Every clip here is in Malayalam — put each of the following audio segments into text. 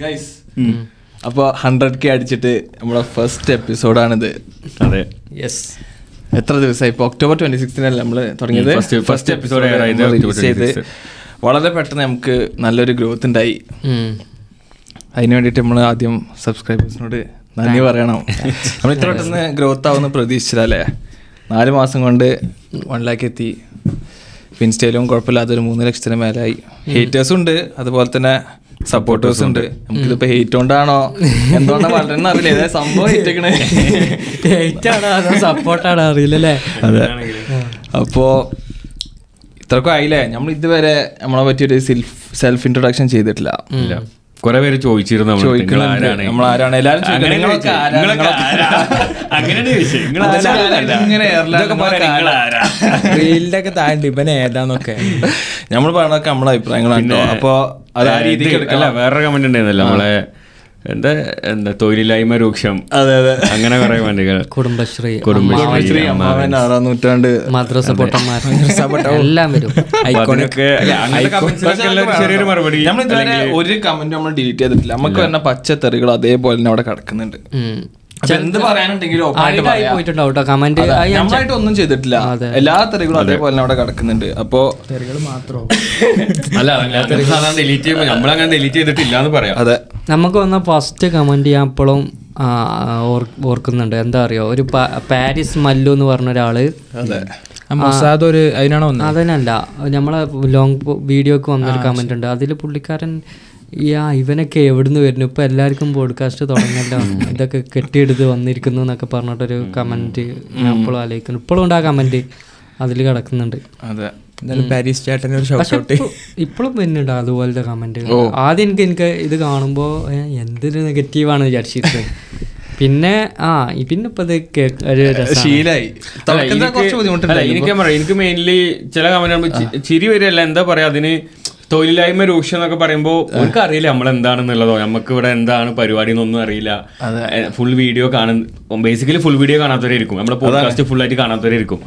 ഗൈസ് അപ്പോൾ ഹൺഡ്രഡ് കെ അടിച്ചിട്ട് നമ്മുടെ ഫസ്റ്റ് എപ്പിസോഡാണിത് അതെ. യെസ് എത്ര ദിവസമായി? ഇപ്പോൾ ഒക്ടോബർ ട്വന്റി സിക്സ്റ്റിനല്ല നമ്മൾ തുടങ്ങിയത്? ഫസ്റ്റ് എപ്പിസോഡ് റിലീസ് ചെയ്ത് 26. വളരെ പെട്ടെന്ന് നമുക്ക് നല്ലൊരു ഗ്രോത്ത് ഉണ്ടായി. അതിന് വേണ്ടിയിട്ട് നമ്മൾ ആദ്യം സബ്സ്ക്രൈബേഴ്സിനോട് നന്ദി പറയണം. നമ്മൾ ഇത്ര പെട്ടെന്ന് ഗ്രോത്ത് ആവുന്ന പ്രതീക്ഷിച്ചല്ലേ നാല് മാസം കൊണ്ട് വൺ ലാക്ക് എത്തി. ഇൻസ്റ്റയിലും കുഴപ്പമില്ലാത്തൊരു മൂന്ന് ലക്ഷത്തിന് മേലായി. ഹേറ്റേഴ്സും ഉണ്ട്. അതുപോലെ തന്നെ സപ്പോർട്ടേഴ്സും ഉണ്ട്. നമുക്കിതിപ്പോ ഹേറ്റ് കൊണ്ടാണോ? എന്തുകൊണ്ടാ വളരെ അറിയില്ല. ഏതാ സംഭവം ഹേറ്റ് ആണോ അതോ സപ്പോർട്ടാണോ അറിയില്ലല്ലേ അതെ. അപ്പോ ഇത്രക്കും ആയില്ലേ? നമ്മൾ ഇതുവരെ നമ്മളെ പറ്റിയൊരു സെൽഫ് സെൽഫ് ഇൻട്രൊഡക്ഷൻ ചെയ്തിട്ടില്ല ഇല്ല. കുറെ പേര് ചോദിച്ചിരുന്നു ഒക്കെ താഴെ ഇവൻ ഏതാന്നൊക്കെ. നമ്മൾ പറഞ്ഞൊക്കെ നമ്മളെ അഭിപ്രായങ്ങളാണ് അപ്പൊ അത് ആ രീതിക്ക് അല്ല വേറൊരു കമന്റ് ഉണ്ടായിരുന്നല്ലോ. നമ്മളെ എന്താ എന്താ തൊഴിലില്ലായ്മ രൂക്ഷം. അതെ അതെ. അങ്ങനെ കുറെ വണ്ടികൾ കുടുംബശ്രീ കുടുംബശ്രീ, അമ്മാവൻ ആറാം നൂറ്റാണ്ട് മദ്രസ പൊട്ടന്മാർ. എല്ലാം വരും. ചെറിയൊരു മറുപടി നമ്മൾ ഇതുവരെ ഒരു കമന്റ് നമ്മൾ ഡിലീറ്റ് ചെയ്തിട്ടില്ല. നമുക്ക് തന്നെ പച്ചത്തെറികൾ അതേപോലെ തന്നെ അവിടെ കിടക്കുന്നുണ്ട്. പോയിട്ടുണ്ടാവും കേട്ടോ കമന്റ് നമ്മളായിട്ട് ഒന്നും ചെയ്തിട്ടില്ല. എല്ലാ തെറികളും അതേപോലെ അവിടെ കിടക്കുന്നുണ്ട്. അപ്പോ അല്ല അങ്ങനത്തെ സാധാരണ ഡിലീറ്റ് ചെയ്യുമ്പോൾ നമ്മളങ്ങനെ ഡിലീറ്റ് ചെയ്തിട്ടില്ല എന്ന് പറയാം. അതെ. നമുക്ക് വന്ന ഫസ്റ്റ് കമന്റ് ഞാൻ ഇപ്പോഴും ഓർക്കുന്നുണ്ട്. എന്താ അറിയോ? ഒരു പാരീസ് മല്ലു എന്ന് പറഞ്ഞ ഒരാൾ. അതെ. മൊസാദ് ഒരു അതിനാണോ വന്നത്? അതിനല്ല നമ്മളെ ലോങ് വീഡിയോക്ക് വന്നൊരു കമന്റ് ഉണ്ട്. അതിൽ പുള്ളിക്കാരൻ യാ ഇവനൊക്കെ എവിടുന്ന് വരുന്നു? ഇപ്പൊ എല്ലാവർക്കും പോഡ്കാസ്റ്റ് തുടങ്ങല്ലോ ഇതൊക്കെ കെട്ടിയെടുത്ത് വന്നിരിക്കുന്നു എന്നൊക്കെ പറഞ്ഞിട്ടൊരു കമന്റ് ഞാൻ ഇപ്പോഴും ആലോചിക്കുന്നു. ഇപ്പോഴും ഉണ്ട് ആ കമന്റ് അതിൽ കിടക്കുന്നുണ്ട്. അതെ. പാരീസ് ചേട്ടന് ഒരു പക്ഷെ ഷോട്ട് ഇപ്പോഴും അതുപോലത്തെ കമന്റ് ആദ്യം എനിക്ക് എനിക്ക് ഇത് കാണുമ്പോ എന്തൊരു നെഗറ്റീവാണ് വിചാരിച്ചിട്ട് പിന്നെ ആ പിന്നെ ഇപ്പൊ ശീലായി. എനിക്ക് എനിക്ക് പറയാം എനിക്ക് മെയിൻലി ചില കമന്റ് ചിരി വരികയല്ല. എന്താ പറയാ അതിന് തൊഴിലില്ലായ്മ രൂക്ഷം എന്നൊക്കെ പറയുമ്പോൾ അവർക്ക് അറിയില്ല നമ്മൾ എന്താണെന്നുള്ളതോ നമുക്ക് ഇവിടെ എന്താണ് പരിപാടി എന്നൊന്നും അറിയില്ല ഫുൾ വീഡിയോ കാണുന്ന ബേസിക്കലി ഫുൾ വീഡിയോ കാണാത്തവരായിരിക്കും നമ്മുടെ പോഡ്കാസ്റ്റ് ഫുൾ ആയിട്ട് കാണാത്തവരായിരിക്കും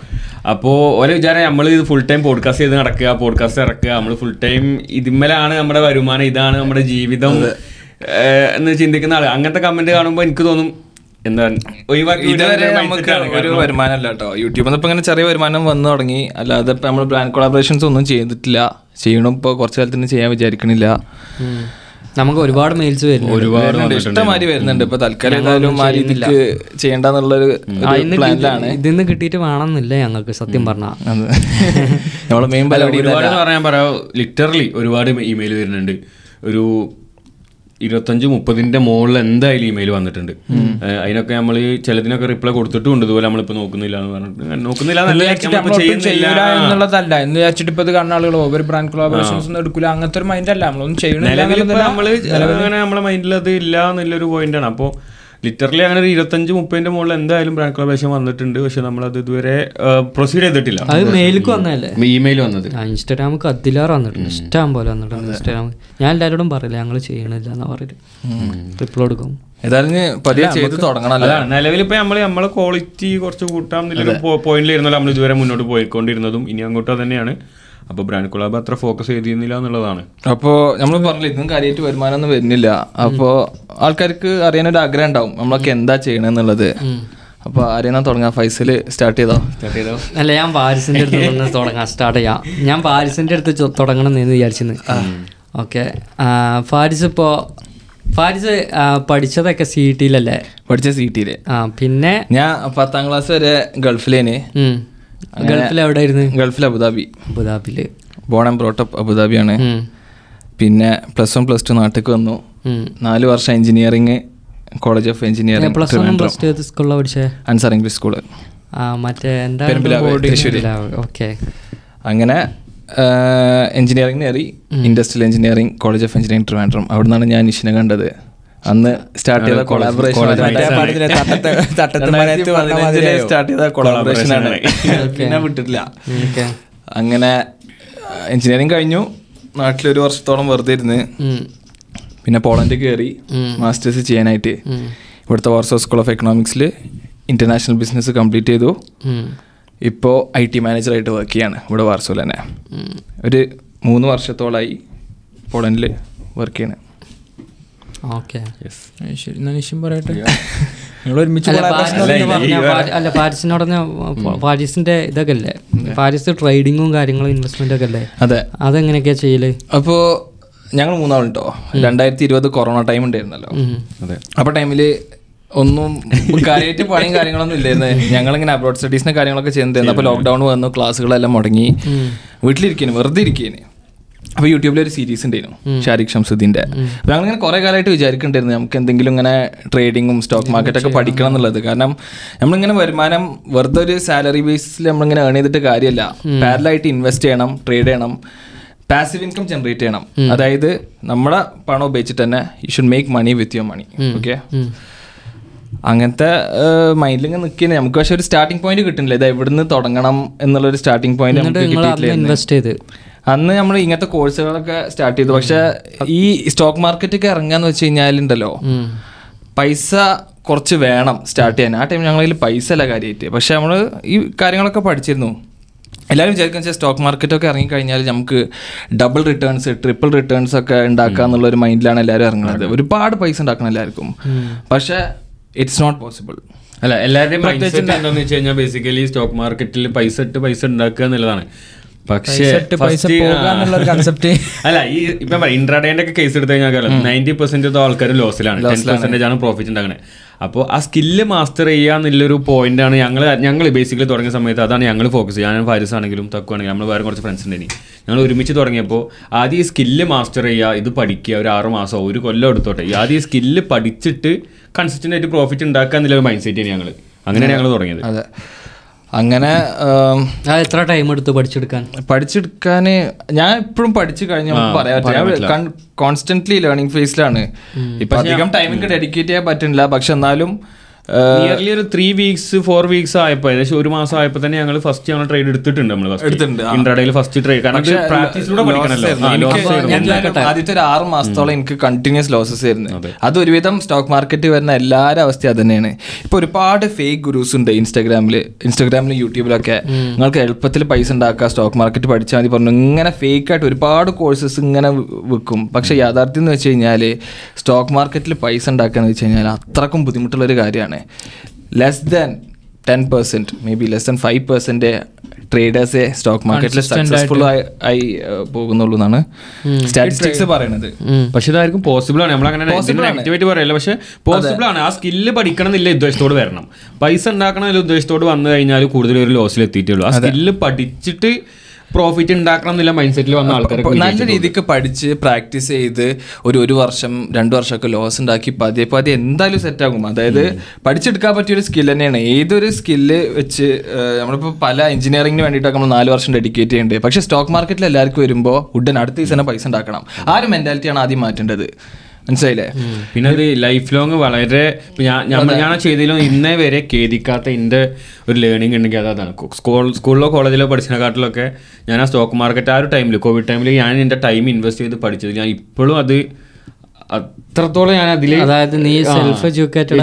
അപ്പോൾ ഓരോ വിചാരം നമ്മൾ ഇത് ഫുൾ ടൈം പോഡ്കാസ്റ്റ് ചെയ്ത് നടക്കുക പോഡ്കാസ്റ്റ് ഇറക്കുക. നമ്മൾ ഫുൾ ടൈം ഇതിന്മേലാണ് നമ്മുടെ വരുമാനം ഇതാണ് നമ്മുടെ ജീവിതം എന്ന് ചിന്തിക്കുന്ന ആൾ. അങ്ങനത്തെ കമന്റ് കാണുമ്പോൾ എനിക്ക് തോന്നും എന്താ ഇതുവരെ നമുക്ക് ഒരു വരുമാനം അല്ല കേട്ടോ. യൂട്യൂബിൽ നിന്ന് ഇപ്പൊ ഇങ്ങനെ ചെറിയ വരുമാനം വന്നു തുടങ്ങി. അല്ലാതെ ഇപ്പൊ നമ്മൾ ബ്രാൻഡ് കൊളാബറേഷൻസ് ഒന്നും ചെയ്തിട്ടില്ല. ചെയ്യണം ഇപ്പൊ കുറച്ച് കാലത്തിന് ചെയ്യാൻ വിചാരിക്കണില്ല. നമുക്ക് ഒരുപാട് മെയിൽസ് വരുന്നു ഒരുപാട് ഇഷ്ടമാതിരി വരുന്നുണ്ട്. ഇപ്പൊ തൽക്കാലം ഏതായാലും ആ രീതിക്ക് ചെയ്യണ്ടെന്നുള്ളൊരു പ്ലാനിലാണ് ഇതിന്ന് കിട്ടിയിട്ട് വേണമെന്നില്ല ഞങ്ങൾക്ക് സത്യം പറഞ്ഞാൽ നമ്മളെ മെയിൻ പരിപാടി ഒരുപാട് എന്ന് പറയാൻ പറയാ ലിറ്ററലി ഒരുപാട് ഇമെയിൽ വരുന്നുണ്ട്. ഒരു ഇരുപത്തഞ്ച് മുപ്പതിന്റെ മുകളിൽ എന്തായാലും ഇമെയിൽ വന്നിട്ടുണ്ട്. അതിനൊക്കെ നമ്മൾ ചിലതിനൊക്കെ റിപ്ലൈ കൊടുത്തിട്ടുണ്ട് ഇതുപോലെ നമ്മളിപ്പോ നോക്കുന്നില്ല എന്ന് പറഞ്ഞിട്ട്. നോക്കുന്നില്ല എന്നുള്ളതല്ല. എന്ന് വിചാരിച്ചിട്ട് ഇപ്പൊ ഇത് കാണുന്ന ആളുകൾ ഓവർ ബ്രാൻഡ് കൊളാബറേഷൻസ് ഒന്നും എടുക്കില്ല അങ്ങനത്തെ ഒരു മൈൻഡ് അല്ല. നമ്മളൊന്നും ചെയ്യണില്ല. നമ്മൾ നമ്മളെ മൈൻഡിൽ അത് ഇല്ല എന്നുള്ളൊരു പോയിന്റ് ആണ്. അപ്പോൾ ലിറ്ററലി അങ്ങനെ ഒരു ഇരുപത്തഞ്ച് മുപ്പതിന്റെ മുകളിൽ എന്തായാലും ബ്രാൻഡ് കൊളാബറേഷൻ വന്നിട്ടുണ്ട്. പക്ഷെ നമ്മൾ അത് ഇതുവരെ പ്രൊസീഡ് ചെയ്തിട്ടില്ല. അത് മെയിലേക്ക് വന്നല്ലേ ഇമെയിൽ വന്നത്. ഇൻസ്റ്റാഗ്രാം കത്തിലാറ് അതിലാറ് വന്നിട്ടുണ്ട്. ഇഷ്ടം പോലെ വന്നിട്ടുണ്ട് ഇൻസ്റ്റാഗ്രാം ഞാൻ എല്ലാവരോടും പറയില്ല ഞങ്ങൾ ചെയ്യണില്ല എന്നാ പറയുന്നത് റിപ്ലൈ കൊടുക്കും. ഏതായാലും പതിയെ ചെയ്ത് തുടങ്ങണം അതാണ്. നിലവിൽ ഇപ്പൊ നമ്മൾ നമ്മളെ ക്വാളിറ്റി കുറച്ച് കൂട്ടാം എന്നുള്ളൊരു പോയിന്റിലായിരുന്നല്ലോ നമ്മൾ ഇതുവരെ മുന്നോട്ട് പോയിക്കൊണ്ടിരുന്നതും. ഇനി അങ്ങോട്ട് അത് തന്നെയാണ്. അപ്പൊ ബ്രാൻഡ് കൊളാബ് അത്ര ഫോക്കസ് ചെയ്തിരുന്നില്ല എന്നുള്ളതാണ്. അപ്പോ നമ്മൾ പറഞ്ഞില്ല ഇതും കാര്യമായിട്ട് വരുമാനം ഒന്നും വരുന്നില്ല. അപ്പോ ആൾക്കാർക്ക് അറിയാനൊരു ആഗ്രഹം ഉണ്ടാവും. നമ്മളൊക്കെ എന്താ ചെയ്യണെന്നുള്ളത് അപ്പൊ ആരെയാ തുടങ്ങാം? ഫൈസൽ സ്റ്റാർട്ട് ചെയ്തോ? സ്റ്റാർട്ട് ചെയ്തോ? അല്ല ഞാൻ പാരിസിന്റെ അടുത്ത് തുടങ്ങാം സ്റ്റാർട്ട് ചെയ്യാം. ഞാൻ പാരിസിന്റെ അടുത്ത് തുടങ്ങണം എന്ന് വിചാരിച്ചിരുന്നു ഓക്കെ. ഫാരിസ് ഇപ്പോ ഫാരിസ് പഠിച്ചതൊക്കെ സി ടിയിലല്ലേ പഠിച്ച സി ടിയിൽ ആ പിന്നെ? ഞാൻ പത്താം ക്ലാസ് വരെ ഗൾഫിലേന്. ഗൾഫിൽ അബുദാബി. അബുദാബിയിൽ ബോൺ ആൻഡ് ബ്രോട്ടപ്പ് അബുദാബിയാണ്. പിന്നെ പ്ലസ് വൺ പ്ലസ് ടു നാട്ടിലേക്ക് വന്നു. നാല് വർഷം engineering college of engineering plus one plus two സ്കൂളിൽ സ്കൂളിലാണ് പഠിച്ചേ? അൻസാർ ഇംഗ്ലീഷ് സ്കൂൾ മറ്റേ എന്താ. ഓക്കെ അങ്ങനെ എഞ്ചിനീയറിംഗ് കയറി. Industrial engineering college of engineering Trivandrum അവിടെ നിന്നാണ് ഞാൻ നിഷിനെ കണ്ടത്. അന്ന് സ്റ്റാർട്ട് ചെയ്ത കൊളാബറേഷൻ? സ്റ്റാർട്ട് ചെയ്ത കൊളാബറേഷൻ ആണ്. പിന്നെ വിട്ടിട്ടില്ല. അങ്ങനെ എഞ്ചിനീയറിങ് കഴിഞ്ഞു. നാട്ടിലൊരു വർഷത്തോളം വെറുതെ ഇരുന്ന്. പിന്നെ പോളണ്ടിൽ കയറി മാസ്റ്റേഴ്സ് ചെയ്യാനായിട്ട്. ഇവിടുത്തെ വാർസോ സ്കൂൾ ഓഫ് എക്കണോമിക്സിൽ ഇന്റർനാഷണൽ ബിസിനസ് കംപ്ലീറ്റ് ചെയ്തു. ഇപ്പോൾ ഐ ടി മാനേജറായിട്ട് വർക്ക് ചെയ്യാണ് ഇവിടെ വാർസോയിൽ തന്നെ. ഒരു മൂന്ന് വർഷത്തോളമായി പോളണ്ടിൽ വർക്ക് ചെയ്യണേ. ശരി. പറയട്ടെ? നിങ്ങൾ ഒരുമിച്ച് അല്ല collaboration പാരീസ് എന്ന് നടത്തുന്ന പറഞ്ഞാ പാരി- അല്ല പാരീസിനോട് പാരീസിന്റെ ഇതൊക്കെ അല്ലേ പാരീസ് ട്രേഡിങ്ങും കാര്യങ്ങളും ഇൻവെസ്റ്റ്മെന്റ് ഒക്കെ അല്ലേ? അതെ. അതെങ്ങനെയൊക്കെയാ ചെയ്യൽ? അപ്പോ ഞങ്ങൾ മൂന്നാളുണ്ടോ രണ്ടായിരത്തി ഇരുപത് കൊറോണ ടൈം ഉണ്ടായിരുന്നല്ലോ. അതെ. അപ്പോൾ ടൈമിൽ ഒന്നും കാര്യമായിട്ട് പണിയും കാര്യങ്ങളൊന്നും ഇല്ലായിരുന്നു. ഞങ്ങളിങ്ങനെ അബ്രോഡ് സ്റ്റഡീസിനും കാര്യങ്ങളൊക്കെ ചെയ്യുന്നുണ്ടായിരുന്നു അപ്പോൾ ലോക്ക്ഡൗൺ വന്നു ക്ലാസ്സുകളെല്ലാം മുടങ്ങി. വീട്ടിലിരിക്കുന്നു വെറുതെ ഇരിക്കുന്നു അപ്പോൾ യൂട്യൂബിൽ ഒരു സീരീസ് ഉണ്ടായിരുന്നു ഷാരിഖ് ഷംസുദ്ദീന്റെ അപ്പോൾ ഞങ്ങളിങ്ങനെ കുറേ കാലമായിട്ട് വിചാരിക്കുന്നുണ്ടായിരുന്നു നമുക്ക് എന്തെങ്കിലും ഇങ്ങനെ ട്രേഡിങ്ങും സ്റ്റോക്ക് മാർക്കറ്റൊക്കെ പഠിക്കണം എന്നുള്ളത്. കാരണം നമ്മളിങ്ങനെ വരുമാനം വെറുതെ ഒരു സാലറി ബേസിൽ നമ്മളിങ്ങനെ ഏൺ ചെയ്തിട്ട് കാര്യമല്ല പാരലായിട്ട് ഇൻവെസ്റ്റ് ചെയ്യണം ട്രേഡ് ചെയ്യണം പാസീവ് ഇൻകം ജനറേറ്റ് ചെയ്യണം. അതായത് നമ്മുടെ പണം ഉപയോഗിച്ചിട്ട് തന്നെ you should make money with your money okay അങ്ങനത്തെ മൈൻഡിൽ ഇങ്ങനെ നിൽക്കുന്നത് നമുക്ക് പക്ഷെ ഒരു സ്റ്റാർട്ടിംഗ് പോയിന്റ് കിട്ടുന്നില്ല. ഇത് എവിടുന്ന് തുടങ്ങണം എന്നുള്ളൊരു സ്റ്റാർട്ടിംഗ് പോയിന്റ് നമുക്ക് കിട്ടിയിട്ടില്ല ഇൻവെസ്റ്റ് ചെയ്ത്? അന്ന് നമ്മൾ ഇങ്ങനത്തെ കോഴ്സുകളൊക്കെ സ്റ്റാർട്ട് ചെയ്തു. പക്ഷെ ഈ സ്റ്റോക്ക് മാർക്കറ്റൊക്കെ ഇറങ്ങാന്ന് വെച്ച് കഴിഞ്ഞാലുണ്ടല്ലോ പൈസ കുറച്ച് വേണം സ്റ്റാർട്ട് ചെയ്യാൻ. ആ ടൈം ഞങ്ങളിൽ പൈസ അല്ല കാര്യമായിട്ട് പക്ഷെ നമ്മൾ ഈ കാര്യങ്ങളൊക്കെ പഠിച്ചിരുന്നു. എല്ലാവരും വിചാരിക്കുന്ന വെച്ചാൽ സ്റ്റോക്ക് മാർക്കറ്റൊക്കെ ഇറങ്ങിക്കഴിഞ്ഞാൽ നമുക്ക് ഡബിൾ റിട്ടേൺസ് ട്രിപ്പിൾ റിട്ടേൺസ് ഒക്കെ ഉണ്ടാക്കുക എന്നുള്ള ഒരു മൈൻഡിലാണ് എല്ലാവരും ഇറങ്ങുന്നത് ഒരുപാട് പൈസ ഉണ്ടാക്കണം എല്ലാവർക്കും. പക്ഷേ ഇറ്റ്സ് നോട്ട് പോസിബിൾ അല്ല എല്ലാവരുടെയും മൈൻഡ് സെറ്റ് എന്താണെന്ന് വെച്ച് കഴിഞ്ഞാൽ ബേസിക്കലി സ്റ്റോക്ക് മാർക്കറ്റിൽ പൈസ ഇട്ട് പൈസ ഉണ്ടാക്കുക എന്നുള്ളതാണ്. പക്ഷേ. അല്ല ഈ ഇപ്പം പറയാം ഇൻട്രാഡേന്റെ ഒക്കെ കേസ് എടുത്തു കഴിഞ്ഞാൽ നയന്റി പെർസെന്റ് ആൾക്കാർ ലോസിലാണ് ടെൻ പെർസെന്റേജ് ആണ് പ്രോഫിറ്റ് അപ്പോൾ ആ സ്കില്ല് മാസ്റ്റർ ചെയ്യുക എന്നുള്ളൊരു പോയിന്റ് ആണ് ഞങ്ങൾ ഞങ്ങൾ ബേസിക്കലി തുടങ്ങിയ സമയത്ത് അതാണ് ഞങ്ങൾ ഫോക്കസ് ഞാൻ ഫാരിസ് ആണെങ്കിലും തക്കു ആണെങ്കിലും നമ്മൾ വേറെ കുറച്ച് ഫ്രണ്ട്സ് ഉണ്ടായിരുന്നു ഞങ്ങൾ ഒരുമിച്ച് തുടങ്ങിയപ്പോൾ ആദ്യം ഈ സ്കില്ല് മാസ്റ്റർ ചെയ്യുക ഇത് പഠിക്കുക ഒരു ആറ് മാസം ഒരു കൊല്ലം എടുത്തോട്ടെ. ആദ്യം ഈ സ്കില്ല് പഠിച്ചിട്ട് കൺസിസ്റ്റന്റ് ആയിട്ട് പ്രോഫിറ്റ് ഉണ്ടാക്കുക എന്നുള്ള ഒരു മൈൻഡ് സെറ്റ് ആണ് ഞങ്ങൾ അങ്ങനെയാണ് ഞങ്ങൾ തുടങ്ങിയത് അങ്ങനെ എത്ര ടൈം എടുത്തു പഠിച്ചെടുക്കാൻ? പഠിച്ചെടുക്കാൻ ഞാൻ എപ്പോഴും പഠിച്ചു കഴിഞ്ഞ പറയാൻ പറ്റില്ല. ഞാൻ കോൺസ്റ്റന്റ്ലി ലേണിംഗ് ഫേസിലാണ് ഇപ്പൊ അധികം ടൈമിൽ ഡെഡിക്കേറ്റ് ചെയ്യാൻ പറ്റുന്നില്ല. പക്ഷെ എന്നാലും നിയർലി ഒരു ത്രീ വീക്സ് ഫോർ വീക്സ് ആയപ്പോൾ ഏകദേശം ഒരു മാസം ആയപ്പോൾ തന്നെ ഞങ്ങൾ ഫസ്റ്റ് ഞങ്ങൾ ട്രേഡ് എടുത്തിട്ടുണ്ട് നമ്മൾ എടുത്തിട്ടുണ്ട്, ഇൻട്രാഡേയിൽ ഫസ്റ്റ് ട്രേഡ് കാരണം പ്രാക്ടീസിലൂടെ പഠിക്കണല്ലോ. ആദ്യത്തെ ഒരു ആറ് മാസത്തോളം എനിക്ക് കണ്ടിന്യൂസ് ലോസസ് ആയിരുന്നു. അത്. ഒരുവിധം സ്റ്റോക്ക് മാർക്കറ്റ് വരുന്ന എല്ലാവരും അവസ്ഥ അത് തന്നെയാണ്. ഇപ്പൊ ഒരുപാട് ഫേക്ക് ഗുരൂസ് ഉണ്ട് ഇൻസ്റ്റാഗ്രാമിൽ ഇൻസ്റ്റാഗ്രാമിലും യൂട്യൂബിലൊക്കെ നിങ്ങൾക്ക് എളുപ്പത്തിൽ പൈസ ഉണ്ടാക്കുക സ്റ്റോക്ക് മാർക്കറ്റ് പഠിച്ചാൽ മതി പറഞ്ഞു. ഇങ്ങനെ ഫേക്ക് ആയിട്ട് ഒരുപാട് കോഴ്സസ് ഇങ്ങനെ വെക്കും പക്ഷെ യാഥാർത്ഥ്യം എന്ന് വെച്ച് കഴിഞ്ഞാൽ സ്റ്റോക്ക് മാർക്കറ്റിൽ പൈസ ഉണ്ടാക്കുക എന്ന് വെച്ച് കഴിഞ്ഞാൽ അത്രക്കും ബുദ്ധിമുട്ടുള്ള ഒരു കാര്യമാണ്. Less than ten percent maybe less than five percent ട്രേഡേഴ്സെ stock മാർക്കറ്റിൽ സക്സസ്ഫുൾ ആയി പോകുന്നുള്ളൂ എന്നാണ് സ്റ്റാറ്റിസ്റ്റിക്സ് പറയുന്നത് പക്ഷെ ഇതായിരിക്കും പോസിബിൾ ആണ്. നമ്മളങ്ങനെ നെഗറ്റീവായിട്ട് പറയല്ല? പക്ഷെ പോസിബിൾ ആണ്. ആ സ്കില്ല് പഠിക്കണം എന്നില്ല ഉദ്ദേശത്തോട് വരണം. പൈസ ഉണ്ടാക്കണം എന്നുള്ള ഉദ്ദേശത്തോട് വന്നു കഴിഞ്ഞാൽ കൂടുതൽ ഒരു ലോസിൽ എത്തിയിട്ടുള്ളൂ. ആ സ്കില്ല് പഠിച്ചിട്ട് പ്രോഫിറ്റ് ഉണ്ടാക്കണം എന്നുള്ള മൈൻഡ് സെറ്റിൽ വന്ന ആൾക്കാർ നല്ല രീതിക്ക് പഠിച്ച് പ്രാക്ടീസ് ചെയ്ത് ഒരു ഒരു വർഷം രണ്ട് വർഷമൊക്കെ ലോസ് ഉണ്ടാക്കി പതിയെ പതിയെ എന്തായാലും സെറ്റ് ആകും. അതായത് പഠിച്ചെടുക്കാൻ പറ്റിയ ഒരു സ്കിൽ തന്നെയാണ്. ഏതൊരു സ്കില്ല് വെച്ച് നമ്മളിപ്പോൾ പല എഞ്ചിനീയറിംഗിന് വേണ്ടിയിട്ടൊക്കെ നമ്മൾ നാല് വർഷം ഡെഡിക്കേറ്റ് ചെയ്യേണ്ടത് പക്ഷേ സ്റ്റോക്ക് മാർക്കറ്റിൽ എല്ലാവർക്കും വരുമ്പോൾ ഉടൻ അടുത്ത ദിവസം പൈസ ഉണ്ടാക്കണം. ആ ഒരു മെന്റാലിറ്റിയാണ് ആദ്യം മാറ്റേണ്ടത്. മനസ്സിലായില്ലേ? പിന്നെ അത് ലൈഫ് ലോങ് വളരെ ഞാൻ ഞാൻ- ചെയ്തതിലും ഇന്നേ വരെ ഖേദിക്കാത്ത എന്റെ ഒരു ലേണിംഗ് ഉണ്ടെങ്കിൽ അത് അതാണ്. സ്കൂൾ സ്കൂളിലോ കോളേജിലോ പഠിച്ചതിനെക്കാട്ടിലൊക്കെ ഞാൻ ആ സ്റ്റോക്ക് മാർക്കറ്റ് ആ ഒരു ടൈമിൽ കോവിഡ് ടൈമിൽ ഞാൻ എന്റെ ടൈം ഇൻവെസ്റ്റ് ചെയ്ത് പഠിച്ചത്. ഞാൻ ഇപ്പോഴും അത് അത്രത്തോളം ഞാൻ അതിൽ അതായത് നീ സെൽഫ് എഡ്യൂക്കേറ്റഡ്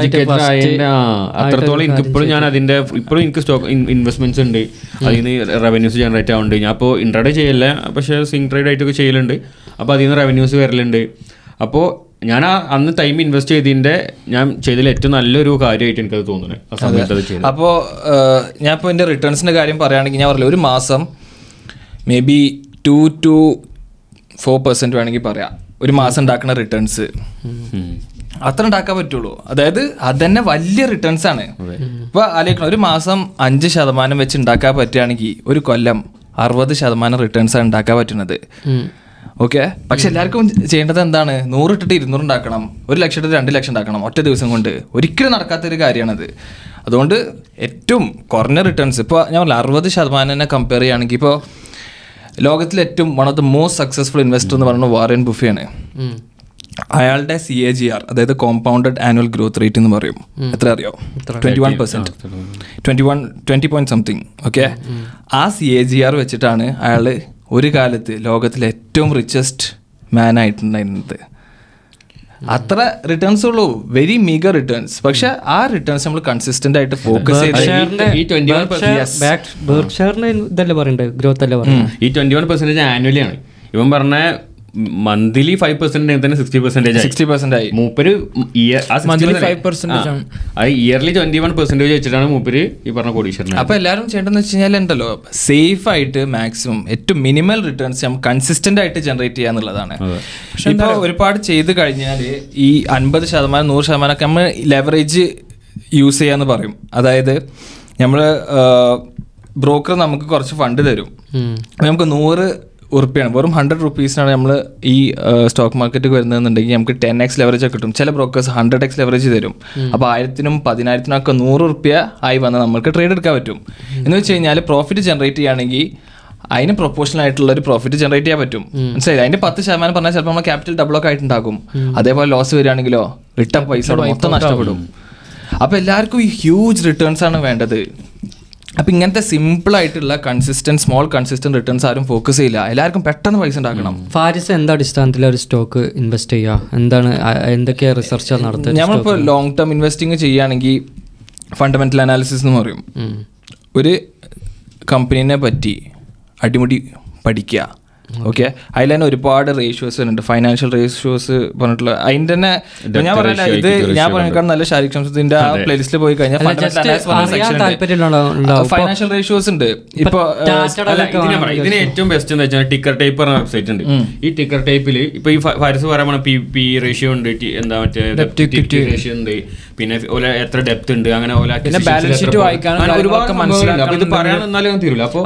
അത്രത്തോളം എനിക്ക് ഇപ്പോഴും ഞാൻ അതിന്റെ ഇപ്പോഴും എനിക്ക് സ്റ്റോക്ക് ഇൻവെസ്റ്റ്മെന്റ്സ് ഉണ്ട്. അതിൽ നിന്ന് റവന്യൂസ് ജനറേറ്റ് ആവുന്നുണ്ട്. ഞാൻ അപ്പോൾ ഇൻട്രാഡേ ചെയ്യല്ല പക്ഷേ സിങ് ട്രേഡ് ആയിട്ടൊക്കെ ചെയ്യലുണ്ട്. അപ്പോൾ അതിൽ നിന്ന് റവന്യൂസ് വരലുണ്ട്. അപ്പോൾ ഞാൻ ആ അന്ന് ടൈം ഇൻവെസ്റ്റ് ചെയ്തതിന്റെ ഞാൻ ചെയ്തതിൽ ഏറ്റവും നല്ലൊരു കാര്യമായിട്ട് എനിക്കത് തോന്നുന്നത് അപ്പോൾ ഞാൻ ഇപ്പോൾ എന്റെ റിട്ടേൺസിന്റെ കാര്യം പറയുകയാണെങ്കിൽ ഞാൻ പറഞ്ഞില്ല ഒരു മാസം maybe two to four percent വേണമെങ്കിൽ പറയാം. ഒരു മാസം ഉണ്ടാക്കുന്ന റിട്ടേൺസ് അത്ര ഉണ്ടാക്കാൻ പറ്റുള്ളൂ. അതായത് അതന്നെ വലിയ റിട്ടേൺസ് ആണ്. ഇപ്പൊ ആലോചിക്കണം ഒരു മാസം അഞ്ച് ശതമാനം വെച്ച് ഉണ്ടാക്കാൻ പറ്റുകയാണെങ്കിൽ ഒരു കൊല്ലം അറുപത് ശതമാനം റിട്ടേൺസ് ആണ് ഉണ്ടാക്കാൻ പറ്റുന്നത്. ഓക്കെ? പക്ഷെ എല്ലാവർക്കും ചെയ്യേണ്ടത് എന്താണ്? നൂറ് ഇട്ടിട്ട് ഇരുന്നൂറ് ഉണ്ടാക്കണം. ഒരു ലക്ഷം ഇട്ടിട്ട് രണ്ട് ലക്ഷം ഉണ്ടാക്കണം. ഒറ്റ ദിവസം കൊണ്ട്. ഒരിക്കലും നടക്കാത്തൊരു കാര്യമാണത്. അതുകൊണ്ട് ഏറ്റവും കുറഞ്ഞ റിട്ടേൺസ് ഇപ്പോൾ ഞാൻ പറഞ്ഞ അറുപത് ശതമാനം തന്നെ കമ്പയർ ചെയ്യുകയാണെങ്കിൽ ഇപ്പോൾ ലോകത്തിലെ ഏറ്റവും one of the most successful investor എന്ന് പറയുന്നത് വാറൻ ബുഫയാണ്. അയാളുടെ സി എ ജി ആർ അതായത് കോമ്പൗണ്ടഡ് ആനുവൽ ഗ്രോത്ത് റേറ്റ് എന്ന് പറയും. എത്ര അറിയോ? Twenty one percent twenty one twenty point something okay ആ സി എ ജി ആർ വെച്ചിട്ടാണ് അയാൾ ഒരു കാലത്ത് ലോകത്തിലെ ഏറ്റവും റിച്ചസ്റ്റ് മാൻ ആയിട്ടുണ്ടായിരുന്നത്. അത്ര റിട്ടേൺസ് ഉള്ളൂ. വെരി മീഗർ റിട്ടേൺസ് പക്ഷെ ആ റിട്ടേൺസ് നമ്മൾ കൺസിസ്റ്റന്റ് ആയിട്ട് ഫോക്കസ് ചെയ്ത് ഈ ട്വന്റി വൺ പെർസെന്റേജ് ആനുവലി ആണ്. ഇവൻ പറഞ്ഞ മന്ത്ലി ഫൈവ് പെർസെന്റ് തന്നെ സിക്സ്റ്റി പെർസെന്റേജ് സിക്സ്റ്റി പെർസെന്റ് ആയി. മൂപ്പര് ഇയർ Monthly 5% ആണ്. അത് ഇയർലി ട്വന്റി വൺ പെർസെന്റേജ് വെച്ചിട്ടാണ് മൂപ്പര് ഈ പറഞ്ഞ കോടീശ്വരൻ അപ്പൊ എല്ലാവരും ചെയ്യേണ്ടതെന്ന് വെച്ച് കഴിഞ്ഞാൽ ഉണ്ടല്ലോ സേഫ് ആയിട്ട് മാക്സിമം ഏറ്റവും മിനിമൽ റിട്ടേൺസ് നമ്മൾ കൺസിസ്റ്റന്റ് ആയിട്ട് ജനറേറ്റ് ചെയ്യുക എന്നുള്ളതാണ്. പക്ഷെ ഇപ്പൊ ഒരുപാട് ചെയ്ത് കഴിഞ്ഞാൽ ഈ അൻപത് ശതമാനം നൂറ് ശതമാനം ഒക്കെ നമ്മൾ ലെവറേജ് യൂസ് ചെയ്യാന്ന് പറയും. അതായത് നമ്മൾ ബ്രോക്കർ നമുക്ക് കുറച്ച് ഫണ്ട് തരും. നമുക്ക് നൂറ് ഉറുപ്പിയാണ്. വെറും ഹൺഡ്രഡ് റുപ്പീസിനാണ് നമ്മൾ ഈ സ്റ്റോക്ക് മാർക്കറ്റ് വരുന്നതെന്നുണ്ടെങ്കിൽ നമുക്ക് ടെൻ എക്സ് ലെവറേജ് ഒക്കെ കിട്ടും. ചില ബ്രോക്കേഴ്സ് ഹൺഡ്രഡ് എക്സ് ലെവറേജ് തരും. അപ്പോൾ ആയിരത്തിനും പതിനായിരത്തിനും ഒക്കെ നൂറ് റുപ്യ ആയി വന്നാൽ നമുക്ക് ട്രേഡ് എടുക്കാൻ പറ്റും. എന്ന് വെച്ച് കഴിഞ്ഞാൽ പ്രോഫിറ്റ് ജനറേറ്റ് ചെയ്യുകയാണെങ്കിൽ അതിന് പ്രൊപ്പോഷണൽ ആയിട്ടുള്ള ഒരു പ്രോഫിറ്റ് ജനറേറ്റ് ചെയ്യാൻ പറ്റും. മനസ്സിലായി അതിന്റെ പത്ത് ശതമാനം പറഞ്ഞാൽ ചിലപ്പോൾ നമ്മൾ ക്യാപിറ്റൽ ഡബിൾ ഒക്കെ ആയിട്ടുണ്ടാകും. അതേപോലെ ലോസ് വരികയാണെങ്കിലോ റിട്ടേൺ പൈസ മൊത്തം നഷ്ടപ്പെടും. അപ്പോൾ എല്ലാവർക്കും ഈ ഹ്യൂജ് റിട്ടേൺസ് ആണ് വേണ്ടത്. അപ്പൊ ഇങ്ങനത്തെ സിമ്പിൾ ആയിട്ടുള്ള കൺസിസ്റ്റന്റ് സ്മോൾ കൺസിസ്റ്റന്റ് റിട്ടേൺസ് ആരും ഫോക്കസ് ചെയ്യില്ല. എല്ലാവർക്കും പെട്ടെന്ന് പൈസ ഉണ്ടാക്കണം. ഫാരിസ് എന്താ അടിസ്ഥാനത്തിൽ ഒരു സ്റ്റോക്ക് ഇൻവെസ്റ്റ് ചെയ്യുക? എന്താണ് എന്തൊക്കെയാണ് എന്തൊക്കെ റിസർച്ച് നടത്തുന്നത് നമ്മളിപ്പോൾ ലോങ് ടേം ഇൻവെസ്റ്റിംഗ് ചെയ്യുകയാണെങ്കിൽ ഫണ്ടമെന്റൽ അനാലിസിസ് എന്ന് പറയും. ഒരു കമ്പനീനെ പറ്റി അടിമുടി പഠിക്കുക. ഓക്കെ അതിൽ തന്നെ ഒരുപാട് റേഷ്യോസ് വരുന്നുണ്ട്. ഫൈനാൻഷ്യൽ റേഷ്യോസ് പറഞ്ഞിട്ടുള്ള അതിന്റെ തന്നെ ഞാൻ പറഞ്ഞില്ല ഇത് ഞാൻ പറഞ്ഞേക്കാൾ നല്ല ഷാരിഖ് ആ പ്ലേലിസ്റ്റിൽ പോയി കഴിഞ്ഞാൽ ഫൈനാൻഷ്യൽ റേഷ്യോസ് ഉണ്ട്. ഇപ്പൊ ഇതിനെ ഏറ്റവും ബെസ്റ്റ് എന്ന് വെച്ചാൽ ടിക്കർ ടൈപ്പ് പറഞ്ഞ വെബ്സൈറ്റ് ഉണ്ട്. ഈ ടിക്കർ ടൈപ്പിൽ ഇപ്പൊ ഈ ഫാരിസ് പറയാൻ പി പി റേഷ്യോ ഉണ്ട് എന്താ മറ്റേ റേഷ്യോ ഉണ്ട്. പിന്നെ ഓല എത്ര ഡെപ്ത് ഉണ്ട് അങ്ങനെ ഓല ബാലൻസ് ഷീറ്റ് വായിക്കാൻ ഒരുപാട് മനസ്സിലാക്കാം ഇത് പറയാൻ എന്നാലും തീരുമില്ല അപ്പൊ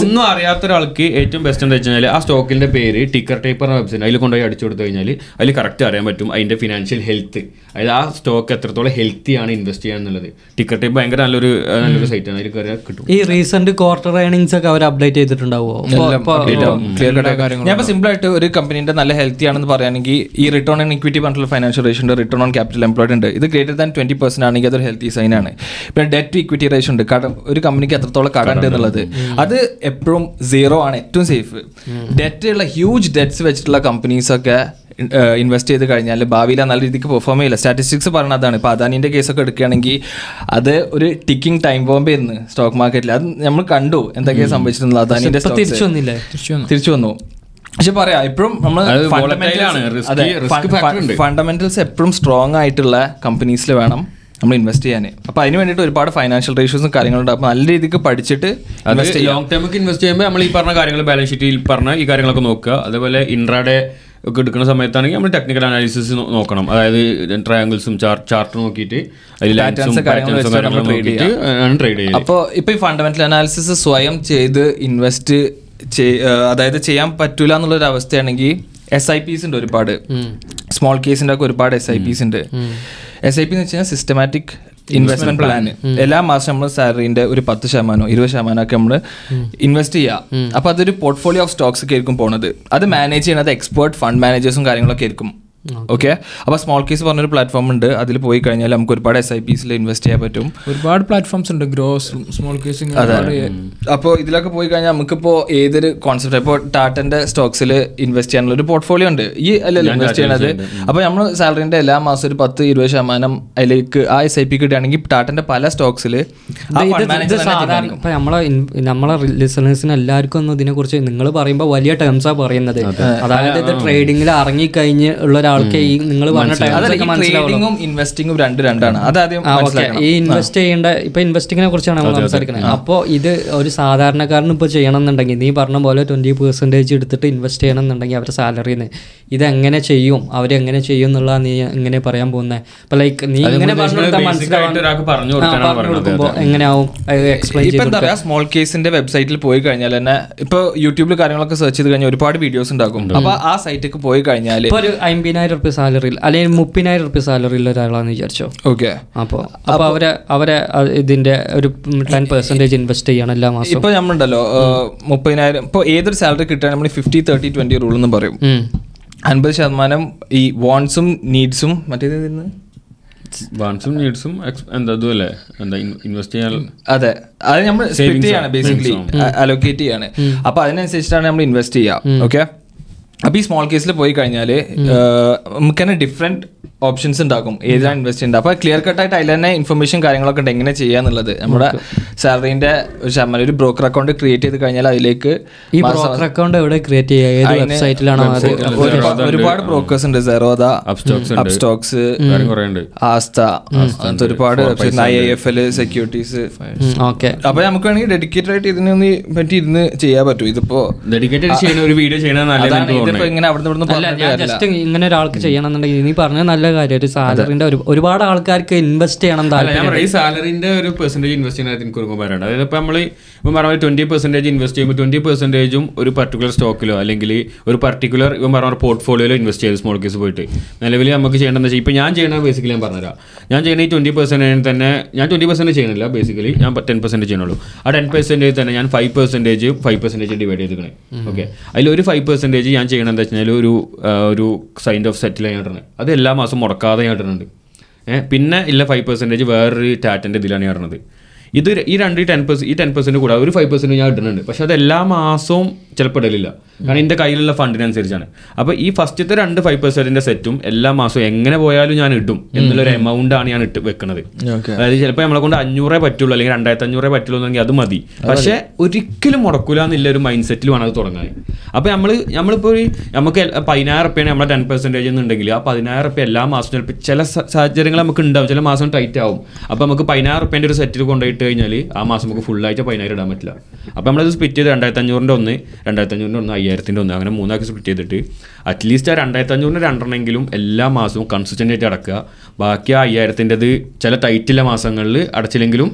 ഒന്നും അറിയാത്ത ഒരാൾക്ക് ഏറ്റവും ബെസ്റ്റ് എന്താ വെച്ചാൽ ആ സ്റ്റോക്കിന്റെ പേര് ടിക്കർ ടൈപ്പർ പറഞ്ഞ വെബ്സൈറ്റ് അതിൽ കൊണ്ടുപോയി അടിച്ചു കൊടുത്തു കഴിഞ്ഞാൽ അതിൽ കറക്റ്റ് അറിയാൻ പറ്റും അതിന്റെ ഫിനാൻഷ്യൽ ഹെൽത്ത് അതായത് ആ സ്റ്റോക്ക് എത്രത്തോളം ഹെൽത്തി ആണ് ഇൻവെസ്റ്റ് ചെയ്യുക എന്നുള്ളത്. ടിക്കർ ടൈപ്പ് ഭയങ്കര നല്ലൊരു നല്ലൊരു സൈറ്റ് ആണ്. അതിൽ കയറിയാൽ കിട്ടും. ഈ റീസെന്റ് ക്വാർട്ടർ ഏണിങ്സ് ഒക്കെ അവർ അപ്ഡേറ്റ് ചെയ്തിട്ടുണ്ടാവുമോ ഞാൻ ഇപ്പൊ സിമ്പിൾ ആയിട്ട്. ഒരു കമ്പനിയുടെ നല്ല ഹെൽത്തി ആണെന്ന് പറയുകയാണെങ്കിൽ ഈ റിട്ടേൺ ഓൺ ഇക്വിറ്റി പറഞ്ഞിട്ടുള്ള ഫൈനാൻഷ്യൽ റേഷ്യോ ഉണ്ട് റിട്ടേൺ ഓൺ ക്യാപിറ്റൽ എംപ്ലോയ്ഡ് ഉണ്ട്. ഇത് ഗ്രേറ്റർ ദാൻ ട്വന്റി പെർസെന്റ് ആണെങ്കിൽ അതൊരു ഹെൽത്തി സൈൻ ആണ്. പിന്നെ ഡെറ്റ് ടു ഇക്വിറ്റി റേഷ്യോ ഉണ്ട്. കടം ഒരു കമ്പനിക്ക് എത്രത്തോളം കടം ഉണ്ട് എന്നുള്ളത്. അത് എപ്പോഴും സീറോ ആണ്. ഏറ്റവും സേഫ് ഡെറ്റ് ഉള്ള ഹ്യൂജ് ഡെറ്റ്സ് വെച്ചിട്ടുള്ള കമ്പനീസ് ഒക്കെ ഇൻവെസ്റ്റ് ചെയ്ത് കഴിഞ്ഞാൽ ഭാവിയിൽ നല്ല രീതിക്ക് പെർഫോം ചെയ്യില്ല. സ്റ്റാറ്റിസ്റ്റിക്സ് പറയുന്നത് അതാണ്. ഇപ്പോൾ അദാനിന്റെ കേസൊക്കെ എടുക്കുകയാണെങ്കിൽ അത് ഒരു ടിക്കിംഗ് ടൈം ബോംബ് ആയിരുന്നു സ്റ്റോക്ക് മാർക്കറ്റിൽ അത് നമ്മൾ കണ്ടു എന്തൊക്കെയാണ് സംഭവിച്ചിട്ടുള്ളത് അദാനിന്റെ തിരിച്ചു വന്നില്ല. തിരിച്ചു വന്നു. പക്ഷെ പറയാം ഇപ്പോഴും നമ്മൾ. ഫണ്ടമെന്റൽസ് എപ്പോഴും സ്ട്രോങ് ആയിട്ടുള്ള കമ്പനീസിൽ വേണം നമ്മൾ ഇൻവെസ്റ്റ് ചെയ്യാൻ അപ്പൊ അതിന് വേണ്ടിയിട്ട് ഒരുപാട് ഫൈനാൻഷ്യൽ റേഷ്യൂസും കാര്യങ്ങളുണ്ട്. അപ്പൊ നല്ല രീതിക്ക് പഠിച്ചിട്ട് ഇൻവെസ്റ്റ് ലോങ് ടൈമൊക്കെ ഇൻവെസ്റ്റ് ചെയ്യുമ്പോൾ നമ്മൾ ഈ പറഞ്ഞ കാര്യങ്ങൾ ബാലൻസ് ഷീറ്റിൽ പറഞ്ഞ ഈ കാര്യങ്ങളൊക്കെ നോക്കുക. അതേപോലെ ഇൻട്രാഡേ ഒക്കെ എടുക്കുന്ന സമയത്താണെങ്കിൽ നമ്മൾ ടെക്നിക്കൽ അനാലിസിസ് നോക്കണം. അതായത് ട്രയാങ്കിൾസും ചാർട്ട് നോക്കിയിട്ട്. ട്രേഡ് ചെയ്യുക. അപ്പോൾ ഇപ്പൊ ഈ ഫണ്ടമെന്റൽ അനാലിസിസ് സ്വയം ചെയ്ത് ഇൻവെസ്റ്റ് അതായത് ചെയ്യാൻ പറ്റൂല എന്നുള്ളൊരു അവസ്ഥയാണെങ്കിൽ എസ് ഐ പിസ് ഉണ്ട് ഒരുപാട്. സ്മോൾ കേസിന്റെ ഒക്കെ ഒരുപാട് എസ് ഐ പിസ് ഉണ്ട്. എസ് ഐ പി എന്ന് വെച്ച് കഴിഞ്ഞാൽ സിസ്റ്റമാറ്റിക് ഇൻവെസ്റ്റ്മെന്റ് പ്ലാൻ എല്ലാ മാസം നമ്മൾ സാലറിന്റെ ഒരു പത്ത് ശതമാനമോ ഇരുപത് ശതമാനം ഒക്കെ നമ്മൾ ഇൻവെസ്റ്റ് ചെയ്യുക അപ്പൊ അതൊരു പോർട്ട്ഫോളിയോ ഓഫ് സ്റ്റോക്സ് ഒക്കെ ആയിരിക്കും പോണത്. അത് മാനേജ് ചെയ്യുന്നത് എക്സ്പേർട്ട് ഫണ്ട് മാനേജേഴ്സും കാര്യങ്ങളൊക്കെ ആയിരിക്കും. ഓക്കെ അപ്പോൾ സ്മോൾ കേസ് പറഞ്ഞൊരു പ്ലാറ്റ്ഫോം ഉണ്ട്. അതിൽ പോയി കഴിഞ്ഞാൽ നമുക്ക് ഒരുപാട് എസ് ഐ പിസിൽ ഇൻവെസ്റ്റ് ചെയ്യാൻ പറ്റും. ഒരുപാട് പ്ലാറ്റ്ഫോംസ് ഉണ്ട്. ഗ്രോസ് സ്മോൾ കേസിംഗ് അപ്പോൾ ഇതിലൊക്കെ പോയി കഴിഞ്ഞാൽ നമുക്കിപ്പോൾ ഏതൊരു കോൺസെപ്റ്റ് ഇപ്പോൾ ടാറ്റന്റെ സ്റ്റോക്സിൽ ഇൻവെസ്റ്റ് ചെയ്യാനുള്ള ഒരു പോർട്ട്ഫോളിയോ ഉണ്ട്. ഈ അല്ലല്ലോ ഇൻവെസ്റ്റ് ചെയ്യണത്. അപ്പോൾ നമ്മൾ സാലറിന്റെ എല്ലാ മാസം ഒരു പത്ത് ഇരുപത് ശതമാനം അതിലേക്ക് ആ എസ് ഐ പി കിട്ടുകയാണെങ്കിൽ ടാറ്റന്റെ പല സ്റ്റോക്സിൽ നമ്മളെ നമ്മളെ ലിസണേഴ്സിന് എല്ലാവർക്കും ഒന്നും ഇതിനെ കുറിച്ച് നിങ്ങൾ പറയുമ്പോൾ വലിയ ടേംസാണ് പറയുന്നത്. അതായത് ഇത് ട്രേഡിങ്ങിൽ ഇറങ്ങിക്കഴിഞ്ഞ് ഉള്ള ഒരാൾക്ക് ഈ നിങ്ങൾ പറഞ്ഞ ഇൻവെസ്റ്റിങ്ങും രണ്ട് രണ്ടാണ്. അതാദ്യം ഈ ഇൻവെസ്റ്റ് ചെയ്യേണ്ട ഇപ്പൊ ഇൻവെസ്റ്റിങ്ങിനെ കുറിച്ചാണ് നമ്മൾ സംസാരിക്കുന്നത് അപ്പോൾ ഇത് ഒരു സാധാരണക്കാരന് ഇപ്പോൾ ചെയ്യണം എന്നുണ്ടെങ്കിൽ നീ പറഞ്ഞ പോലെ ട്വന്റി പെർസെന്റേജ് എടുത്തിട്ട് ഇൻവെസ്റ്റ് ചെയ്യണം എന്നുണ്ടെങ്കിൽ അവരുടെ സാലറിന്ന് എങ്ങനെ ചെയ്യും? അവരെങ്ങനെ ചെയ്യും എന്നുള്ള നീ എങ്ങനെ പറയാൻ പോകുന്നത് ഇപ്പൊ ലൈക്ക് നീ ഇങ്ങനെ പറഞ്ഞു കൊടുത്താൽ basic പറഞ്ഞു കൊടുക്കാനാണ് പറയുന്നത്. കൊടുക്കുമ്പോൾ എങ്ങനെയാവും? എക്സ്പ്ലെയിൻ ചെയ്ത് സ്മോൾ കേസിന്റെ വെബ്സൈറ്റിൽ പോയി കഴിഞ്ഞാൽ തന്നെ ഇപ്പൊ യൂട്യൂബിൽ കാര്യങ്ങളൊക്കെ സെർച്ച് ചെയ്ത് കഴിഞ്ഞാൽ ഒരുപാട് വീഡിയോസ് ഉണ്ടാകും അപ്പൊ ആ സൈറ്റിലേക്ക് പോയി കഴിഞ്ഞാൽ ഒരു ഒരു അമ്പതിനായിരം റുപ്യ സാലറിയിൽ അല്ലെങ്കിൽ മുപ്പതിനായിരം റുപ്യ സാലറിയിൽ ഒരാളാന്ന് വിചാരിച്ചോ? ഓക്കെ. അപ്പോ അപ്പോൾ അവരെ അവരെ ഇതിന്റെ ഒരു ടെൻ പെർസെന്റേജ് ഇൻവെസ്റ്റ് ചെയ്യണം എല്ലാ മാസം ഇപ്പൊ നമ്മളുണ്ടല്ലോ മുപ്പതിനായിരം ഇപ്പൊ ഏതൊരു സാലറി കിട്ടാൻ നമ്മൾ ഫിഫ്റ്റി തേർട്ടി ട്വന്റി റൂൾ എന്ന് പറയും. അൻപത് ശതമാനം ഈ വോൺസും നീഡ്സും മറ്റേത് വാൺസും നീഡ്സും എന്താ അതുമല്ലേ അല്ലേ എന്താ ഇൻവെസ്റ്റ് ചെയ്യാൻ അതെ. അത് നമ്മൾ സ്പ്ലിറ്റ് ചെയ്യാണ് ബേസിക്കലി അലോക്കേറ്റ് ചെയ്യാണ്. അപ്പൊ അതിനനുസരിച്ചിട്ടാണ് നമ്മൾ ഇൻവെസ്റ്റ് ചെയ്യുക ഓക്കെ അപ്പൊ ഈ സ്മോൾ കേസിൽ പോയി കഴിഞ്ഞാൽ നമുക്ക് തന്നെ ഡിഫറെന്റ് ഓപ്ഷൻസ് ഉണ്ടാക്കും. ഏതിനാണ് ഇൻവെസ്റ്റ് ചെയ്യുന്നത് അപ്പോൾ ക്ലിയർ കട്ടായിട്ട് അതിൽ തന്നെ ഇൻഫർമേഷൻ കാര്യങ്ങളൊക്കെ ഉണ്ട്. എങ്ങനെ ചെയ്യുക എന്നുള്ളത് നമ്മുടെ സാലറിന്റെ ഒരു ശതമാനം ഒരു ബ്രോക്കർ അക്കൗണ്ട് ക്രിയേറ്റ് ചെയ്ത് കഴിഞ്ഞാൽ അതിലേക്ക് ഈ ബ്രോക്കർ അക്കൗണ്ട് എവിടെ ക്രിയേറ്റ് ചെയ്യുക ഏത് വെബ്സൈറ്റിലാണോ ഒരുപാട് ബ്രോക്കേഴ്സ് ഉണ്ട്. സെറോദ അപ്സ്റ്റോക്സ് ആസ്ത അങ്ങനത്തെ ഒരുപാട് I I F L securities okay. അപ്പൊ നമുക്ക് വേണമെങ്കിൽ ഡെഡിക്കേറ്റഡ് ആയിട്ട് ഇതിനൊന്ന് പറ്റി ഇരുന്ന് ചെയ്യാൻ പറ്റും. ഇതിപ്പോ ഡെഡിക്കേറ്റഡ് ചെയ്യുന്ന ഒരു വീഡിയോ ഇതിപ്പോ ഇങ്ങനെ ഒരാൾക്ക് ചെയ്യണം അല്ല ജസ്റ്റ് ഇങ്ങനെ ഒരാൾക്ക് ചെയ്യണമെന്നുണ്ടെങ്കിൽ നീ പറഞ്ഞ നല്ല കാര്യം ഒരു സാലറിന്റെ ഒരു ഒരുപാട് ആൾക്കാർക്ക് ഇൻവെസ്റ്റ് ചെയ്യണം ഈ സാലറിന്റെ ഒരു പെർസെന്റേജ് ഇൻവെസ്റ്റ് ചെയ്യുന്നത് എനിക്ക് ഒരു പറയുന്നത് അതായത് ഇപ്പൊ നമ്മൾ ഇപ്പം പറഞ്ഞ ട്വന്റി പെർസെന്റേജ് ഇൻവെസ്റ്റ് ചെയ്യുമ്പോൾ ട്വന്റി പെർസെന്റേജും ഒരു പർട്ടിക്കുലർ സ്റ്റോക്കിലോ അല്ലെങ്കിൽ ഒരു പർട്ടിക്കുലർ ഇപ്പം പറഞ്ഞ പോർട്ട്ഫോളിയോയിലോ ഇൻവെസ്റ്റ് ചെയ്ത് സ്മോൾ കേസ് പോയിട്ട്. നിലവിൽ നമുക്ക് ചെയ്യേണ്ടതെന്ന് വെച്ചാൽ ഇപ്പൊ ഞാൻ ചെയ്യണ ബേസിക്കലി ഞാൻ പറഞ്ഞുതരാം. ഞാൻ ചെയ്യുന്ന ഈ ട്വന്റി പെർസെന്റേജ് തന്നെ ഞാൻ ട്വന്റി പെർസെന്റേജ് ചെയ്യണില്ല ബേസിക്കലി ഞാൻ ടെൻ പെർസെന്റേജ് ചെയ്യണുള്ളൂ ആ ടെൻ പെർസെന്റേജ് തന്നെ ഞാൻ five percentage five percentage divide ചെയ്തിരിക്കണേ. Okay അതിൽ ഒരു ഫൈവ് പെർസെന്റേജ് ഞാൻ ചെയ്യണമെന്ന് വെച്ചാൽ ഒരു ഒരു സൈൻഡ് ഓഫ് സെറ്റിൽ ആയിട്ടാണ് അത് എല്ലാ മാസം മുടക്കാതെ ഞാൻ ഇടുന്നുണ്ട് പിന്നെ ഇല്ല ഫൈവ് പെർസെന്റേജ് വേറൊരു ടാറ്റന്റെ ഇതിലാണ് ഞാൻ ഇടുന്നത്. ഇത് ഈ രണ്ട് ടെൻ പെർസെന്റ് ഈ ടെൻ പെർസെന്റ് കൂടാതെ ഒരു ഫൈവ് പെർസെന്റ് ഞാൻ ഇടുന്നുണ്ട്. പക്ഷെ അത് എല്ലാ മാസവും ചിലപ്പോൾ ഇടലില്ല കാരണം എന്റെ കയ്യിലുള്ള ഫണ്ടിനനുസരിച്ചാണ്. അപ്പോൾ ഈ ഫസ്റ്റത്തെ രണ്ട് ഫൈവ് പെർസെന്റിന്റെ സെറ്റും എല്ലാ മാസവും എങ്ങനെ പോയാലും ഞാൻ ഇടും എന്നുള്ളൊരു എമൗണ്ട് ആണ് ഞാൻ ഇട്ട് വെക്കുന്നത് അതായത് ചിലപ്പോൾ നമ്മളെ കൊണ്ട് അഞ്ഞൂറേ പറ്റുള്ളൂ അല്ലെങ്കിൽ രണ്ടായിരത്തി അഞ്ഞൂറേ പറ്റുള്ളൂ എന്നെങ്കിൽ അത് മതി. പക്ഷെ ഒരിക്കലും മുടക്കൂല എന്നുള്ള ഒരു മൈൻഡ് സെറ്റിൽ വേണം അത് തുടങ്ങാൻ. അപ്പോൾ നമ്മൾ നമ്മളിപ്പോൾ ഒരു നമുക്ക് പതിനായിരം റുപ്യാണ് നമ്മളെ ടെൻ പെർസെന്റേജ് എന്നുണ്ടെങ്കിൽ ആ പതിനായിരം റുപ്യ എല്ലാ മാസവും ചിലപ്പോൾ ചില സാഹചര്യങ്ങൾ നമുക്ക് ഉണ്ടാവും. ചില മാസം ടൈറ്റ് ആവും. അപ്പോൾ നമുക്ക് പതിനായിരം റുപ്യേന്റെ ഒരു സെറ്റിൽ കൊണ്ടുപോയിട്ട് കഴിഞ്ഞാൽ ആ മാസം നമുക്ക് ഫുള്ളായിട്ട് പതിനായിരം ഇടാൻ പറ്റില്ല. അപ്പോൾ നമ്മളത് സ്പ്ലിറ്റ് ചെയ്ത് രണ്ടായിരത്തി അഞ്ഞൂറിന്റെ ഒന്ന് രണ്ടായിരത്തി അഞ്ഞൂറിന്റെ ഒന്ന് അയ്യായിരത്തിന്റെ ഒന്ന് അങ്ങനെ മൂന്നാക്കി സ്പ്ലിറ്റ് ചെയ്തിട്ട് അറ്റ്ലീസ്റ്റ് ആ രണ്ടായിരത്തി അഞ്ഞൂറിന്റെ രണ്ടെണ്ണെങ്കിലും എല്ലാ മാസവും കൺസിസ്റ്റന്റ് ആയിട്ട് അടക്കുക. ബാക്കി ആ അയ്യായിരത്തിന്റെത് ചില ടൈറ്റിലെ മാസങ്ങളിൽ അടച്ചില്ലെങ്കിലും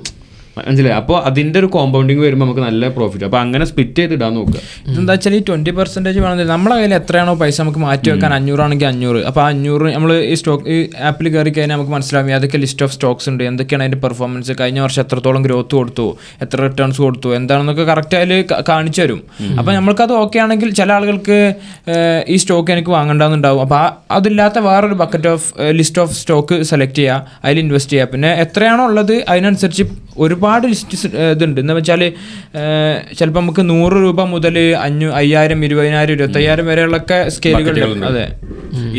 മനസ്സിലായി? അപ്പോൾ അതിന്റെ ഒരു കോമ്പൗണ്ടിങ് വരുമ്പോൾ നമുക്ക് നല്ല പ്രോഫിറ്റ് അപ്പോൾ അങ്ങനെ സ്പ്ലിറ്റ് ചെയ്ത് ഇടാൻ നോക്കുക. ഇതെന്താ വെച്ചാൽ ഈ ട്വന്റി പെർസെന്റേജ് വേണമെങ്കിൽ നമ്മളെ കയ്യിൽ എത്രയാണോ പൈസ നമുക്ക് മാറ്റി വെക്കാൻ അഞ്ഞൂറാണെങ്കിൽ അഞ്ഞൂറ്. അപ്പോൾ അഞ്ഞൂറ് നമ്മൾ ഈ സ്റ്റോക്ക് ഈ ആപ്പിൽ കയറി കഴിഞ്ഞാൽ നമുക്ക് മനസ്സിലാവും. ഏതൊക്കെ ലിസ്റ്റ് ഓഫ് സ്റ്റോക്സ് ഉണ്ട്? എന്തൊക്കെയാണ് അതിന്റെ പെർഫോമൻസ് കഴിഞ്ഞ വർഷം എത്രത്തോളം ഗ്രോത്ത് കൊടുത്തു? എത്ര റിട്ടേൺസ് കൊടുത്തു? എന്താണെന്നൊക്കെ കറക്റ്റ് അതിൽ കാണിച്ചു തരും. അപ്പോൾ നമ്മൾക്കത് ഓക്കെ ആണെങ്കിൽ ചില ആളുകൾക്ക് ഈ സ്റ്റോക്ക് എനിക്ക് വാങ്ങണ്ടെന്നുണ്ടാവും. അപ്പോൾ ആ അതില്ലാത്ത വേറൊരു bucket of list of stock select ചെയ്യുക. അതിൽ ഇൻവെസ്റ്റ് ചെയ്യുക. പിന്നെ എത്രയാണോ ഉള്ളത് അതിനനുസരിച്ച് ഒരുപാട് ലിസ്റ്റ് ഇതുണ്ട്. എന്ന് വെച്ചാൽ ചിലപ്പോൾ നമുക്ക് നൂറ് രൂപ മുതൽ അഞ്ഞൂ അയ്യായിരം ഇരുപതിനായിരം ഇരുപത്തയ്യായിരം വരെയുള്ളൊക്കെ സ്കെയിലുകൾ അതെ.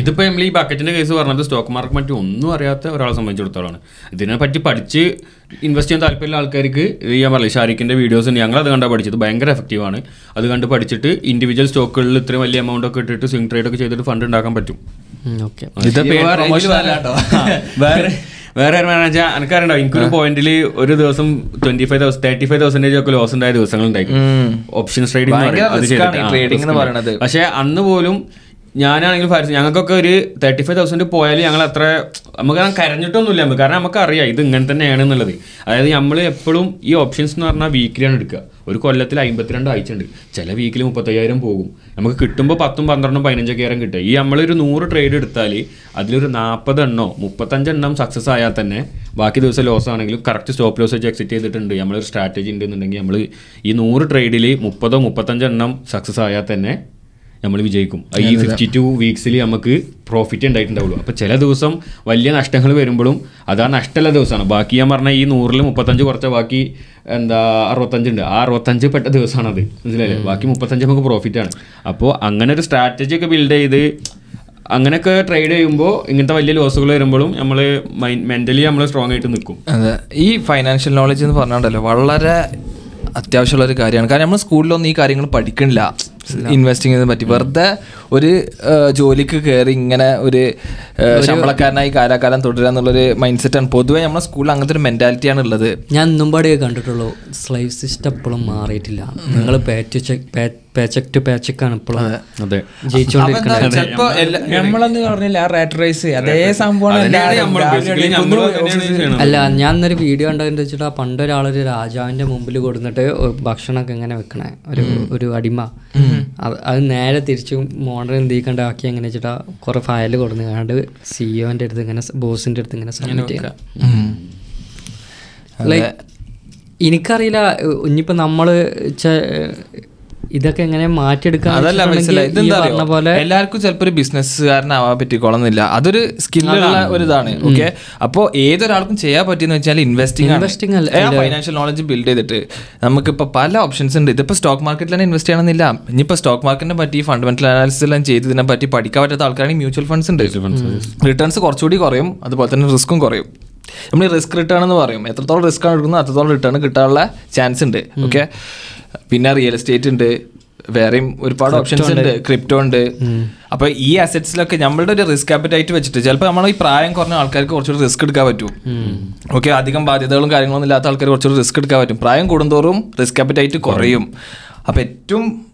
ഇതിപ്പോ നമ്മൾ ഈ ബക്കറ്റിന്റെ കേസ് പറഞ്ഞത് സ്റ്റോക്ക് മാർക്കറ്റ് മറ്റും ഒന്നും അറിയാത്ത ഒരാളെ സംബന്ധിച്ചിടത്തോളാണ്. ഇതിനെ പറ്റി പഠിച്ച് ഇൻവെസ്റ്റ് ചെയ്യാൻ താല്പര്യമുള്ള ആൾക്കാർക്ക് ഇത് ഞാൻ പറയില്ല ഷാരിഖിന്റെ വീഡിയോസ് ഉണ്ട്. ഞങ്ങൾ അത് കണ്ടാ പഠിച്ചത് ഭയങ്കര എഫക്റ്റീവ് ആണ്. അത് കണ്ട് പഠിച്ചിട്ട് ഇൻഡിവിജ്വൽ സ്റ്റോക്കുകളിൽ ഇത്രയും വലിയ എമൗണ്ട് ഒക്കെ ഇട്ടിട്ട് സ്വിംഗ് ട്രേഡ് ഒക്കെ ചെയ്തിട്ട് ഫണ്ട് ഉണ്ടാക്കാൻ പറ്റും. ഓക്കെ വേറെ വേറെ വെച്ചാൽ എനിക്കറിയണ്ടോ എനിക്കൊരു പോയിന്റിൽ ഒരു ദിവസം twenty five thousand thirty five തൗസൻഡേജ് ഒക്കെ ലോസ് ഉണ്ടായ ദിവസങ്ങൾ ഓപ്ഷൻ ട്രേഡിംഗ്. പക്ഷേ അന്ന് പോലും ഞാനാണെങ്കിൽ ഫാരിസ് ഞങ്ങൾക്കൊക്കെ ഒരു തേർട്ടി ഫൈവ് തൗസൻഡ് പോയാൽ ഞങ്ങൾ അത്ര നമുക്ക് കരഞ്ഞിട്ടൊന്നുമില്ല നമുക്ക്. കാരണം നമുക്ക് അറിയാം ഇത് ഇങ്ങനെ തന്നെയാണ് എന്നുള്ളത്. അതായത് നമ്മൾ എപ്പോഴും ഈ ഓപ്ഷൻസ് എന്ന് പറഞ്ഞാൽ വീക്കിലാണ് എടുക്കുക. ഒരു കൊല്ലത്തിൽ അമ്പത്തിരണ്ട് ആഴ്ച ഉണ്ട് ചില വീക്കിൽ മുപ്പത്തയ്യായിരം പോകും. നമുക്ക് കിട്ടുമ്പോൾ പത്തും പന്ത്രണ്ടും പതിനഞ്ചൊക്കെ ആയിരം കിട്ടുക. ഈ നമ്മളൊരു നൂറ് ട്രേഡ് എടുത്താൽ അതിലൊരു നാൽപ്പത് എണ്ണോ മുപ്പത്തഞ്ച് എണ്ണം സക്സസ് ആയാൽ തന്നെ ബാക്കി ദിവസം ലോസ് ആണെങ്കിലും കറക്റ്റ് സ്റ്റോപ്പ് ലോസ് വെച്ച് എക്സിറ്റ് ചെയ്തിട്ടുണ്ട്. നമ്മളൊരു സ്ട്രാറ്റജി ഉണ്ടെന്നുണ്ടെങ്കിൽ നമ്മൾ ഈ നൂറ് ട്രേഡിൽ മുപ്പതോ മുപ്പത്തഞ്ചെണ്ണം സക്സസ് ആയാൽ തന്നെ നമ്മൾ വിജയിക്കും. ഈ ഫിഫ്റ്റി ടു വീക്സിൽ നമുക്ക് പ്രോഫിറ്റ് ഉണ്ടായിട്ടുണ്ടാവുള്ളൂ. അപ്പോൾ ചില ദിവസം വലിയ നഷ്ടങ്ങൾ വരുമ്പോഴും അതാ നഷ്ടമുള്ള ദിവസമാണ്. ബാക്കി ഞാൻ പറഞ്ഞ ഈ നൂറിൽ മുപ്പത്തഞ്ച് കുറച്ച ബാക്കി എന്താ അറുപത്തഞ്ചുണ്ട് ആ അറുപത്തഞ്ച് പെട്ട ദിവസമാണത്. മനസ്സിലായില്ലേ? ബാക്കി മുപ്പത്തഞ്ച് നമുക്ക് പ്രോഫിറ്റ് ആണ്. അപ്പോൾ അങ്ങനെ ഒരു സ്ട്രാറ്റജി ഒക്കെ ബിൽഡ് ചെയ്ത് അങ്ങനെയൊക്കെ ട്രേഡ് ചെയ്യുമ്പോൾ ഇങ്ങനത്തെ വലിയ ലോസുകൾ വരുമ്പോഴും നമ്മൾ മെന്റലി നമ്മൾ സ്ട്രോങ് ആയിട്ട് നിൽക്കും. അതെ. ഈ ഫൈനാൻഷ്യൽ നോളജ് എന്ന് പറഞ്ഞാൽ വളരെ അത്യാവശ്യമുള്ള ഒരു കാര്യമാണ്. കാരണം നമ്മൾ സ്കൂളിലൊന്നും ഈ കാര്യങ്ങൾ പഠിക്കണില്ല. ഇൻവെസ്റ്റിങ്ങിനെ പറ്റി. വെറുതെ ഒരു ജോലിക്ക് കയറി ഇങ്ങനെ ഒരു ശമ്പളക്കാരനായി കാലാകാലം തുടരുക എന്നുള്ളൊരു മൈൻഡ് സെറ്റാണ് പൊതുവെ നമ്മുടെ സ്കൂളിൽ അങ്ങനത്തെ ഒരു മെന്റാലിറ്റിയാണ് ഉള്ളത്. ഞാൻ ഇന്നും പാടിയേ കണ്ടിട്ടുള്ളൂ. സ്ലൈവ് സിസ്റ്റം എപ്പോഴും മാറിയിട്ടില്ല. നിങ്ങൾ പേച്ചക് ടു പാച്ചക്കാണ് നമ്മളെന്ന് പറഞ്ഞില്ല ആ റാറ്റ് റേസ് അതേ സംഭവമാണ് ചെയ്യണത്. അല്ല ഞാൻ ഇന്നൊരു വീഡിയോ കണ്ടതെന്ന് വെച്ചിട്ട് പണ്ട് ഒരാളൊരു രാജാവിന്റെ മുമ്പിൽ കൊടുത്തിട്ട് ഭക്ഷണമൊക്കെ എങ്ങനെ വെക്കണേ. ഒരു ഒരു അടിമ. അത് നേരെ തിരിച്ചു മോഡൽ എന്തിക്കണ്ട ആക്കി എങ്ങനെ വെച്ചിട്ടാ കുറെ ഫയൽ കൊടുന്ന് കണ്ട് സിഇഒന്റെ അടുത്ത് ഇങ്ങനെ ബോസിന്റെ അടുത്ത് ഇങ്ങനെ സബ്മിറ്റ് ലൈക്ക് എനിക്കറിയില്ല ഇനിയിപ്പോൾ നമ്മൾ ഇതൊക്കെ എങ്ങനെ മാറ്റിയെടുക്കാൻ അതല്ല മനസ്സിലായി. ഇതെന്താ പോലെ എല്ലാവർക്കും ചിലപ്പോൾ ഒരു ബിസിനസ്സുകാരനാവാൻ പറ്റിക്കോളന്നില്ല. അതൊരു സ്കില്ലുള്ള ഒരു ഇതാണ് ഓക്കെ അപ്പോൾ ഏതൊരാൾക്കും ചെയ്യാൻ പറ്റിയെന്ന് വെച്ചാൽ ഇൻവെസ്റ്റിംഗ് ഇൻവെസ്റ്റിംഗ് അല്ല. ഫൈനാൻഷ്യൽ നോളജ് ബിൽഡ് ചെയ്തിട്ട് നമുക്ക് നമുക്കിപ്പോൾ പല ഓപ്ഷൻസ് ഉണ്ട്. ഇതിപ്പോൾ സ്റ്റോക്ക് മാർക്കറ്റിൽ തന്നെ ഇൻവെസ്റ്റ് ചെയ്യണമെന്നില്ല. ഇനിയിപ്പോൾ സ്റ്റോക്ക് മാർക്കറ്റിനെ പറ്റി ഫണ്ടമെന്റൽ അനാലിസിസ് എല്ലാം ചെയ്ത് ഇതിനെ പറ്റി പഠിക്കാൻ പറ്റാത്ത ആൾക്കാരാണെങ്കിൽ മ്യൂച്വൽ ഫണ്ട്സ് ഉണ്ട്. റിട്ടേൺസ് കുറച്ചുകൂടി കുറയും. അതുപോലെ തന്നെ റിസ്ക്കും കുറയും. നമ്മൾ റിസ്ക് റിട്ടേൺ എന്ന് പറയും. എത്രത്തോളം റിസ്ക് ആണ് എടുക്കുന്നത് അത്രത്തോളം റിട്ടേൺ കിട്ടാനുള്ള ചാൻസ് ഉണ്ട് ഓക്കെ പിന്നെ റിയൽ എസ്റ്റേറ്റ് ഉണ്ട്. വേറെയും ഒരുപാട് ഓപ്ഷൻസ് ഉണ്ട്. ക്രിപ്റ്റോ ഉണ്ട്. അപ്പൊ ഈ അസറ്റ്സിലൊക്കെ നമ്മളുടെ ഒരു റിസ്ക് ആപ്പിറ്റൈറ്റ് വെച്ചിട്ട് ചിലപ്പോൾ നമ്മൾ ഈ പ്രായം കുറഞ്ഞ ആൾക്കാർക്ക് കുറച്ചൊരു റിസ്ക് എടുക്കാൻ പറ്റും. ഓക്കെ അധികം ബാധ്യതകളും കാര്യങ്ങളൊന്നും ഇല്ലാത്ത ആൾക്കാർ കുറച്ചൊരു റിസ്ക് എടുക്കാൻ പറ്റും. പ്രായം കൂടുന്തോറും റിസ്ക് ആപ്പിറ്റൈറ്റ് കുറയും. അപ്പൊ ഏറ്റവും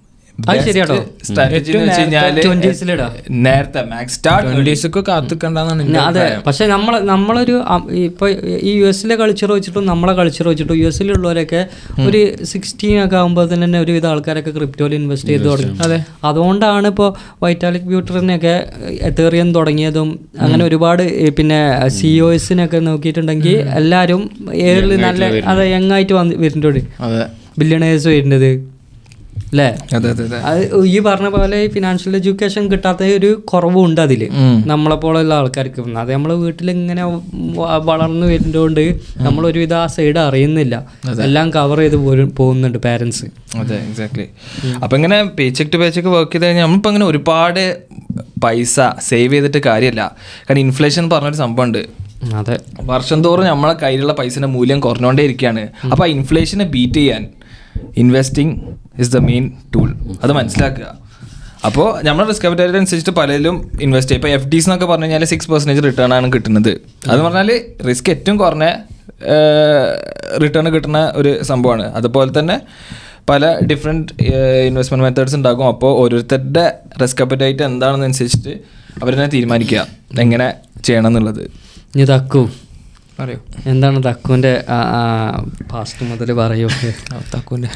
അത് പക്ഷെ നമ്മൾ നമ്മളൊരു ഇപ്പൊ ഈ യു എസിലെ കൾച്ചർ വെച്ചിട്ടും നമ്മളെ കൾച്ചർ വെച്ചിട്ടും യു എസിലുള്ളവരൊക്കെ ഒരു സിക്സ്റ്റീൻ ഒക്കെ ആകുമ്പോൾ തന്നെ ഒരുവിധ ആൾക്കാരൊക്കെ ക്രിപ്റ്റോയിൽ ഇൻവെസ്റ്റ് ചെയ്ത് തുടങ്ങി. അതെ. അതുകൊണ്ടാണ് ഇപ്പോൾ വൈറ്റാലിക് ബ്യൂട്ടറിനൊക്കെ എത്തേറിയം തുടങ്ങിയതും അങ്ങനെ ഒരുപാട് പിന്നെ സിഒഎസിനൊക്കെ നോക്കിയിട്ടുണ്ടെങ്കിൽ എല്ലാവരും ഏറിൽ നല്ല അതെ യങ് ആയിട്ട് വന്ന് വരുന്നുണ്ട്. ബില്യണേഴ്സ് വരുന്നത്. അല്ലേ ഈ പറഞ്ഞ പോലെ ഫിനാൻഷ്യൽ എഡ്യൂക്കേഷൻ കിട്ടാത്ത ഒരു കുറവുണ്ട് അതിൽ നമ്മളെ പോലെയുള്ള ആൾക്കാർക്ക്. അത് നമ്മളെ വീട്ടിൽ ഇങ്ങനെ വളർന്നു വരുന്നതുകൊണ്ട് നമ്മൾ ഒരുവിധ ആ സൈഡ് അറിയുന്നില്ല. എല്ലാം കവർ ചെയ്ത് പോകുന്നുണ്ട് പാരൻസ് അതെ എക്സാക്ട്ലി അപ്പൊ ഇങ്ങനെ പേച്ചക് ടു പേച്ചക് വർക്ക് ചെയ്ത് കഴിഞ്ഞാൽ നമ്മളിപ്പോൾ അങ്ങനെ ഒരുപാട് പൈസ സേവ് ചെയ്തിട്ട് കാര്യമല്ല കാരണം ഇൻഫ്ലേഷൻ എന്ന് പറഞ്ഞൊരു സംഭവമുണ്ട് അതെ. വർഷം തോറും നമ്മളെ കയ്യിലുള്ള പൈസയുടെ മൂല്യം കുറഞ്ഞുകൊണ്ടേ ഇരിക്കുകയാണ് അപ്പോൾ ആ ഇൻഫ്ലേഷനെ ബീറ്റ് ചെയ്യാൻ investing is the main tool അത് മനസ്സിലാക്കുക. അപ്പോൾ നമ്മൾ റിസ്ക് അപ്പിറ്റൈറ്റ് അനുസരിച്ചിട്ട് പലരും ഇൻവെസ്റ്റ് ചെയ്യും. ഇപ്പോൾ എഫ് ഡീസ് എന്നൊക്കെ പറഞ്ഞു കഴിഞ്ഞാൽ സിക്സ് പെർസെന്റേജ് റിട്ടേൺ ആണ് കിട്ടുന്നത്. അത് പറഞ്ഞാൽ റിസ്ക് ഏറ്റവും കുറഞ്ഞ റിട്ടേൺ കിട്ടുന്ന ഒരു സംഭവമാണ്. അതുപോലെ തന്നെ പല ഡിഫറെന്റ് ഇൻവെസ്റ്റ്മെന്റ് മെത്തേഡ്സ് ഉണ്ടാകും. അപ്പോൾ ഓരോരുത്തരുടെ റിസ്ക് അപ്പിറ്റൈറ്റ് എന്താണെന്ന് അനുസരിച്ചിട്ട് അവരെന്നെ തീരുമാനിക്കുക. എങ്ങനെ ചെയ്യണം എന്നുള്ളത്. ഇനി തക്കു പറയൂ. എന്താണ് തക്കുവിന്റെ പാസ്റ്റ് മുതൽ പറയൂ. തക്കുവിന്റെ.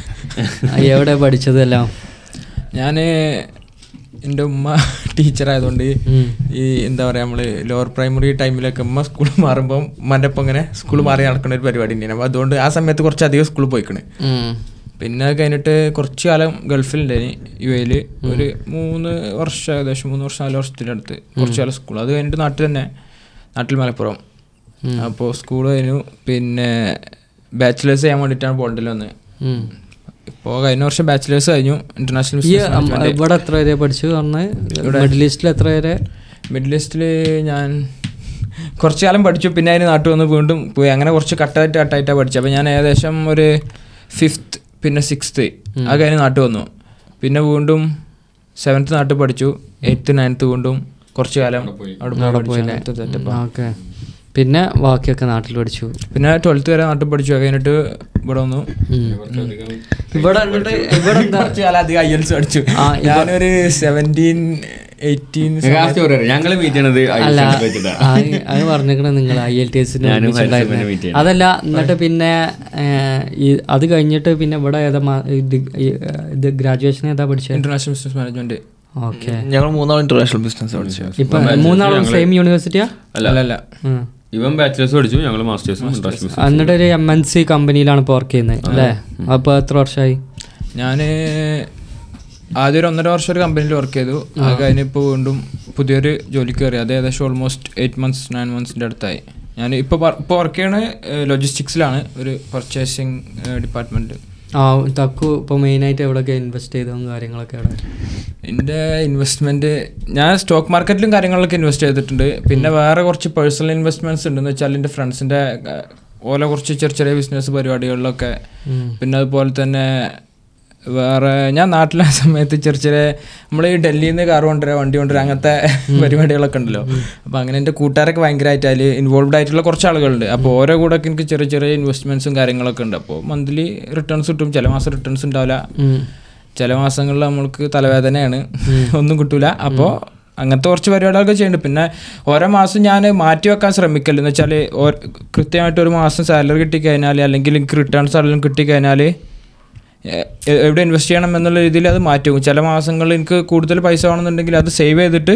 എവിടെ പഠിച്ചതെല്ലാം ഞാൻ എന്റെ ഉമ്മ ടീച്ചറായതുകൊണ്ട് ആയതുകൊണ്ട് ഈ എന്താ പറയുക നമ്മൾ ലോവർ പ്രൈമറി ടൈമിലൊക്കെ ഉമ്മ സ്കൂൾ മാറുമ്പോൾ ഉമ്മന്റെ ഒപ്പം ഇങ്ങനെ സ്കൂൾ മാറി നടക്കുന്ന ഒരു പരിപാടി തന്നെയാണ് അപ്പോൾ അതുകൊണ്ട് ആ സമയത്ത് കുറച്ച് അധികം സ്കൂളിൽ പോയിക്കണ് പിന്നെ കഴിഞ്ഞിട്ട് കുറച്ച് കാലം ഗൾഫിലുണ്ടായി യു എയിൽ ഒരു മൂന്ന് വർഷം ഏകദേശം മൂന്ന് വർഷം നാല് വർഷത്തിനടുത്ത് കുറച്ച് കാലം സ്കൂൾ അത് കഴിഞ്ഞിട്ട് നാട്ടിൽ തന്നെ നാട്ടിൽ മലപ്പുറം. അപ്പോൾ സ്കൂൾ കഴിഞ്ഞു. പിന്നെ ബാച്ചിലേഴ്സ് ചെയ്യാൻ വേണ്ടിയിട്ടാണ് പോണ്ടിൽ വന്നത്. ഇപ്പോൾ കഴിഞ്ഞ വർഷം ബാച്ചിലേഴ്സ് കഴിഞ്ഞു. ഇന്റർനാഷണൽ ഇവിടെ എത്ര വരെ പഠിച്ചു? മിഡിൽ ഈസ്റ്റിൽ എത്ര വരെ? മിഡിൽ ഈസ്റ്റിൽ ഞാൻ കുറച്ച് കാലം പഠിച്ചു. പിന്നെ അതിന് നാട്ടിൽ വന്ന് വീണ്ടും പോയി. അങ്ങനെ കുറച്ച് കട്ടായിട്ട് കട്ടായിട്ടാണ് പഠിച്ചത്. അപ്പോൾ ഞാൻ ഏകദേശം ഒരു ഫിഫ്ത്ത് പിന്നെ സിക്സ്ത്ത് ആ കഴിഞ്ഞ് നാട്ടിൽ വന്നു. പിന്നെ വീണ്ടും സെവൻത്ത് നാട്ടിൽ പഠിച്ചു. എയ്ത്ത് നയൻത്ത് വീണ്ടും കുറച്ച് കാലം അവിടെ പോയി. പിന്നെ ബാക്കിയൊക്കെ നാട്ടിൽ പഠിച്ചു. പിന്നെ ട്വൽത്ത് വരെ നാട്ടിൽ പഠിച്ചു. കഴിഞ്ഞിട്ട് ഇവിടെ വന്നു. ഇവിടെ ഇവിടെ എന്താ? അധികം ഐ പഠിച്ചു. ഞാനൊരു സെവന്റീൻ ഞങ്ങൾ മീറ്റ് ചെയ്യണത് അത് പറഞ്ഞിരിക്കണ നിങ്ങൾ ഐ എൽ ടി എസിന്. അതല്ല എന്നിട്ട് പിന്നെ അത് കഴിഞ്ഞിട്ട് പിന്നെ ഇവിടെ ഏതാ ഇത് ഗ്രാജുവേഷൻ ഏതാ പഠിച്ചത് ഇന്റർനാഷണൽ ബിസിനസ് മാനേജ്മെന്റ് ഓക്കെ. ഞങ്ങൾ മൂന്നാളും ഇന്റർനാഷണൽ ബിസിനസ് പഠിച്ചു. ഇപ്പൊ മൂന്നാളും സെയിം യൂണിവേഴ്സിറ്റിയാ അല്ല അല്ല. ഇവൻ ബാച്ചിലേഴ്സ് പഠിച്ചു ഞങ്ങൾ മാസ്റ്റേഴ്സ് എന്നിട്ട് ഒരു എം എൻ സി കമ്പനിയിലാണ് ഇപ്പോൾ വർക്ക് ചെയ്യുന്നത് അല്ലേ? അപ്പോൾ എത്ര വർഷമായി ഞാൻ ആദ്യം ഒരു ഒന്നര വർഷം ഒരു കമ്പനിയിൽ വർക്ക് ചെയ്തു. അത് കഴിഞ്ഞിപ്പോൾ വീണ്ടും പുതിയൊരു ജോലിക്ക് കയറി. അത് ഏകദേശം ഓൾമോസ്റ്റ് എയ്റ്റ് മന്ത്സ് നയൻ മന്ത്സിന്റെ അടുത്തായി. ഞാൻ ഇപ്പോൾ ഇപ്പോൾ വർക്ക് ചെയ്യണ ലോജിസ്റ്റിക്സിലാണ് ഒരു പർച്ചേസിങ് ഡിപ്പാർട്ട്മെന്റ് ആ തക്കു ഇപ്പോൾ മെയിനായിട്ട് എവിടെയൊക്കെ ഇൻവെസ്റ്റ് ചെയ്തതും കാര്യങ്ങളൊക്കെ അവിടെ? എന്റെ ഇൻവെസ്റ്റ്മെന്റ് ഞാൻ സ്റ്റോക്ക് മാർക്കറ്റിലും കാര്യങ്ങളിലൊക്കെ ഇൻവെസ്റ്റ് ചെയ്തിട്ടുണ്ട്. പിന്നെ വേറെ കുറച്ച് പേഴ്സണൽ ഇൻവെസ്റ്റ്മെന്റ്സ് ഉണ്ടെന്ന് വെച്ചാൽ എന്റെ ഫ്രണ്ട്സിന്റെ ഓല കുറച്ച് ചെറിയ ചെറിയ ബിസിനസ് പരിപാടികളിലൊക്കെ. പിന്നെ അതുപോലെ തന്നെ വേറെ ഞാൻ നാട്ടിലെ സമയത്ത് ചെറിയ ചെറിയ നമ്മൾ ഈ ഡൽഹിയിൽ നിന്ന് കാർ കൊണ്ടുവരാ വണ്ടി കൊണ്ടുവരാ അങ്ങനത്തെ പരിപാടികളൊക്കെ ഉണ്ടല്ലോ. അപ്പോൾ അങ്ങനെ എന്റെ കൂട്ടുകാരൊക്കെ ഭയങ്കരമായിട്ട് അതിൽ ഇൻവോൾവ് ആയിട്ടുള്ള കുറച്ച് ആളുകളുണ്ട്. അപ്പോൾ ഓരോ കൂടെ ഒക്കെ എനിക്ക് ചെറിയ ചെറിയ ഇൻവെസ്റ്റ്മെന്റ്സും കാര്യങ്ങളൊക്കെ ഉണ്ട്. അപ്പോൾ മന്ത്ലി റിട്ടേൺസ് കിട്ടും. ചില മാസം റിട്ടേൺസ് ഉണ്ടാവില്ല. ചില മാസങ്ങളിൽ നമ്മൾക്ക് തലവേദനയാണ്. ഒന്നും കിട്ടൂല. അപ്പോൾ അങ്ങനത്തെ കുറച്ച് പരിപാടികളൊക്കെ ചെയ്യുന്നുണ്ട്. പിന്നെ ഓരോ മാസം ഞാൻ മാറ്റി വെക്കാൻ ശ്രമിക്കൽ എന്ന് വെച്ചാൽ കൃത്യമായിട്ട് ഒരു മാസം സാലറി കിട്ടിക്കഴിഞ്ഞാൽ അല്ലെങ്കിൽ എനിക്ക് റിട്ടേൺസ് ആണെങ്കിലും കിട്ടിക്കഴിഞ്ഞാൽ എവിടെ ഇൻവെസ്റ്റ് ചെയ്യണം എന്നുള്ള രീതിയിൽ അത് മാറ്റും. ചില മാസങ്ങളിൽ എനിക്ക് കൂടുതൽ പൈസ വേണമെന്നുണ്ടെങ്കിൽ അത് സേവ് ചെയ്തിട്ട്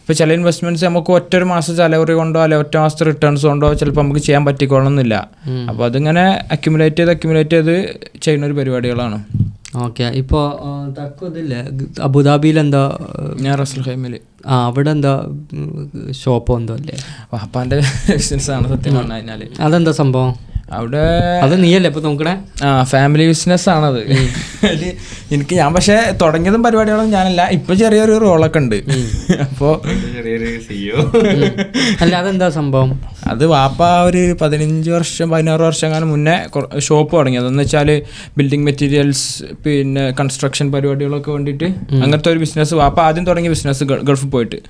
ഇപ്പോൾ ചില ഇൻവെസ്റ്റ്മെന്റ്സ് നമുക്ക് ഒറ്റ ഒരു മാസം സാലറി കൊണ്ടോ അല്ലെങ്കിൽ ഒറ്റ മാസത്തെ റിട്ടേൺസ് കൊണ്ടോ ചിലപ്പോൾ നമുക്ക് ചെയ്യാൻ പറ്റിക്കോളണമെന്നില്ല. അപ്പോൾ അതിങ്ങനെ അക്യുമുലേറ്റ് ചെയ്ത് അക്യുമുലേറ്റ് ചെയ്ത് ചെയ്യുന്ന ഒരു പരിപാടികളാണ്. ഓക്കെ. ഇപ്പോൾ തക്കതില്ലേ? അബുദാബിയിൽ എന്താ ഞാൻ റസൽ ഹൈമിൽ ആ അവിടെ എന്താ ഷോപ്പോ എന്തോ അല്ലേ? വാപ്പാന്റെ ബിസിനസ് ആണ് സത്യം പറഞ്ഞു കഴിഞ്ഞാൽ അതെന്താ സംഭവം? അവിടെ അത് നീയല്ലേ ഇപ്പൊ നോക്കണേ? ആ ഫാമിലി ബിസിനസ് ആണത്. അതിൽ എനിക്ക് ഞാൻ പക്ഷെ തുടങ്ങിയതും പരിപാടികളും ഞാനല്ല. ഇപ്പൊ ചെറിയൊരു റോളൊക്കെ ഉണ്ട്. അപ്പോ ചെറിയൊരു സിഇഒ അല്ല അതെന്താ സംഭവം? അത് വാപ്പ ഒരു പതിനഞ്ച് വർഷം പതിനാറ് വർഷം കാലം മുന്നേ ഷോപ്പ് തുടങ്ങി. അതെന്ന് വെച്ചാൽ ബിൽഡിംഗ് മെറ്റീരിയൽസ് പിന്നെ കൺസ്ട്രക്ഷൻ പരിപാടികളൊക്കെ വേണ്ടിയിട്ട് അങ്ങനത്തെ ഒരു ബിസിനസ് വാപ്പ ആദ്യം തുടങ്ങിയ ബിസിനസ് ഗൾഫിൽ പോയിട്ട്.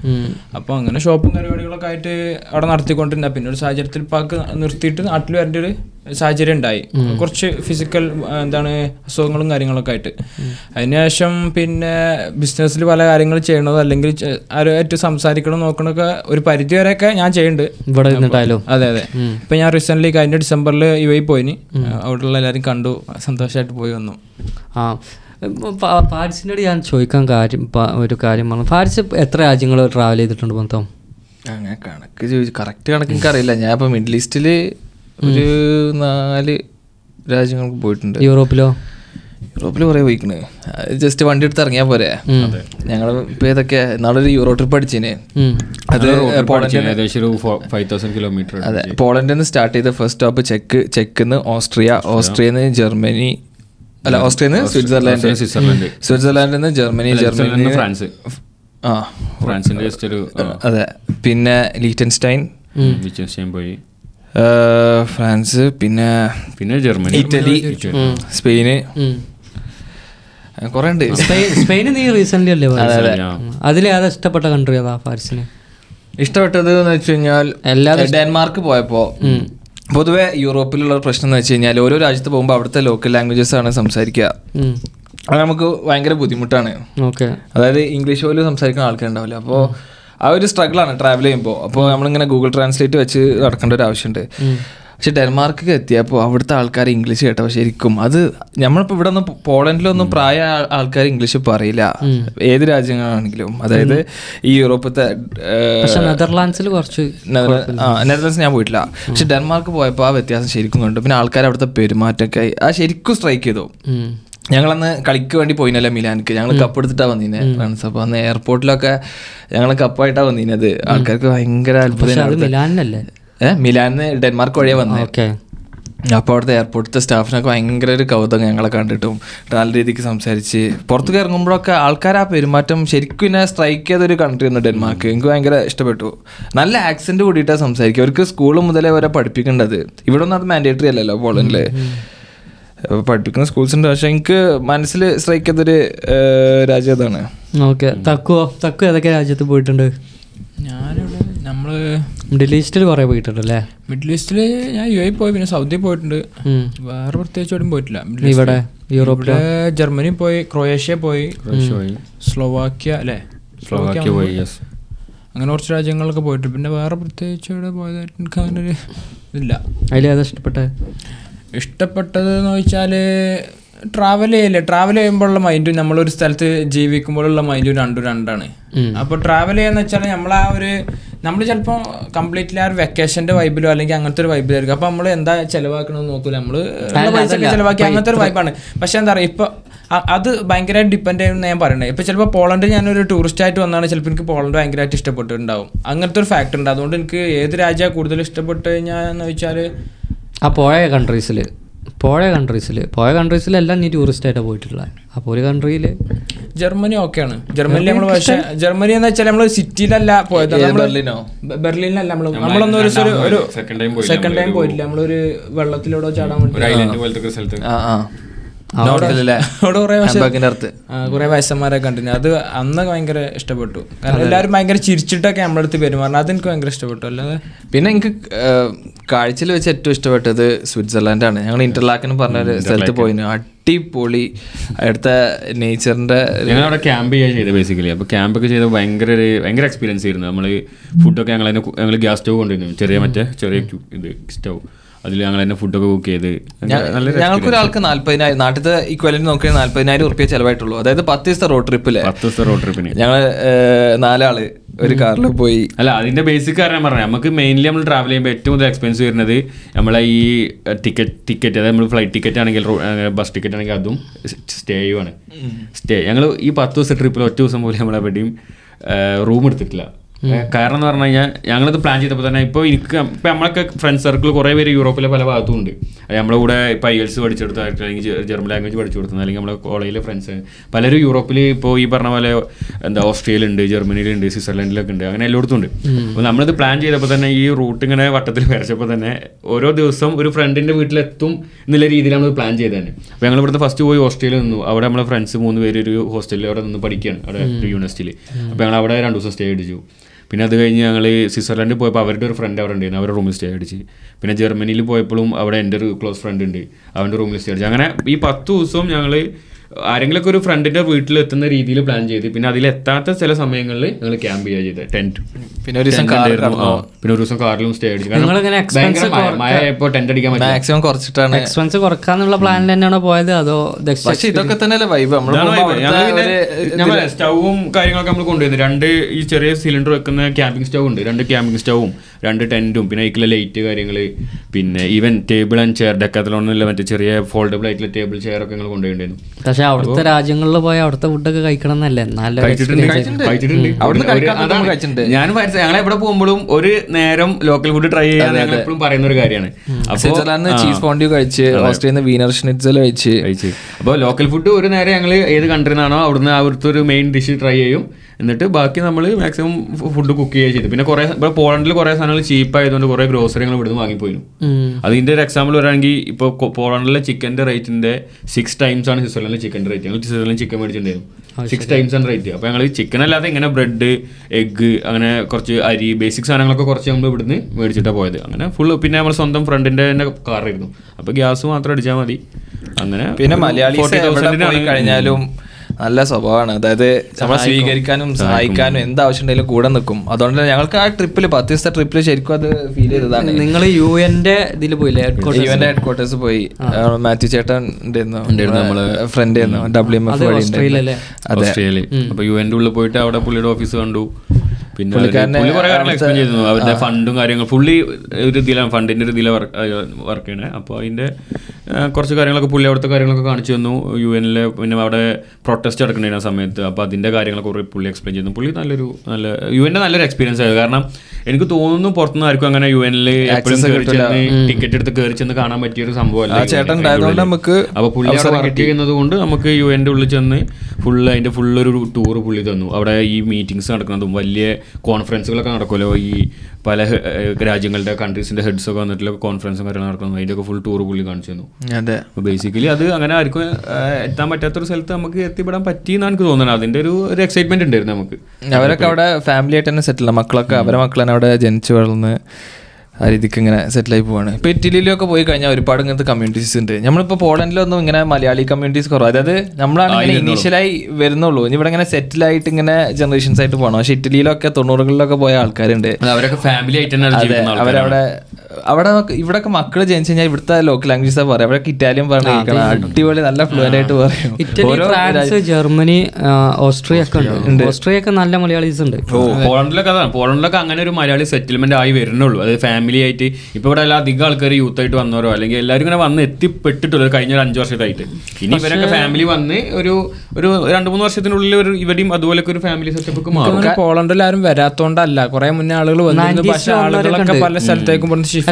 അപ്പോൾ അങ്ങനെ ഷോപ്പും പരിപാടികളൊക്കെ ആയിട്ട് അവിടെ നടത്തിക്കൊണ്ടിരുന്ന. പിന്നെ ഒരു സാഹചര്യത്തിൽ പാക്ക് നിർത്തിയിട്ട് നാട്ടിൽ വരേണ്ട ഒരു സാഹചര്യം ഉണ്ടായി കുറച്ച് ഫിസിക്കൽ എന്താണ് അസുഖങ്ങളും കാര്യങ്ങളൊക്കെ ആയിട്ട്. അതിനുശേഷം പിന്നെ ബിസിനസ്സിൽ പല കാര്യങ്ങൾ ചെയ്യണതോ അല്ലെങ്കിൽ ആരുമായിട്ട് സംസാരിക്കണം നോക്കണൊക്കെ ഒരു പരിധി വരെയൊക്കെ ഞാൻ ചെയ്യുന്നുണ്ട്. ഇവിടെ അതെ അതെ. ഇപ്പൊ ഞാൻ റീസെന്റ് കഴിഞ്ഞ ഡിസംബറിൽ യു ഐ പോയിന്. അവിടെയുള്ള എല്ലാരും കണ്ടു സന്തോഷമായിട്ട് പോയി വന്നു. ആ ഫാരിസിനോട് ഞാൻ ചോദിക്കാൻ കാര്യം ഒരു കാര്യം പറഞ്ഞു. ഫാരിസ് എത്ര രാജ്യങ്ങൾ ട്രാവൽ ചെയ്തിട്ടുണ്ട് മൊത്തം? അങ്ങനെ കണക്ക് ചോദിച്ചു കറക്റ്റ് കണക്ക് എനിക്ക് അറിയില്ല ഞാൻ ഇപ്പൊ മിഡിൽ ഈസ്റ്റിൽ ഒരു നാല് രാജ്യങ്ങൾക്ക് പോയിട്ടുണ്ട്. യൂറോപ്പിലോ? യൂറോപ്പിൽ കുറെ പോയിക്കണ്. ജസ്റ്റ് വണ്ടി എടുത്ത് ഇറങ്ങിയാൽ പോരെ. ഞങ്ങൾ ഇപ്പൊ ഇതൊക്കെ നാളൊരു യൂറോ ട്രിപ്പ് അടിച്ചേനെ. അത് കിലോമീറ്റർ അതെ. പോളണ്ടിൽ നിന്ന് സ്റ്റാർട്ട് ചെയ്ത ഫസ്റ്റ് സ്റ്റോപ്പ് ചെക്ക് ചെക്കിന്ന് ഓസ്ട്രിയ ഓസ്ട്രിയന്ന് ജർമ്മനി അല്ല ഓസ്ട്രിയന്ന് സ്വിറ്റ്സർലാൻഡ്. സ്വിറ്റ്സർലൻഡ്. സ്വിറ്റ്സർലാൻഡിൽ നിന്ന് ജർമ്മനി ജർമ്മനി ഫ്രാൻസ്. ആ. ഫ്രാൻസിന്റെ ജസ്റ്റ് ഒരു അതെ. പിന്നെ ലീറ്റൻസ്റ്റൈൻ പോയി. ഫ്രാൻസ് പിന്നെ പിന്നെ ജർമ്മനി. Italy Spain. കുറെ ഉണ്ട് സ്പെയിൻ സ്പെയിന് നീ റീസെന്റ് അല്ലേ. അതിലേതാ ഇഷ്ടപ്പെട്ട കൺട്രി അതാ ഫാരിസിന് ഇഷ്ടപ്പെട്ടത് എന്ന് വെച്ച് കഴിഞ്ഞാൽ എല്ലാ ഡെൻമാർക്ക് പോയപ്പോ പൊതുവെ യൂറോപ്പിലുള്ള പ്രശ്നം എന്ന് വെച്ച് കഴിഞ്ഞാൽ ഓരോ രാജ്യത്ത് പോകുമ്പോൾ അവിടുത്തെ ലോക്കൽ ലാംഗ്വേജസ് ആണ് സംസാരിക്കുക. അത് നമുക്ക് ഭയങ്കര ബുദ്ധിമുട്ടാണ്. ഓക്കെ. അതായത് ഇംഗ്ലീഷ് പോലും സംസാരിക്കുന്ന ആൾക്കാരുണ്ടാവില്ല. അപ്പോൾ ആ ഒരു സ്ട്രഗിളാണ് ട്രാവൽ ചെയ്യുമ്പോൾ അപ്പോൾ നമ്മളിങ്ങനെ ഗൂഗിൾ ട്രാൻസ്ലേറ്റ് വെച്ച് നടക്കേണ്ട ഒരു ആവശ്യമുണ്ട് പക്ഷെ ഡെൻമാർക്ക് എത്തിയപ്പോൾ അവിടുത്തെ ആൾക്കാർ ഇംഗ്ലീഷ് കേട്ടോ. ശരിക്കും അത് നമ്മളിപ്പോൾ ഇവിടെ ഒന്നും പോളണ്ടിലൊന്നും പ്രായ ആൾക്കാർ ഇംഗ്ലീഷ് പറയില്ല ഏത് രാജ്യങ്ങളാണെങ്കിലും. അതായത് ഈ യൂറോപ്പത്തെ നെതർലാൻഡ്സിൽ കുറച്ച് നെതർലാൻഡ്സ് ഞാൻ പോയിട്ടില്ല. പക്ഷെ ഡെൻമാർക്ക് പോയപ്പോൾ ആ വ്യത്യാസം ശരിക്കും കണ്ടു. പിന്നെ ആൾക്കാർ അവിടുത്തെ പെരുമാറ്റമൊക്കെ ആ ശരിക്കും സ്ട്രൈക്ക് ചെയ്തു. ഞങ്ങളന്ന് കളിക്ക് വേണ്ടി പോയിനല്ലേ മിലാൻക്ക്. ഞങ്ങൾ കപ്പ് എടുത്തിട്ടാ വന്നീനെ. ഫ്രണ്ട്സ് അപ്പൊ അന്ന് എയർപോർട്ടിലൊക്കെ ഞങ്ങൾ കപ്പായിട്ടാ വന്നീനത് ആൾക്കാർക്ക് ഭയങ്കര പക്ഷെ അത് അത്ഭുതം മിലാനിലല്ലേ? ഏഹ് മിലാനിന്ന് ഡെൻമാർക്ക് വഴിയാ വന്നത് അപ്പോൾ അവിടുത്തെ എയർപോർട്ടിലത്തെ സ്റ്റാഫിനൊക്കെ ഭയങ്കര ഒരു കൗതുകം ഞങ്ങളെ കണ്ടിട്ടും. നല്ല രീതിക്ക് സംസാരിച്ച്. പുറത്തേക്ക് ഇറങ്ങുമ്പോഴൊക്കെ ആൾക്കാർ ആ പെരുമാറ്റം ശരിക്കും എന്നെ സ്ട്രൈക്ക് ചെയ്തൊരു കൺട്രി ആണ് ഡെൻമാർക്ക്. എനിക്ക് ഭയങ്കര ഇഷ്ടപ്പെട്ടു. നല്ല ആക്സെന്റ് കൂടിയിട്ടാണ് സംസാരിക്കുക. അവർക്ക് സ്കൂൾ മുതലേ വരെ പഠിപ്പിക്കേണ്ടത്. ഇവിടെ ഒന്നും അത് മാൻഡേറ്ററി അല്ലല്ലോ പോളണ്ടിൽ. അപ്പൊ പഠിപ്പിക്കുന്ന സ്കൂൾസ് ഉണ്ട്. പക്ഷെ എനിക്ക് മനസ്സിൽ സ്ട്രൈക്ക് ചെയ്തൊരു രാജ്യം അതാണ്. ഓക്കെ. തക്കുവോ തക്കു ഏതൊക്കെ രാജ്യത്ത് പോയിട്ടുണ്ട്? ഞാനിവിടെ നമ്മൾ മിഡിൽ ഈസ്റ്റിൽ കുറേ പോയിട്ടുണ്ടല്ലേ മിഡിൽ ഈസ്റ്റിൽ ഞാൻ യു എ പോയി പിന്നെ സൗദി പോയിട്ടുണ്ട്. വേറെ പ്രത്യേകിച്ച് എവിടെയും പോയിട്ടില്ല. ഇവിടെ യൂറോപ്പിൽ ജർമ്മനി പോയി ക്രൊയേഷ്യ പോയി സ്ലോവാക്യ അല്ലേ? സ്ലോവാക്യ പോയി അങ്ങനെ കുറച്ച് രാജ്യങ്ങളൊക്കെ പോയിട്ടുണ്ട്. പിന്നെ വേറെ പ്രത്യേകിച്ച് ഇവിടെ പോയതായിട്ട് എനിക്ക് അങ്ങനെ ഒരു ഇതില്ല. അതിലേതാ ഇഷ്ടപ്പെട്ടെ ഇഷ്ടപ്പെട്ടത് എന്ന് വെച്ചാൽ ട്രാവൽ ചെയ്യല്ലേ ട്രാവൽ ചെയ്യുമ്പോഴുള്ള മൈൻഡും നമ്മളൊരു സ്ഥലത്ത് ജീവിക്കുമ്പോഴുള്ള മൈൻഡും രണ്ടും രണ്ടാണ്. അപ്പോൾ ട്രാവൽ ചെയ്യാന്ന് വെച്ചാൽ നമ്മൾ ആ ഒരു നമ്മൾ ചിലപ്പോൾ കംപ്ലീറ്റ്ലി ആ ഒരു വെക്കേഷന്റെ വൈബിലോ അല്ലെങ്കിൽ അങ്ങനത്തെ ഒരു വൈബിലായിരിക്കും അപ്പോൾ നമ്മൾ എന്താ ചിലവാക്കണമെന്ന് നോക്കൂല. നമ്മൾ പൈസ ചിലവാക്കി അങ്ങനത്തെ ഒരു വൈബാണ് പക്ഷേ എന്താ പറയുക ഇപ്പോൾ അത് ഭയങ്കരമായിട്ട് ഡിപ്പെൻഡ് ചെയ്യുന്ന ഞാൻ പറയണേ. ഇപ്പോൾ ചിലപ്പോൾ പോളണ്ട് ഞാനൊരു ടൂറിസ്റ്റ് ആയിട്ട് വന്നാണ് ചിലപ്പോൾ എനിക്ക് പോളണ്ട് ഭയങ്കരമായിട്ട് ഇഷ്ടപ്പെട്ടിട്ടുണ്ടാവും. അങ്ങനത്തെ ഒരു ഫാക്ടർ ഉണ്ട്. അതുകൊണ്ട് എനിക്ക് ഏത് രാജ്യമാണ് കൂടുതൽ ഇഷ്ടപ്പെട്ട് കഴിഞ്ഞാന്ന് വെച്ചാൽ ആ പോയ കൺട്രീസിൽ പോയ കൺട്രീസിൽ പോയ കൺട്രീസിലെല്ലാം നീ ടൂറിസ്റ്റ് ആയിട്ടാണ് പോയിട്ടുള്ളത് അപ്പോൾ ഒരു കൺട്രിയിൽ ജർമ്മനി ഓക്കെയാണ്. ജർമ്മനിയിൽ നമ്മൾ പക്ഷേ ജർമ്മനി എന്ന് വെച്ചാൽ നമ്മൾ സിറ്റിയിലല്ല പോയത്. ബെർലിനോ? ബെർലിനിലല്ല നമ്മൾ നമ്മളൊന്നും ഒരു ഒരു- സെക്കൻഡ് ടൈം പോയിട്ടില്ല. നമ്മളൊരു വെള്ളത്തിലൂടെ ചാടാൻ വേണ്ടി കുറെ വയസ്സന്മാരെ കണ്ടിന് അത് അന്ന് ഭയങ്കര ഇഷ്ടപ്പെട്ടു. കാരണം എല്ലാവരും ഭയങ്കര ചിരിച്ചിട്ടൊക്കെ നമ്മുടെ അടുത്ത് പെരുമാറണം അത് എനിക്ക് ഭയങ്കര ഇഷ്ടപ്പെട്ടു. അല്ലാതെ പിന്നെ എനിക്ക് കാഴ്ചയിൽ വെച്ച് ഏറ്റവും ഇഷ്ടപ്പെട്ടത് സ്വിറ്റ്സർലാൻഡാണ്. ഞങ്ങൾ ഇന്റർലാക്കിന് പറഞ്ഞ ഒരു സ്ഥലത്ത് പോയിന്. അടിപൊളി അടുത്ത നേച്ചറിന്റെ ഞങ്ങൾ അവിടെ ക്യാമ്പ് ചെയ്യാൻ ചെയ്തത് ബേസിക്കലി അപ്പോൾ ക്യാമ്പൊക്കെ ചെയ്ത് ഭയങ്കര ഒരു ഭയങ്കര എക്സ്പീരിയൻസ് ആയിരുന്നു. നമ്മൾ ഫുഡൊക്കെ ഞങ്ങൾ ഞങ്ങൾ ഗ്യാസ് സ്റ്റവ് കൊണ്ടുവന്നു ചെറിയ മറ്റേ ചെറിയ ഇത് സ്റ്റവ് അതിൽ ഞങ്ങൾ തന്നെ ഫുഡൊക്കെ കുക്ക് ചെയ്ത്. ഞങ്ങൾക്ക് ഒരാൾക്ക് നാല്പതിനായിരം നാട്ടിലത്തെ ഇക്വലിന് നോക്കി നാല്പതിനായിരം ഉറുപ്പ്യ ചെലവായിട്ടുള്ളൂ. അതായത് പത്ത് ദിവസത്തെ റോഡ് ട്രിപ്പിൽ പത്ത് ദിവസത്തെ റോഡ് ട്രിപ്പിന് ഞങ്ങൾ നാലാൾ ഒരു കാറിൽ പോയി. അല്ല അതിന്റെ ബേസിക് കാരണം പറഞ്ഞു നമുക്ക് മെയിൻലി നമ്മൾ ട്രാവൽ ചെയ്യുമ്പോൾ ഏറ്റവും കൂടുതൽ എക്സ്പെൻസ് വരുന്നത് നമ്മളെ ഈ ടിക്കറ്റ് ടിക്കറ്റ് അതായത് നമ്മൾ ഫ്ലൈറ്റ് ടിക്കറ്റ് ആണെങ്കിൽ ബസ് ടിക്കറ്റ് ആണെങ്കിൽ അതും സ്റ്റേയുമാണ് സ്റ്റേ ഞങ്ങൾ ഈ പത്ത് ദിവസത്തെ ട്രിപ്പിൽ ഒറ്റ ദിവസം പോലും നമ്മളെവിടെയും റൂം എടുത്തിട്ടില്ല. കാരണം എന്ന് പറഞ്ഞു കഴിഞ്ഞാൽ ഞങ്ങളിത് പ്ലാൻ ചെയ്തപ്പോൾ തന്നെ ഇപ്പോൾ എനിക്ക് ഇപ്പം നമ്മളൊക്കെ ഫ്രണ്ട് സർക്കിൾ കുറേ പേര് യൂറോപ്പിലെ പല ഭാഗത്തും ഉണ്ട്. അത് നമ്മുടെ കൂടെ ഇപ്പോൾ ഐ എൽസ് പഠിച്ചെടുത്ത അല്ലെങ്കിൽ ജർമ്മൻ ലാംഗ്വേജ് പഠിച്ചു കൊടുത്തത് അല്ലെങ്കിൽ നമ്മുടെ കോളേജിലെ ഫ്രണ്ട്സ് പലരും യൂറോപ്പിൽ ഇപ്പോൾ ഈ പറഞ്ഞ പോലെ എന്താ ഓസ്ട്രേലിയയിലുണ്ട് ജർമ്മനിയിലുണ്ട് സ്വിറ്റ്സർലൻഡിലൊക്കെ ഉണ്ട്. അങ്ങനെ എല്ലായിടത്തും ഉണ്ട്. അപ്പോൾ നമ്മളിത് പ്ലാൻ ചെയ്തപ്പോൾ തന്നെ ഈ റൂട്ട് ഇങ്ങനെ വട്ടത്തിൽ വരച്ചപ്പോൾ തന്നെ ഓരോ ദിവസം ഒരു ഫ്രണ്ടിന്റെ വീട്ടിലെത്തും എന്നുള്ള രീതിയിൽ നമ്മൾ പ്ലാൻ ചെയ്ത് തന്നെ. അപ്പോൾ ഞങ്ങൾ ഇവിടുത്തെ ഫസ്റ്റ് പോയി ഹോസ്റ്റലിൽ നിന്നു. അവിടെ നമ്മളെ ഫ്രണ്ട്സ് മൂന്ന് പേര് ഒരു ഹോസ്റ്റലിൽ അവിടെ നിന്ന് പഠിക്കുകയാണ് അവിടെ യൂണിവേഴ്സിറ്റിയിൽ അപ്പോൾ ഞങ്ങൾ അവിടെ രണ്ട് ദിവസം സ്റ്റേ അടിച്ചു. പിന്നെ അത് കഴിഞ്ഞ് ഞങ്ങൾ സ്വിറ്റ്സർലൻഡിൽ പോയപ്പോൾ അവരുടെ ഒരു ഫ്രണ്ട് അവിടെ ഉണ്ടായിരുന്നു. അവരുടെ റൂമിൽ സ്റ്റേ അടിച്ച്. പിന്നെ ജർമ്മനിയിൽ പോയപ്പോഴും അവിടെ എന്റെ ഒരു ക്ലോസ് ഫ്രണ്ട് ഉണ്ട്. അവന്റെ റൂമിൽ സ്റ്റേ അടിച്ച്. അങ്ങനെ ഈ പത്ത് ദിവസവും ഞങ്ങൾ ആരെങ്കിലുമൊക്കെ ഒരു ഫ്രണ്ടിന്റെ വീട്ടിൽ എത്തുന്ന രീതിയിൽ പ്ലാൻ ചെയ്ത്. പിന്നെ അതിലെത്താത്ത ചില സമയങ്ങളിൽ ഞങ്ങൾ ക്യാമ്പ് ചെയ്യുക ചെയ്ത്. ടെന്റ് പിന്നെ ഒരു ദിവസം പിന്നെ ഒരു ദിവസം കാറിലും സ്റ്റേ അടിച്ചു. പറ്റില്ല. മാക്സിമം കുറച്ചിട്ടാണ് എക്സ്പെൻസ് കുറക്കാന്നുള്ള പ്ലാനിൽ തന്നെയാണോ പോയത്? അതോ പക്ഷേ പക്ഷെ ഇതൊക്കെ തന്നെയല്ലേ വൈബ് സ്റ്റൗവും കാര്യങ്ങളൊക്കെ നമ്മൾ കൊണ്ടുവരുന്നത്. രണ്ട് ഈ ചെറിയ സിലിണ്ടർ വെക്കുന്ന ക്യാമ്പിംഗ് സ്റ്റൗ ഉണ്ട്. രണ്ട് ക്യാമ്പിംഗ് സ്റ്റൗവും രണ്ട് ടെന്റും പിന്നെ അതിലെ ലൈറ്റ് കാര്യങ്ങൾ പിന്നെ ഈവൻ ടേബിൾ ആൻഡ് ചെയർ ഡെക്കാത്തലോണില്ല മറ്റേ ചെറിയ ഫോൾഡബിൾ ആയിട്ടുള്ള ടേബിൾ ചെയർ ഒക്കെ ഞങ്ങൾ കൊണ്ടുപോയിട്ടുണ്ടായിരുന്നു പക്ഷെ അവിടുത്തെ രാജ്യങ്ങളിൽ പോയി അവിടുത്തെ ഫുഡൊക്കെ കഴിക്കണം എന്നല്ലേ നല്ല. ഞാൻ ഞങ്ങൾ എവിടെ പോകുമ്പോഴും ഒരു നേരം ലോക്കൽ ഫുഡ് ട്രൈ ചെയ്യാൻ ഞങ്ങൾ എപ്പോഴും പറയുന്ന ഒരു കാര്യമാണ്. ചീസ് ഫോണ്ടിയോ കഴിച്ച് ഓസ്ട്രേലിയയിൽ വീനർ ഷ്നിറ്റ്സൽ കഴിച്ച്. കഴിച്ച്. അപ്പോൾ ലോക്കൽ ഫുഡ് ഒരു നേരം ഞങ്ങൾ ഏത് കൺട്രിയിൽ നിന്നാണോ അവിടുന്ന് അവിടുത്തെ ഒരു മെയിൻ ഡിഷ് ട്രൈ ചെയ്യും. എന്നിട്ട് ബാക്കി നമ്മൾ മാക്സിമം ഫുഡ് കുക്ക് ചെയ്യുക ചെയ്തു. പിന്നെ കുറേ ഇപ്പോൾ പോളണ്ടിൽ കുറേ സാധനങ്ങൾ ചീപ്പ് ആയതുകൊണ്ട് കുറേ ഗ്രോസറികൾ ഇവിടുന്ന് വാങ്ങിപ്പോയിരുന്നു അതിന്റെ ഒരു എക്സാമ്പിൾ പറയുകയാണെങ്കിൽ ഇപ്പോൾ പോളണ്ടിലെ ചിക്കന്റെ റേറ്റിന്റെ സിക്സ് ടൈംസ് ആണ് സ്വിറ്റ്സർലൻഡിലെ ചിക്കന്റെ റേറ്റ് ഞങ്ങൾ സ്വിറ്റ്സർലൻഡിൽ ചിക്കൻ മേടിച്ചിട്ടുണ്ടായിരുന്നു. സിക്സ് ടൈംസ് ആണ് റേറ്റ് അപ്പോൾ ഞങ്ങൾ ചിക്കൻ അല്ലാതെ ഇങ്ങനെ ബ്രെഡ് എഗ്ഗ് അങ്ങനെ കുറച്ച് അരി ബേസിക് സാധനങ്ങളൊക്കെ കുറച്ച് നമ്മൾ ഇവിടുന്ന് മേടിച്ചിട്ടാണ് പോയത്. അങ്ങനെ ഫുൾ പിന്നെ നമ്മൾ സ്വന്തം ഫ്രണ്ടിന്റെ തന്നെ കാറായിരുന്നു അപ്പോൾ ഗ്യാസ് മാത്രം അടിച്ചാൽ മതി. അങ്ങനെ പിന്നെ മലയാളി മലയാളീസ് 40,000 എവിടെ കഴിഞ്ഞാലും നല്ല സ്വഭാവമാണ്. അതായത് നമ്മളെ സ്വീകരിക്കാനും സഹായിക്കാനും എന്ത് ആവശ്യം ഉണ്ടെങ്കിലും കൂടെ നിൽക്കും അതുകൊണ്ട് ഞങ്ങൾക്ക് ആ ട്രിപ്പിൽ പത്ത് ദിവസത്തെ ട്രിപ്പിൽ ശരിക്കും അത് ഫീൽ ചെയ്തതാണ്. നിങ്ങൾ യു എന്റെ ഇതിൽ പോയില്ലേ യു എന്റെ ഹെഡ് ക്വാർട്ടേഴ്സ് പോയി മാത്യു ചേട്ടൻ ഫ്രണ്ട് ആയിരുന്നു? ഡബ്ല്യു എം എഫ് അതെ അപ്പൊ യു എന്റെ ഉള്ളിൽ പോയിട്ട് അവിടെ പുള്ളിയുടെ ഓഫീസ് കണ്ടു. പിന്നെ പുള്ളി കുറെ കാര്യങ്ങൾ അവിടുത്തെ- എക്സ്പ്ലെയിൻ ചെയ്തു അവരുടെ ഫണ്ടും കാര്യങ്ങളും. പുള്ളി ഒരു ഇതിലാണ് ഫണ്ടിന്റെ ഒരു ഇതിലാണ് വർക്ക് ചെയ്യണേ. അപ്പോൾ അതിന്റെ കുറച്ച് കാര്യങ്ങളൊക്കെ പുള്ളി അവിടുത്തെ കാര്യങ്ങളൊക്കെ കാണിച്ചു തന്നു. യു എനിലെ പിന്നെ അവിടെ പ്രൊട്ടസ്റ്റ് നടക്കുന്ന സമയത്ത്. അപ്പോൾ അതിന്റെ കാര്യങ്ങളൊക്കെ കുറെ പുള്ളി എക്സ്പ്ലെയിൻ ചെയ്യുന്നു പുള്ളി നല്ലൊരു നല്ല യു എന്റെ നല്ലൊരു എക്സ്പീരിയൻസ് ആയിരുന്നു. കാരണം എനിക്ക് തോന്നുന്നു പുറത്തുനിന്ന് ആർക്കും അങ്ങനെ യു എനിൽ എപ്പോഴും ടിക്കറ്റ് എടുത്ത് കയറി ചെന്ന് കാണാൻ പറ്റിയ ഒരു സംഭവമല്ല അല്ല ചേട്ടൻ നമുക്ക് അപ്പോൾ പുള്ളി വർക്ക് ചെയ്യുന്നത് കൊണ്ട് നമുക്ക് യു എന്റെ ഉള്ളിൽ ചെന്ന് ഫുള്ള് അതിന്റെ ഫുള്ളൊരു ഒരു ടൂർ പുള്ളി തന്നു. അവിടെ ഈ മീറ്റിങ്സ് നടക്കുന്നതും വലിയ കോൺഫറൻസുകളൊക്കെ നടക്കുമല്ലോ. ഈ പല രാജ്യങ്ങളുടെ കൺട്രീസിന്റെ ഹെഡ്സ് ഒക്കെ വന്നിട്ടുള്ള കോൺഫറൻസും കാര്യങ്ങളും നടക്കുന്നു അതിന്റെയൊക്കെ ഫുൾ ടൂർ പുള്ളി കാണിച്ചു തന്നു. അതെ. ബേസിക്കലി അത് അങ്ങനെ ആർക്കും എത്താൻ പറ്റാത്തൊരു സ്ഥലത്ത് നമുക്ക് എത്തിപ്പെടാൻ പറ്റി എന്നാണ് എനിക്ക് തോന്നുന്നത്. അതിന്റെ ഒരു ഒരു എക്സൈറ്റ്മെന്റ് ഉണ്ടായിരുന്നു നമുക്ക്. അവരൊക്കെ അവിടെ ഫാമിലി ആയിട്ട് തന്നെ സെറ്റിൽ മക്കളൊക്കെ അവരെ മക്കൾ തന്നെ അവിടെ ജനിച്ചു വളർന്ന്. ആ രീതിക്ക് ഇങ്ങനെ സെറ്റിലായി പോവാണ്. ഇപ്പൊ ഇറ്റലിയിലൊക്കെ പോയി കഴിഞ്ഞാൽ ഒരുപാട് ഇങ്ങനത്തെ കമ്മ്യൂണിറ്റീസ് ഉണ്ട്. നമ്മളിപ്പോ പോളണ്ടിലൊന്നും ഇങ്ങനെ മലയാളി കമ്മ്യൂണിറ്റീസ് കുറവ്. അതായത് നമ്മളാണ് ഇങ്ങനെ ഇനീഷ്യലായി വരുന്നുള്ളൂ. ഇനി ഇവിടെ ഇങ്ങനെ സെറ്റിലായിട്ട് ഇങ്ങനെ ജനറേഷൻസ് ആയിട്ട് പോകണം പക്ഷെ ഇറ്റലിയിലൊക്കെ തൊണ്ണൂറുകളിലൊക്കെ പോയ ആൾക്കാരുണ്ട്. അവരൊക്കെ ഫാമിലി ആയിട്ട് അവരവിടെ അവിടെ ഇവിടൊക്കെ മക്കൾ ജനിച്ചു കഴിഞ്ഞാൽ ഇവിടുത്തെ ലോക്കൽ ലാംഗ്വേജ് പറയാം അവിടെ ഇറ്റാലിയൻ പറഞ്ഞു അടിപൊളി നല്ല ഫ്ലുവന്റ് ആയിട്ട് പറയും. ഇറ്റലി ഫ്രാൻസ് ജർമ്മനി ഓസ്ട്രിയ ഒക്കെ ഉണ്ട്. ഓസ്ട്രിയ ഒക്കെ നല്ല മലയാളീസ് ഉണ്ട്. ഓ പോളണ്ടിലൊക്കെ അതാണ്. പോളണ്ടിലൊക്കെ അങ്ങനെ ഒരു മലയാളി സെറ്റിൽമെന്റ് ആയി വരുന്നുള്ളൂ. അത് ഫാമിലി ആയിട്ട് ഇപ്പൊ ഇവിടെ എല്ലാ അധികം ആൾക്കാർ യൂത്ത് ആയിട്ട് വന്നവരോ അല്ലെങ്കിൽ എല്ലാവരും ഇങ്ങനെ വന്ന് എത്തിപ്പെട്ടിട്ടുള്ളൂ. കഴിഞ്ഞ ഒരു അഞ്ചു വർഷത്തായിട്ട്. ഇനി ഇവരൊക്കെ ഫാമിലി വന്ന് ഒരു ഒരു രണ്ട് മൂന്ന് വർഷത്തിനുള്ളിൽ ഒരു ഇവരും അതുപോലൊക്കെ ഒരു ഫാമിലി സെറ്റപ്പ് മാറും. പോളണ്ടിൽ ആരും വരാത്തോണ്ടല്ല. കുറെ മുന്നേ ആളുകൾ വന്നിരുന്നു. 90s പക്ഷെ ആളുകളൊക്കെ പല സ്ഥലത്തേക്കും ഷിഫ്റ്റ്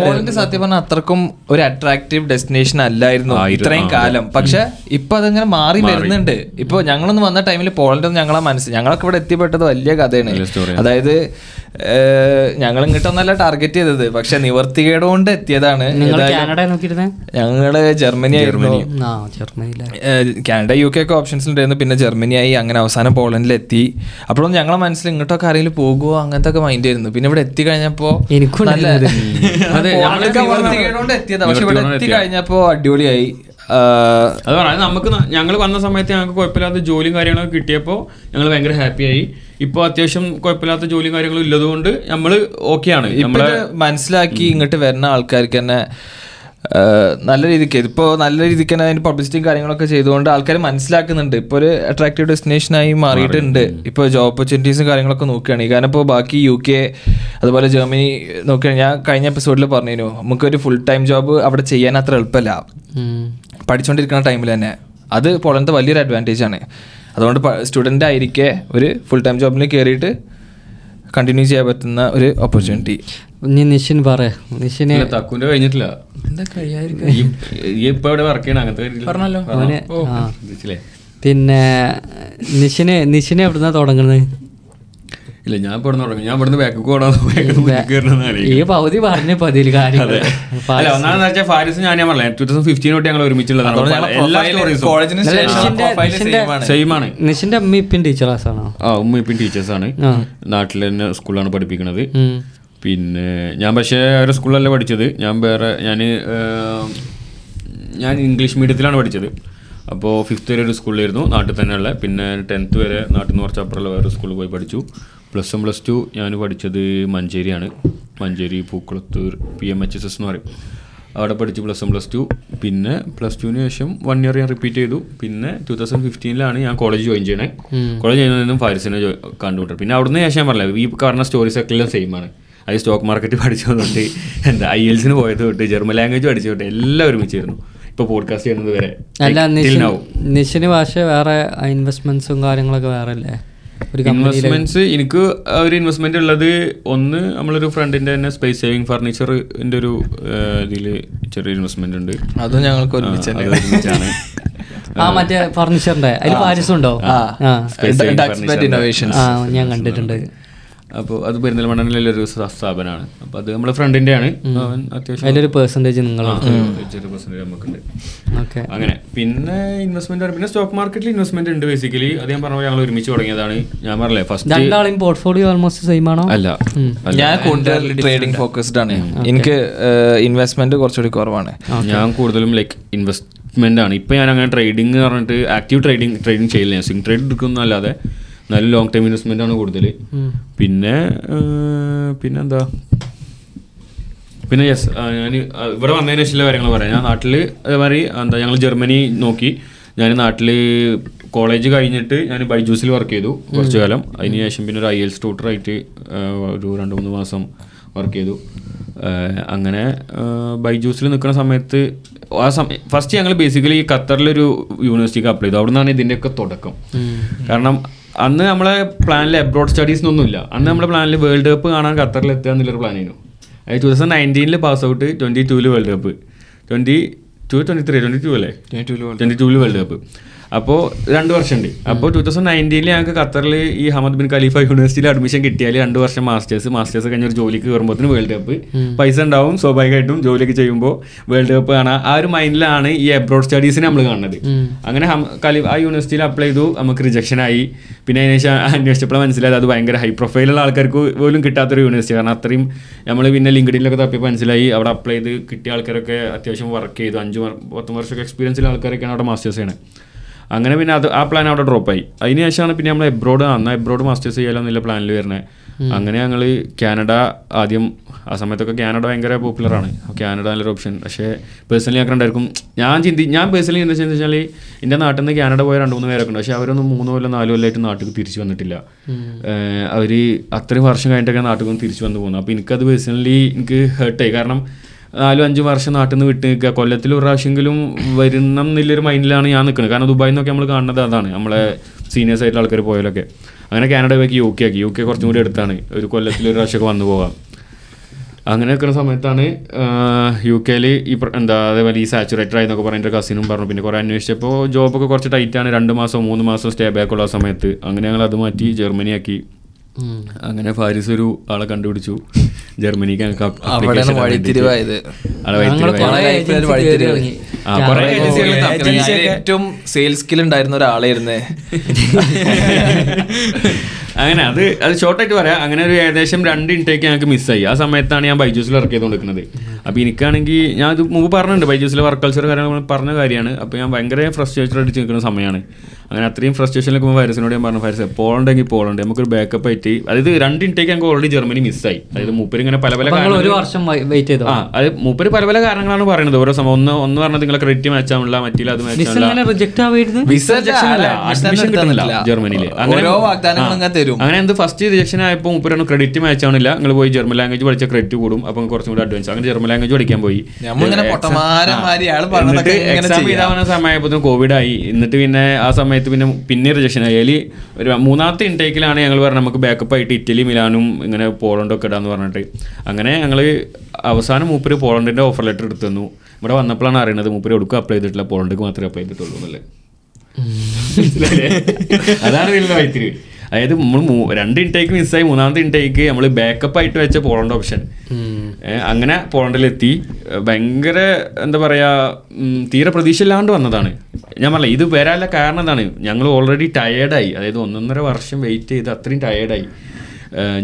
പോളണ്ട് സത്യം പറഞ്ഞാൽ അത്രക്കും ഒരു അട്രാക്റ്റീവ് ഡെസ്റ്റിനേഷൻ അല്ലായിരുന്നു ഇത്രയും കാലം. പക്ഷെ ഇപ്പൊ അതങ്ങനെ മാറി വരുന്നുണ്ട്. ഇപ്പൊ ഞങ്ങളൊന്ന് വന്ന ടൈമിൽ പോളണ്ട് ഞങ്ങളെ മനസ്സിൽ ഞങ്ങളൊക്കെ ഇവിടെ എത്തിപ്പെട്ടത് വലിയ കഥയാണ്. അതായത് ഞങ്ങൾ ഇങ്ങോട്ടൊന്നല്ല ടാർഗറ്റ് ചെയ്തത്. പക്ഷെ നിവർത്തികേട് കൊണ്ട് എത്തിയതാണ്. ഞങ്ങൾ ജർമ്മനി ആയിരുന്നു. കാനഡ യു കെ ഒക്കെ ഓപ്ഷൻസ് ഉണ്ടായിരുന്നു. പിന്നെ ജർമ്മനി ആയി അങ്ങനെ അവസാനം പോളണ്ടിലെത്തി. അപ്പോഴും ഞങ്ങളെ മനസ്സിൽ ഇങ്ങോട്ടൊക്കെ ആരെങ്കിലും പോകുമോ അങ്ങനത്തെ ഒക്കെ മൈൻഡ് ആയിരുന്നു. പിന്നെ ഇവിടെ എത്തി കഴിഞ്ഞപ്പോ എത്തി കഴിഞ്ഞപ്പോ അടിപൊളിയായി. അത് പറയാം നമുക്ക് ഞങ്ങൾ വന്ന സമയത്ത് ഞങ്ങൾക്ക് കുഴപ്പമില്ലാത്ത ജോലിയും കാര്യങ്ങളൊക്കെ കിട്ടിയപ്പോൾ ഞങ്ങൾ ഭയങ്കര ഹാപ്പിയായി. ഇപ്പോൾ അത്യാവശ്യം കുഴപ്പമില്ലാത്ത ജോലിയും കാര്യങ്ങളും ഇല്ലതുകൊണ്ട് നമ്മൾ ഓക്കെയാണ്. നമ്മളെ മനസ്സിലാക്കി ഇങ്ങോട്ട് വരുന്ന ആൾക്കാർക്ക് തന്നെ നല്ല രീതിക്ക് ഇപ്പോൾ നല്ല രീതിക്ക് തന്നെ അതിന്റെ പബ്ലിസിറ്റിയും കാര്യങ്ങളൊക്കെ ചെയ്തുകൊണ്ട് ആൾക്കാർ മനസ്സിലാക്കുന്നുണ്ട്. ഇപ്പോൾ ഒരു അട്രാക്റ്റീവ് ഡെസ്റ്റിനേഷനായി മാറിയിട്ടുണ്ട്. ഇപ്പോൾ ജോബ് ഓപ്പർച്യൂണിറ്റീസും കാര്യങ്ങളൊക്കെ നോക്കുകയാണ് കാരണം ഇപ്പോൾ ബാക്കി യു കെ അതുപോലെ ജർമ്മനി നോക്കുകയാണ് ഞാൻ കഴിഞ്ഞ എപ്പിസോഡിൽ പറഞ്ഞിരുന്നു നമുക്കൊരു ഫുൾ ടൈം ജോബ് അവിടെ ചെയ്യാൻ അത്ര എളുപ്പമല്ല. പഠിച്ചുകൊണ്ടിരിക്കുന്ന ടൈമിൽ തന്നെ. അത് പോളത്തെ വലിയൊരു അഡ്വാന്റേജ് ആണ്. അതുകൊണ്ട് സ്റ്റുഡന്റ് ആയിരിക്കെ ഒരു ഫുൾ ടൈം ജോബിൽ കയറിയിട്ട് കണ്ടിന്യൂ ചെയ്യാൻ പറ്റുന്ന ഒരു ഓപ്പർച്യൂണിറ്റി ഇനി നിഷിൻ നിഷിന് തക്കുവിന്റെ കഴിഞ്ഞിട്ടില്ല. ഇപ്പൊ ഇവിടെ വർക്ക് ചെയ്യണം? അങ്ങനത്തെ കാര്യത്തിൽ. പറഞ്ഞല്ലോ. പിന്നെ നിഷിനെ നിഷിനെ എവിടുന്നാ തുടങ്ങുന്നത് ഇല്ല ഞാൻ ഇവിടുന്ന് തുടങ്ങി ഞാൻ ഇവിടുന്ന് ബാക്ക് പോകണമെന്ന് ഈ പകുതി പറഞ്ഞ പതിൽ കാര്യം അല്ല ഒന്നാമെന്ന് വെച്ചാൽ ഫാരിസ് ഞാൻ ഞാൻ പറഞ്ഞു ടൂ തൗസൻഡ് ഫിഫ്റ്റീൻ തൊട്ട് ഞങ്ങൾ ഒരുമിച്ചുള്ളതാണ് സെയിമാണ് നിഷിന്റെ- profile ആണ്. സെയിം ആണ്. നിഷിന്റെ അമ്മ ഇപ്പം ടീച്ചേഴ്സ് ആണോ? ആ ഉമ്മ ഇപ്പം ടീച്ചേഴ്സാണ് ആ. നാട്ടിൽ തന്നെ സ്കൂളിലാണ് പഠിപ്പിക്കുന്നത് പിന്നെ ഞാൻ പക്ഷേ ഒരു സ്കൂളിലല്ല പഠിച്ചത്. ഞാൻ വേറെ ഞാൻ ഞാൻ ഇംഗ്ലീഷ് മീഡിയത്തിലാണ് പഠിച്ചത്. അപ്പോൾ ഫിഫ്ത്ത് വരെ ഒരു സ്കൂളിലായിരുന്നു നാട്ടിൽ തന്നെയുള്ള. പിന്നെ ടെൻത്ത് വരെ നാട്ടിൽ നിന്ന് കുറച്ച് അപ്പുറമുള്ള വേറെ സ്കൂളിൽ പോയി പഠിച്ചു. പ്ലസ് വൺ പ്ലസ് ടു ഞാൻ പഠിച്ചത് മഞ്ചേരിയാണ്. Manjeri Pookkolathur P M H S S എന്ന് പറയും. അവിടെ പഠിച്ചു പ്ലസ് വൺ പ്ലസ് ടു പിന്നെ പ്ലസ് ടുവിന് ശേഷം വൺ ഇയർ ഞാൻ റിപ്പീറ്റ് ചെയ്തു. പിന്നെ ടൂ തൗസൻഡ് ഫിഫ്റ്റീനിലാണ് ഞാൻ കോളേജ് ജോയിൻ ചെയ്യണേ. കോളേജ് ചെയ്യുന്നതിനും ഫാരിസിനെ കണ്ടുപിട്ടു പിന്നെ അവിടുന്ന് ശേഷം ഞാൻ പറഞ്ഞില്ല ഈ പറഞ്ഞ സ്റ്റോറീസ് ഒക്കെ എല്ലാം സെയിം ആണ്. അത് സ്റ്റോക്ക് മാർക്കറ്റ് പഠിച്ചതുകൊണ്ട് എന്താ ഐ എൽസിന് പോയത് തൊട്ട് ജർമ്മൻ ലാംഗ്വേജ് പഠിച്ചത് തൊട്ട് എല്ലാം ഒരുമിച്ചായിരുന്നു. ഇപ്പോൾ പോഡ്കാസ്റ്റ് ചെയ്യുന്നത് വരെ. അല്ല. നിഷിന് ഭാഷ വേറെ ഇൻവെസ്റ്റ്മെന്റ്സും കാര്യങ്ങളൊക്കെ വേറെ അല്ലേ ഇൻവെസ്റ്റ്മെന്റ്സ് എനിക്ക് ഒരു ഇൻവെസ്റ്റ്മെന്റ് ഉള്ളത് ഒന്ന് നമ്മളൊരു ഫ്രണ്ടിന്റെ തന്നെ സ്പേസ് സേവിങ് ഫർണിച്ചറിന്റെ ഒരു ഇതിൽ ചെറിയ ഇൻവെസ്റ്റ്മെന്റ് ഉണ്ട്. അത് ഞങ്ങൾക്ക് ഒരുമിച്ചാണ്. ആ മറ്റേ ഫർണിച്ചറിന്റെ അതിൽ പാരിസ് ഉണ്ടോ? ഞാൻ കണ്ടിട്ടുണ്ട്. അപ്പോൾ അത് പെരിന്തൽമണ്ണയിലെ ഒരു സ്ഥാപനമാണ് അപ്പോൾ അത് നമ്മുടെ ഫ്രണ്ടിന്റെ ആണ് അവൻ അത്യാവശ്യം അതിലൊരു പെർസെന്റേജ് നിങ്ങൾ ചെറിയ പെർസെന്റേജ് നമുക്കുണ്ട്. ഓക്കെ. അങ്ങനെ. പിന്നെ ഇൻവെസ്റ്റ്മെന്റ് പിന്നെ സ്റ്റോക്ക് മാർക്കറ്റിൽ ഇൻവെസ്റ്റ്മെന്റ് ഉണ്ട് ബേസിക്കലി അത് ഞാൻ പറഞ്ഞ ഞങ്ങൾ ഒരുമിച്ച് തുടങ്ങിയതാണ്. ഞാൻ പറഞ്ഞില്ലേ ഫസ്റ്റ് രണ്ടാളും പോർട്ട്ഫോളിയോ ഓൾമോസ്റ്റ് സെയിം ആണോ? അല്ല. ഞാൻ കൂടുതൽ ട്രേഡിംഗ് ഫോക്കസ്ഡ് ആണ്. എനിക്ക് ഇൻവെസ്റ്റ്മെന്റ് കുറച്ചുകൂടി കുറവാണ്. ഞാൻ കൂടുതലും ലൈക്ക് ഇൻവെസ്റ്റ്മെന്റ് ആണ്. ഇപ്പൊ ഞാൻ അങ്ങനെ ട്രേഡിംഗ് പറഞ്ഞിട്ട് ആക്റ്റീവ് ട്രേഡിംഗ് ട്രേഡിംഗ് ചെയ്യില്ല ഞാൻ സ്വിംഗ് ട്രേഡ് എടുക്കുന്നല്ലാതെ നല്ല ലോങ് ടൈം ഇൻവെസ്റ്റ്മെന്റ് ആണ് കൂടുതൽ പിന്നെ പിന്നെന്താ? പിന്നെ യെസ് ഞാൻ ഇവിടെ വന്നതിന് ശേഷമുള്ള കാര്യങ്ങൾ പറയാം. ഞാൻ നാട്ടിൽ അതേമാതിരി എന്താ ഞങ്ങൾ ജർമ്മനി നോക്കി. ഞാൻ നാട്ടിൽ കോളേജ് കഴിഞ്ഞിട്ട് ഞാൻ ബൈജൂസിൽ വർക്ക് ചെയ്തു കുറച്ചു കാലം. അതിന് ശേഷം പിന്നെ ഒരു ഐ എൽ ട്യൂട്ടറായിട്ട് ഒരു രണ്ട് മൂന്ന് മാസം വർക്ക് ചെയ്തു. അങ്ങനെ ബൈജൂസിൽ നിൽക്കുന്ന സമയത്ത് ആ സമയം ഫസ്റ്റ് ഞങ്ങൾ ബേസിക്കലി ഖത്തറിലൊരു യൂണിവേഴ്സിറ്റിക്ക് അപ്ലൈ ചെയ്തു. അവിടെ നിന്നാണ് ഇതിന്റെയൊക്കെ തുടക്കം കാരണം അന്ന് നമ്മളെ പ്ലാനിൽ അബ്രോഡ് സ്റ്റഡീസ് ഒന്നുമില്ല അന്ന് നമ്മളെ പ്ലാനിൽ വേൾഡ് കപ്പ് കാണാൻ ഖത്തറിൽ എത്തുക എന്നുള്ളൊരു പ്ലാനായിരുന്നു അത് ടൂ തൗസൻഡ് നയന്റീനിൽ പാസ് ഔട്ട് ട്വന്റി ടൂവിൽ world cup twenty two twenty three twenty two അല്ലേ? ട്വന്റി ടൂവിൽ വേൾഡ് കപ്പ് അപ്പോൾ രണ്ട് വർഷമുണ്ട്. അപ്പോൾ ടൂ തൗസൻഡ് നയന്റീനിൽ ഞങ്ങൾക്ക് ഖത്തറിൽ ഈ ഹമദ് ബിൻ ഖലീഫ യൂണിവേഴ്സിറ്റിയിൽ അഡ്മിഷൻ കിട്ടിയാൽ രണ്ട് വർഷം മാസ്റ്റേഴ്സ് മാസ്റ്റേഴ്സ് കഴിഞ്ഞ ഒരു ജോലിക്ക് കയറുമ്പോഴത്തേന് വേൾഡ് കപ്പ് പൈസ ഉണ്ടാവും സ്വാഭാവികമായിട്ടും ജോലിയൊക്കെ ചെയ്യുമ്പോൾ വേൾഡ് കപ്പ് കാണാം ആ ഒരു മൈൻഡിലാണ് ഈ അബ്രോഡ് സ്റ്റഡീസിനെ നമ്മൾ കാണുന്നത്. അങ്ങനെ ഖലീഫ് ആ യൂണിവേഴ്സിറ്റിയിൽ അപ്ലൈ ചെയ്തു നമുക്ക് റിജക്ഷൻ ആയി. പിന്നെ അതിനുശേഷം അന്വേഷിച്ചപ്പോൾ മനസ്സിലായത് അത് ഭയങ്കര ഹൈ പ്രൊഫൈലുള്ള ആൾക്കാർക്ക് പോലും കിട്ടാത്തൊരു യൂണിവേഴ്സിറ്റി കാരണം അത്രയും നമ്മൾ പിന്നെ ലിങ്ക്ഡിനിലൊക്കെ തപ്പിയപ്പോൾ മനസ്സിലായി. അവിടെ അപ്ലൈ ചെയ്ത് കിട്ടിയ ആൾക്കാരൊക്കെ അത്യാവശ്യം വർക്ക് ചെയ്തു. അഞ്ച് പത്ത് വർഷമൊക്കെ എക്സ്പീരിയൻസുള്ള ആൾക്കാരൊക്കെയാണ് അവിടെ മാസ്റ്റേഴ്സ് ചെയ്യണത് അങ്ങനെ പിന്നെ അത് ആ പ്ലാൻ അവിടെ ഡ്രോപ്പ് ആയി. അതിന് ശേഷമാണ് പിന്നെ നമ്മൾ എബ്രോഡ് അന്ന് എബ്രോഡ് മാസ്റ്റേഴ്സ് ചെയ്യാലോ എന്നുള്ള പ്ലാനിൽ വരുന്നത് അങ്ങനെ ഞങ്ങൾ കാനഡ ആദ്യം ആ സമയത്തൊക്കെ കാനഡ ഭയങ്കര പോപ്പുലറാണ് കാനഡ നല്ലൊരു ഓപ്ഷൻ പക്ഷേ പേഴ്സണലി ഞങ്ങൾക്ക് ഉണ്ടായിരിക്കും ഞാൻ ചിന്തി ഞാൻ പേഴ്സണലി എന്താ വെച്ചാൽ വെച്ചാൽ എന്റെ നാട്ടിൽ നിന്ന് കാനഡ പോയ രണ്ട് മൂന്ന് പേരൊക്കെ ഉണ്ട്. പക്ഷേ അവരൊന്നും മൂന്ന് കൊല്ലം നാല് കൊല്ലമായിട്ട് നാട്ടിൽ തിരിച്ചു വന്നിട്ടില്ല. അവർ അത്രയും വർഷം കഴിഞ്ഞിട്ടൊക്കെ നാട്ടിൽ നിന്ന് തിരിച്ചു വന്ന് പോകുന്നു. അപ്പോൾ എനിക്കത് പേഴ്സണലി എനിക്ക് ഹേർട്ടായി കാരണം നാലും അഞ്ചും വർഷം നാട്ടിൽ നിന്ന് വിട്ട് നിൽക്കുക കൊല്ലത്തിൽ ഒരു പ്രാവശ്യമെങ്കിലും വരുന്ന എന്നുള്ളൊരു മൈൻഡിലാണ് ഞാൻ നിൽക്കുന്നത്. കാരണം ദുബായിൽ നിന്നൊക്കെ നമ്മൾ കാണുന്നത് അതാണ്. നമ്മളെ സീനിയേഴ്സ് ആയിട്ടുള്ള ആൾക്കാർ പോയാലൊക്കെ അങ്ങനെ കാനഡ പോയി യു കെ ആക്കി. യു കെ കുറച്ചും കൂടി എടുത്താണ് ഒരു കൊല്ലത്തിൽ ഒരു പ്രാവശ്യമൊക്കെ വന്നു പോകാം. അങ്ങനെ നിൽക്കുന്ന സമയത്താണ് യു കെയിൽ ഈ എന്താ അതേപോലെ ഈ സാച്ചുറേറ്റർ ആയി പറഞ്ഞ പറഞ്ഞിട്ട് കസിനും പറഞ്ഞു. പിന്നെ കുറേ അന്വേഷിച്ചപ്പോൾ ജോബൊക്കെ കുറച്ച് ടൈറ്റാണ് രണ്ട് മാസം മൂന്ന് മാസം സ്റ്റേ ബാക്ക് ഉള്ള സമയത്ത്. അങ്ങനെ ഞങ്ങൾ അത് മാറ്റി ജർമ്മനി ആക്കി. അങ്ങനെ ഫാരിസ് ഒരു ആളെ കണ്ടുപിടിച്ചു. ജർമ്മനിക്ക് ഏറ്റവും സെയിൽസ് സ്കിൽ ഉണ്ടായിരുന്ന ഒരാളായിരുന്നേ. അങ്ങനെ അത് അത് ഷോർട്ടായിട്ട് പറയാം. അങ്ങനെ ഒരു ഏകദേശം രണ്ട് ഇൻടേക്ക് ഞങ്ങൾക്ക് മിസ്സായി ആ സമയത്താണ് ഞാൻ ബൈജൂസിൽ ഇറക്കിയത് ചെയ്തുകൊണ്ടിരിക്കുന്നത് അപ്പോൾ എനിക്കാണെങ്കിൽ ഞാൻ ഇത് മുമ്പ് പറഞ്ഞിട്ടുണ്ട് ബൈജൂസിലെ വർക്ക് കൾച്ചർ കാര്യങ്ങൾ പറഞ്ഞ കാര്യമാണ്. അപ്പോൾ ഞാൻ ഭയങ്കര ഫ്രസ്ട്രേഷൻ അടിച്ച് നിൽക്കുന്ന സമയമാണ് അങ്ങനെ അത്രയും ഫ്രസ്ട്രേഷനിൽ നിൽക്കുമ്പോൾ വൈറസിനോട് ഞാൻ പറഞ്ഞു വൈറസ് പോളുണ്ടെങ്കിൽ പോളുണ്ട് നമുക്കൊരു ബാക്കപ്പ് ആയിട്ട് അതായത് രണ്ട് ഇൻടേക്ക് ഞങ്ങൾക്ക് ഓൾറെഡി ജർമ്മനി മിസ്സായി അതായത് മൂപ്പര് ഇങ്ങനെ പല പല ഒരു വർഷം വെയിറ്റ് ചെയ്തു? ആ അത് മൂപ്പര് പല പല കാരണങ്ങളാണ് പറയുന്നത് ഓരോ സമയം ഒന്ന് ഒന്ന് പറഞ്ഞത് നിങ്ങളെ ക്രെഡിറ്റ് മാച്ച് ആവുന്നില്ല മറ്റില്ല അത് മാച്ച് വിസ ഇങ്ങനെ റിജക്ട് ആവായിരുന്നു? വിസ അല്ല അഡ്മിഷൻ കിട്ടുന്നില്ല ജർമ്മനിയിൽ ഓരോ വാഗ്ദാനങ്ങളും ഇങ്ങനെ തരും. അങ്ങനെ എന്ത് ഫസ്റ്റ് റിജക്ഷൻ ആയപ്പോൾ മുപ്പരാണ് ക്രെഡിറ്റ് മാച്ച് ആവുന്നില്ല നിങ്ങൾ പോയി ജർമ്മൻ ലാംഗ്വേജ് പഠിച്ച ക്രെഡിറ്റ് കൂടും. അപ്പം കുറച്ചും കൂടി അഡ്വാൻസ് അങ്ങനെ ജർമ്മൻ ലാംഗ്വേജ് പഠിക്കാൻ പോയി. എക്സാം. എഴുതാവുന്ന കോവിഡ് ആയി. എന്നിട്ട് പിന്നെ ആ സമയത്ത് പിന്നെ പിന്നെ റിജക്ഷൻ ആയി. അതിൽ ഒരു മൂന്നാമത്തെ ഇൻടേക്കിലാണ് ഞങ്ങൾ പറഞ്ഞത് നമുക്ക് ബാക്കപ്പ് ആയിട്ട് ഇറ്റലി മിലാനും ഇങ്ങനെ പോളണ്ടൊക്കെ ഇടാന്ന് പറഞ്ഞിട്ട്. അങ്ങനെ ഞങ്ങൾ അവസാനം മൂപ്പര് പോളണ്ടിന്റെ ഓഫർ ലെറ്റർ എടുത്തു തന്നു. ഇവിടെ വന്നപ്പോഴാണ് അറിയുന്നത് മൂപ്പര് ഒടുക്കും അപ്ലൈ ചെയ്തിട്ടില്ല. പോളണ്ടിക്ക് മാത്രമേ അപ്ലൈ ചെയ്തിട്ടുള്ളൂ എന്നല്ലേ അതാണ് ഇതിലുള്ള വൈത്തിരി. അതായത് നമ്മൾ രണ്ട് ഇൻടേക്ക് മിസ്സായി മൂന്നാമത്തെ ഇൻടേക്ക് നമ്മൾ ബാക്കപ്പ് ആയിട്ട് വെച്ച പോളണ്ട് ഓപ്ഷൻ അങ്ങനെ പോളണ്ടിലെത്തി. ഭയങ്കര എന്താ പറയാ തീരെ തീരെ പ്രതീക്ഷയില്ലാണ്ട് വന്നതാണ്. ഞാൻ പറഞ്ഞ ഇത് വരാനുള്ള കാരണം എന്താണ്? ഞങ്ങൾ ഓൾറെഡി ടയേർഡായി അതായത് ഒന്നൊന്നര വർഷം വെയിറ്റ് ചെയ്ത് അത്രയും ടയേർഡായി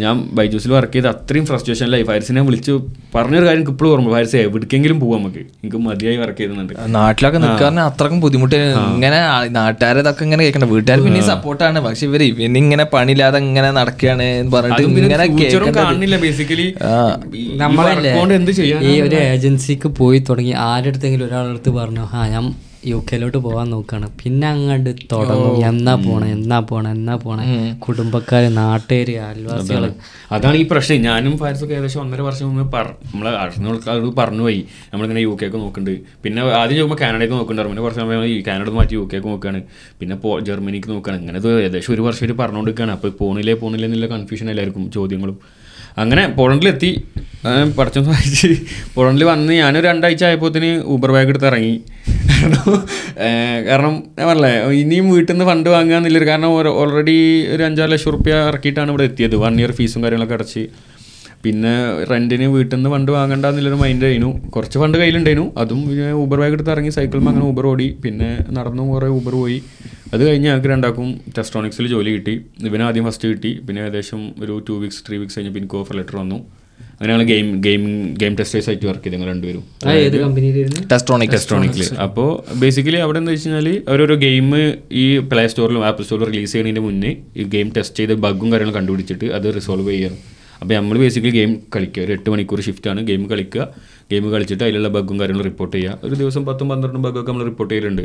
ഞാൻ ബൈജൂസിൽ വർക്ക് ചെയ്ത് അത്രയും ഫ്രസ്ട്രേഷനിലായി ഫയർസിനെ വിളിച്ച് പറഞ്ഞൊരു കാര്യം ഇപ്പോഴും ഓർമ്മ ഫയർസ് എവിടേക്കെങ്കിലും പോകാം നമുക്ക്. എനിക്ക് മതിയായി വർക്ക് ചെയ്യുന്നുണ്ട് നാട്ടിലൊക്കെ നിൽക്കാൻ അത്രക്കും ബുദ്ധിമുട്ട്. ഇങ്ങനെ നാട്ടുകാരെ ഇതൊക്കെ ഇങ്ങനെ കേൾക്കണ്ട. വീട്ടുകാർ പിന്നെ സപ്പോർട്ടാണ് പക്ഷെ ഇവർ ഇവനിങ്ങനെ പണിയില്ലാതെ ഇങ്ങനെ നടക്കുകയാണ് എന്ന് പറഞ്ഞിട്ട് ഇങ്ങനെ ബേസിക്കലി നമ്മളല്ലേ ഈ ഒരു ഏജൻസിക്ക് പോയി തുടങ്ങി. ആരുടെ അടുത്തെങ്കിലും ഒരാളടുത്ത് പറഞ്ഞു ആ ഞാൻ യു കെയിലോട്ട് പോകാൻ നോക്കാണ്. പിന്നെ അങ്ങോട്ട് തുടങ്ങും. എന്നാ പോണേ എന്നാ പോണേ എന്നാ പോണേ. കുടുംബക്കാര് നാട്ടുകാര് അയൽവാസികൾ അതാണ്. ഈ പ്രശ്നം. ഞാനും ഫാരിസൊക്കെ ഏകദേശം ഒന്നര വർഷം മുമ്പ് നമ്മളെ അടുത്ത പറഞ്ഞു പോയി. നമ്മളിങ്ങനെ യു കെക്ക് നോക്കുന്നുണ്ട് പിന്നെ ആദ്യം ചോദിക്കുമ്പോൾ കാനഡയ്ക്ക് നോക്കുന്നുണ്ട് പിന്നെ കുറച്ച് സമയം ഈ കാനഡ മാറ്റി യു കെക്ക് നോക്കുകയാണ് പിന്നെ പോ ജർമ്മനിക്ക് നോക്കുകയാണ് ഇങ്ങനെ ഏകദേശം ഒരു വർഷം ഒരു പറഞ്ഞുകൊണ്ടിരിക്കുകയാണ് അപ്പോൾ പോണില്ലേ പോണില്ലേ എന്നുള്ള കൺഫ്യൂഷൻ എല്ലാവർക്കും ചോദ്യങ്ങളും. അങ്ങനെ പോളണ്ടിലെത്തി. പഠിച്ചു സഹായിച്ച്. പോളണ്ടിൽ വന്ന് ഞാനൊരു രണ്ടാഴ്ച ആയപ്പോത്തിന് ഊബർ ബാഗ് എടുത്ത് ഇറങ്ങി. കാരണം ഞാൻ പറഞ്ഞേ ഇനിയും വീട്ടിൽ നിന്ന് ഫണ്ട് വാങ്ങുക എന്നുള്ളൊരു കാരണം ഓൾറെഡി ഒരു അഞ്ചാറ് ലക്ഷം റുപ്യ ഇറക്കിയിട്ടാണ് ഇവിടെ എത്തിയത്. വൺ ഇയർ ഫീസും കാര്യങ്ങളൊക്കെ അടച്ച്. പിന്നെ റെന്റിന് വീട്ടിൽ നിന്ന് ഫണ്ട് വാങ്ങണ്ട എന്നുള്ളൊരു മൈൻഡ് ആയിരുന്നു. കുറച്ച് ഫണ്ട് കയ്യിലുണ്ടായിരുന്നു. അതും ഊബർ ബാഗ് എടുത്ത് ഇറങ്ങി സൈക്കിളും അങ്ങനെ ഊബർ ഓടി. പിന്നെ നടന്നു കുറേ ഊബർ പോയി. അത് കഴിഞ്ഞ് ഞങ്ങൾക്ക് രണ്ടാക്കും ടെസ്ട്രോണിക്സിൽ ജോലി കിട്ടി. ഇവന് ആദ്യം ഫസ്റ്റ് കിട്ടി. പിന്നെ ഏകദേശം ഒരു ടു വീക്സ് ത്രീ വീക്സ് കഴിഞ്ഞ് പിന്നെ ഓഫർ ലെറ്റർ വന്നു. അങ്ങനെയാണ് ഗെയിം ഗെയിം ഗെയിം ടെസ്റ്റേഴ്സ് ആയിട്ട് വർക്ക് ചെയ്ത് ഞങ്ങൾ രണ്ടുപേരും. ടെസ്ട്രോണിക് ടെസ്ട്രോണിക്കിൽ അപ്പോൾ ബേസിക്കലി അവിടെ എന്താ വെച്ച് കഴിഞ്ഞാൽ അവരോരോ ഗെയിം ഈ പ്ലേ സ്റ്റോറിലും ആപ്പിൾ സ്റ്റോറിലും റിലീസ് ചെയ്യുന്നതിന് മുന്നേ ഈ ഗെയിം ടെസ്റ്റ് ചെയ്ത് ബഗ്ഗും കാര്യങ്ങളും കണ്ടുപിടിച്ചിട്ട് അത് റിസോൾവ് ചെയ്യണം അപ്പോൾ നമ്മൾ ബേസിക്കലി ഗെയിം കളിക്കുക. ഒരു എട്ട് മണിക്കൂർ ഷിഫ്റ്റാണ് ഗെയിം കളിക്കുക. ഗെയിം കളിച്ചിട്ട് അതിലുള്ള ബഗ്ഗും കാര്യങ്ങളും റിപ്പോർട്ട് ചെയ്യുക ഒരു ദിവസം പത്തും പന്ത്രണ്ടും ബഗ്ഗൊക്കെ നമ്മൾ റിപ്പോർട്ട് ചെയ്യലുണ്ട്.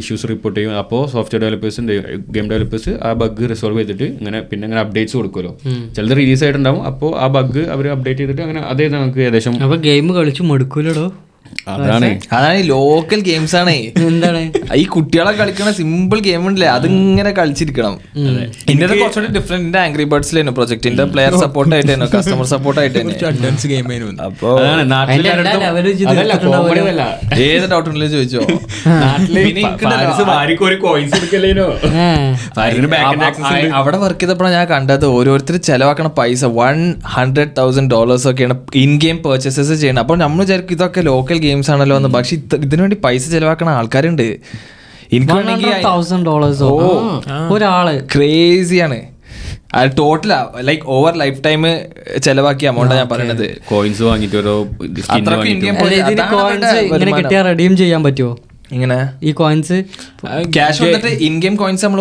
ഇഷ്യൂസ് റിപ്പോർട്ട് ചെയ്യും. അപ്പോൾ സോഫ്റ്റ്വെയർ ഡെവലപ്പേഴ്സിന്റെ ഗെയിം ഡെവലപ്പേഴ്സ് ആ ബഗ് റിസോൾവ് ചെയ്തിട്ട് ഇങ്ങനെ പിന്നെ അങ്ങനെ അപ്ഡേറ്റ്സ് കൊടുക്കുമല്ലോ ചിലത് റിലീസ് ആയിട്ടുണ്ടാവും. അപ്പോൾ ആ ബഗ് അവർ അപ്ഡേറ്റ് ചെയ്തിട്ട് അങ്ങനെ അതേ നമുക്ക് ഏകദേശം അപ്പോൾ ഗെയിം കളിച്ച് മടുക്കൂലടോ. അതാണ്. അതാണ് ഈ ലോക്കൽ ഗെയിംസ് ആണ്. എന്താണ്? ഈ കുട്ടികളെ കളിക്കണ സിമ്പിൾ ഗെയിം ഉണ്ടല്ലേ അതിങ്ങനെ കളിച്ചിരിക്കണം. എന്റെ കുറച്ചുകൂടി ഡിഫറെന്റ് ആംഗ്രി ബേർഡ്സിലായിരുന്നു പ്രൊജക്ടിന്റെ പ്ലെയർ സപ്പോർട്ട് ആയിട്ടായിരുന്നു കസ്റ്റമർ സപ്പോർട്ട് ആയിട്ടായിരുന്നു. ഏത് ഡൗട്ട് ഉണ്ടെങ്കിലും ചോദിച്ചോ. അവിടെ വർക്ക് ചെയ്തപ്പോഴാണ് ഞാൻ കണ്ടത് ഓരോരുത്തർ ചെലവാക്കണ പൈസ വൺ ഹൺഡ്രഡ് തൗസൻഡ് ഡോളേഴ്സ് ഒക്കെയാണ് ഇൻ ഗെയിം പെർച്ചേസസ് ചെയ്യണം അപ്പോൾ നമ്മൾ വിചാരിക്കും ഇതൊക്കെ ലോക്കൽ ഗെയിംസ് ആണല്ലോ എന്ന്. പക്ഷെ ഇതിനുവേണ്ടി ഇതിനു വേണ്ടി പൈസ ചെലവാക്കണ ആൾക്കാരുണ്ട്. എനിക്ക് വേണമെങ്കിൽ 100,000 dollars ഓ? ഒരാൾ. ക്രേസിയാണ് ടോട്ടലാ like like over life time ചെലവാക്കിയ amount ഞാൻ പറയുന്നത് കോയിൻസ് വാങ്ങിട്ട് ഓരോ. കിട്ടിയാൽ റെഡീം ചെയ്യാൻ പറ്റുമോ ഇങ്ങനെ? ഈ കോയിൻസ് ക്യാഷ് വന്നിട്ട് ഇൻ ഗെയിം കോയിൻസ് നമ്മൾ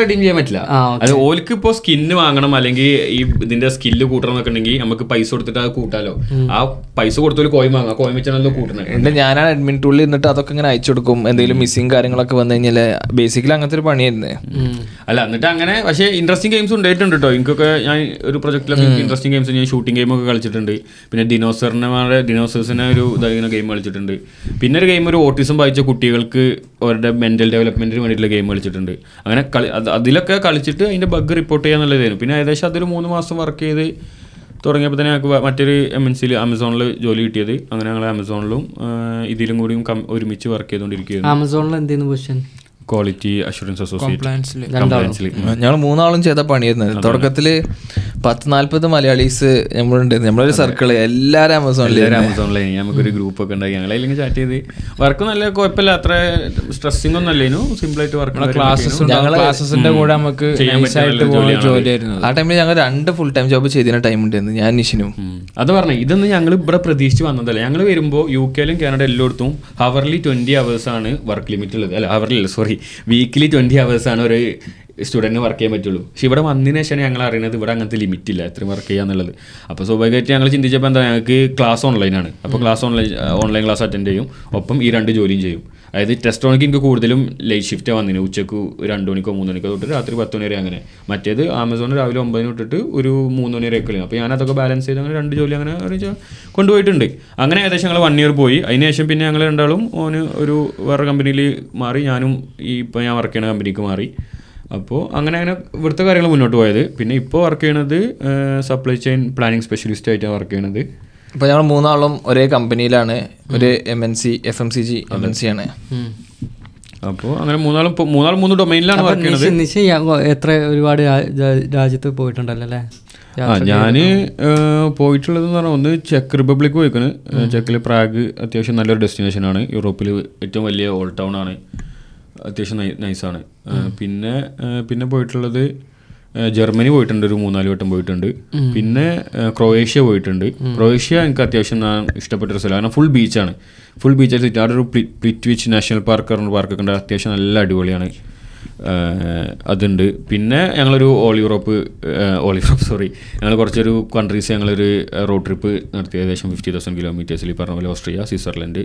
redeem ചെയ്യാൻ പറ്റില്ല. അത് ഓൽക്ക് ഇപ്പോ സ്കിന്ന് വാങ്ങണം അല്ലെങ്കിൽ ഈ ഇതിന്റെ സ്കില്ല് കൂട്ടണം എന്നൊക്കെ ഉണ്ടെങ്കിൽ നമുക്ക് പൈസ കൊടുത്തിട്ട് അത് കൂട്ടാലോ. ആ പൈസ കൊടുത്തൊരു കോയിൻ വാങ്ങാം. കോയിൻ വെച്ചാണല്ലോ കൂട്ടണേ എന്നിട്ട് ഞാനാണ് അഡ്മിൻ ടൂളിൽ ഇരുന്നിട്ട് അതൊക്കെ ഇങ്ങനെ അയച്ചു കൊടുക്കും. എന്തെങ്കിലും മിസ്സിങ് കാര്യങ്ങളൊക്കെ വന്നു കഴിഞ്ഞാൽ ബേസിക്കലി അങ്ങനത്തെ ഒരു പണിയായിരുന്നു. അല്ല എന്നിട്ട് അങ്ങനെ പക്ഷേ ഇൻട്രസ്റ്റിംഗ് ഗെയിംസ് ഉണ്ടായിട്ടുണ്ട് കേട്ടോ എനിക്കൊക്കെ ഞാൻ ഒരു പ്രൊജക്റ്റിലൊക്കെ ഇൻട്രസ്റ്റിംഗ് ഗെയിംസ് ഞാൻ ഷൂട്ടിംഗ് ഗെയിം ഒക്കെ കളിച്ചിട്ടുണ്ട്. പിന്നെ ഡിനോസറിനെ ഡിനോസേഴ്സിനെ ഒരു ഇതായിരുന്ന ഗെയിം കളിച്ചിട്ടുണ്ട്. പിന്നെ ഒരു ഗെയിം ഒരു ഓട്ടിസം വായിച്ച കുട്ടികൾക്ക് അവരുടെ മെന്റൽ ഡെവലപ്മെന്റിന് വേണ്ടിയിട്ടുള്ള ഗെയിം കളിച്ചിട്ടുണ്ട്. അങ്ങനെ കളി അതിലൊക്കെ കളിച്ചിട്ട് അതിന്റെ ബഗ് റിപ്പോർട്ട് ചെയ്യാന്നുള്ളതായിരുന്നു പിന്നെ ഏകദേശം അതൊരു മൂന്ന് മാസം വർക്ക് ചെയ്ത് തുടങ്ങിയപ്പോൾ തന്നെ ഞങ്ങൾക്ക് മറ്റൊരു എം എൻ സിയിൽ ആമസോണിൽ ജോലി കിട്ടിയത്. അങ്ങനെ ഞങ്ങൾ ആമസോണിലും ഇതിലും കൂടിയും ഒരുമിച്ച് വർക്ക് ചെയ്തുകൊണ്ടിരിക്കുകയായിരുന്നു ആമസോണിൽ എന്തെങ്കിലും പൊസിഷൻ ക്വാളിറ്റി അഷുറൻസ് അസോസിയേറ്റ്. കംപ്ലൈൻസിൽ ഞങ്ങൾ മൂന്നാളും ചെയ്ത പണിയായിരുന്നു. തുടക്കത്തിൽ പത്ത് നാല്പത് മലയാളീസ് നമ്മളുണ്ട് നമ്മളൊരു സർക്കിൾ എല്ലാവരും ആമസോണിൽ എല്ലാവരും ആമസോണിലെ നമുക്കൊരു ഗ്രൂപ്പ് ഒക്കെ ഉണ്ടായി. ഞങ്ങൾ അല്ലെങ്കിൽ ചാറ്റ് ചെയ്ത്. വർക്ക് നല്ല കുഴപ്പമില്ല. അത്ര സ്ട്രെസ്സിംഗ് ഒന്നും അല്ലേനു സിമ്പിൾ ആയിട്ട് വർക്ക് ക്ലാസ്സസ് ക്ലാസ്സസിന്റെ കൂടെ നമുക്ക് ജോലിയായിരുന്നു ആ ടൈമിൽ ഞങ്ങൾ രണ്ട് ഫുൾ ടൈം ജോബ് ചെയ്തിരുന്ന ടൈം ഉണ്ടായിരുന്നു. ഞാൻ നിഷിനും. അത് പറഞ്ഞു ഇതൊന്നും ഞങ്ങൾ ഇവിടെ പ്രതീക്ഷിച്ച് വന്നതല്ല? ഞങ്ങൾ വരുമ്പോൾ യു കെയിലും കാനഡ എല്ലായിടത്തും ഹവർലി ട്വന്റി അവേഴ്സ് ആണ് വർക്ക് ലിമിറ്റ് ഉള്ളത്. അല്ല ഹവർലി അല്ല സോറി വീക്കിലി ട്വന്റി അവേഴ്സ് ആണ് ഒരു സ്റ്റുഡന്റിന് വർക്ക് ചെയ്യാൻ പറ്റുള്ളൂ. പക്ഷെ ഇവിടെ വന്നതിന് ശേഷം ഞങ്ങൾ അറിയുന്നത് ഇവിടെ അങ്ങനത്തെ ലിമിറ്റ് ഇല്ല എത്ര വർക്ക് ചെയ്യാന്നുള്ളത് അപ്പോൾ സ്വാഭാവികമായിട്ട് ഞങ്ങൾ ചിന്തിച്ചപ്പോൾ എന്താ ഞങ്ങൾക്ക് ക്ലാസ് ഓൺലൈനാണ് അപ്പോൾ class online online class attend ചെയ്യും. ഒപ്പം ഈ രണ്ട് ജോലിയും ചെയ്യും. അതായത് ടെസ്റ്റ് ഓണിക്ക് എനിക്ക് കൂടുതലും ലൈറ്റ് ഷിഫ്റ്റ് വന്നിന്. ഉച്ചയ്ക്ക് രണ്ട് മണിക്കോ മൂന്ന് മണിക്കോ തൊട്ട് രാത്രി പത്ത് മണി വരെ അങ്ങനെ. മറ്റേത് ആമസോൺ രാവിലെ ഒമ്പതിന് തൊട്ടിട്ട് ഒരു മൂന്ന് മണി വരെ കളിയും അപ്പോൾ ഞാൻ അതൊക്കെ ബാലൻസ് ചെയ്ത് അങ്ങനെ രണ്ട് ജോലി അങ്ങനെ കൊണ്ടുപോയിട്ടുണ്ട്. അങ്ങനെ ഏകദേശം ഞങ്ങൾ വൺ ഇയർ പോയി. അതിനുശേഷം പിന്നെ ഞങ്ങൾ രണ്ടാളും ഓന് ഒരു വേറെ കമ്പനിയിൽ മാറി. ഞാനും ഈ ഇപ്പോൾ ഞാൻ വർക്ക് ചെയ്യുന്ന കമ്പനിക്ക് മാറി. അപ്പോൾ അങ്ങനെ അങ്ങനെ ഇവിടുത്തെ കാര്യങ്ങൾ മുന്നോട്ട് പോയത്. പിന്നെ ഇപ്പോൾ വർക്ക് ചെയ്യണത് സപ്ലൈ ചെയിൻ പ്ലാനിങ് സ്പെഷ്യലിസ്റ്റ് ആയിട്ടാണ് വർക്ക് ചെയ്യണത്. ഇപ്പൊ ഞങ്ങൾ മൂന്നാളും ഒരേ കമ്പനിയിലാണ് ഒരു M N C F M C G M N C ആണ്. അപ്പോൾ അങ്ങനെ മൂന്നാളും മൂന്നാളും മൂന്ന് ഡൊമൈനിലാണ് വർക്ക് ചെയ്യുന്നത് നിശ എത്ര ഒരുപാട് രാജ്യത്ത് പോയിട്ടുണ്ടല്ലോ അല്ലേ? ആ ഏഹ്, പോയിട്ടുള്ളത് എന്ന് പറഞ്ഞാൽ ഒന്ന് ചെക്ക് റിപ്പബ്ലിക് പോയിക്കണ്. ചെക്കിൽ പ്രാഗ് അത്യാവശ്യം നല്ലൊരു ഡെസ്റ്റിനേഷൻ ആണ്. യൂറോപ്പിൽ ഏറ്റവും വലിയ ഓൾ ടൗൺ ആണ്. അത്യാവശ്യം നൈസാണ്. പിന്നെ പിന്നെ പോയിട്ടുള്ളത് ജർമ്മനി പോയിട്ടുണ്ട് ഒരു മൂന്നാൽ വട്ടം പോയിട്ടുണ്ട്. പിന്നെ ക്രൊയേഷ്യ പോയിട്ടുണ്ട്. ക്രൊയേഷ്യ എനിക്ക് അത്യാവശ്യം ഞാൻ ഇഷ്ടപ്പെട്ട ഒരു സ്ഥലം കാരണം ഫുൾ ബീച്ചാണ്. ഫുൾ ബീച്ച് സിറ്റി അവിടെ ഒരു പ്ലിറ്റ്വിച്ച് നാഷണൽ പാർക്ക് പറഞ്ഞ പാർക്കൊക്കെ ഉണ്ട്. അത്യാവശ്യം നല്ല അടിപൊളിയാണ്. അതുണ്ട്. പിന്നെ ഞങ്ങളൊരു all Europe all Europe sorry ഞങ്ങൾ കുറച്ചൊരു കൺട്രീസ് ഞങ്ങളൊരു റോഡ് ട്രിപ്പ് നടത്തി. ഏകദേശം ഫിഫ്റ്റി തൗസൻഡ് കിലോമീറ്റേഴ്സിൽ പറഞ്ഞ പോലെ ഓസ്ട്രിയ സ്വിറ്റ്സർലൻഡ്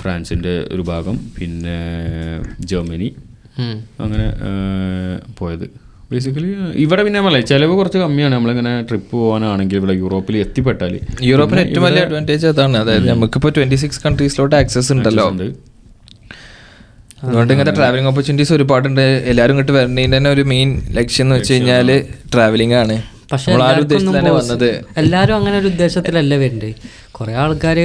ഫ്രാൻസിന്റെ ഒരു ഭാഗം പിന്നെ ജർമ്മനി. അങ്ങനെ പോയത്. ബേസിക്കലി ഇവിടെ പിന്നെ നമ്മളെ ചിലവ് കുറച്ച് കമ്മിയാണ്. നമ്മളിങ്ങനെ ട്രിപ്പ് പോകാനാണെങ്കിൽ ഇവിടെ യൂറോപ്പിൽ എത്തിപ്പെട്ടാൽ യൂറോപ്പിന് ഏറ്റവും വലിയ അഡ്വാന്റേജ് അതാണ്. അതായത് നമുക്കിപ്പോൾ ട്വന്റി സിക്സ് കൺട്രീസിലോട്ട് ആക്സസ് ഉണ്ടല്ലോ. ഉണ്ട്. അതുകൊണ്ട് ഇങ്ങനത്തെ ട്രാവലിംഗ് ഓപ്പർച്യൂണിറ്റീസ് ഒരുപാടുണ്ട്. എല്ലാവരും ഇങ്ങോട്ട് വരുന്നതിന്റെ തന്നെ ഒരു മെയിൻ ലക്ഷ്യം എന്ന് വെച്ച് കഴിഞ്ഞാൽ ട്രാവലിംഗ് ആണ്. പക്ഷെ നമ്മൾ ആ ഒരു എല്ലാവർക്കും തന്നെ വന്നത്. എല്ലാവരും അങ്ങനെ ഒരു ഉദ്ദേശത്തിലല്ല വരുന്നത് കുറേ ആൾക്കാർ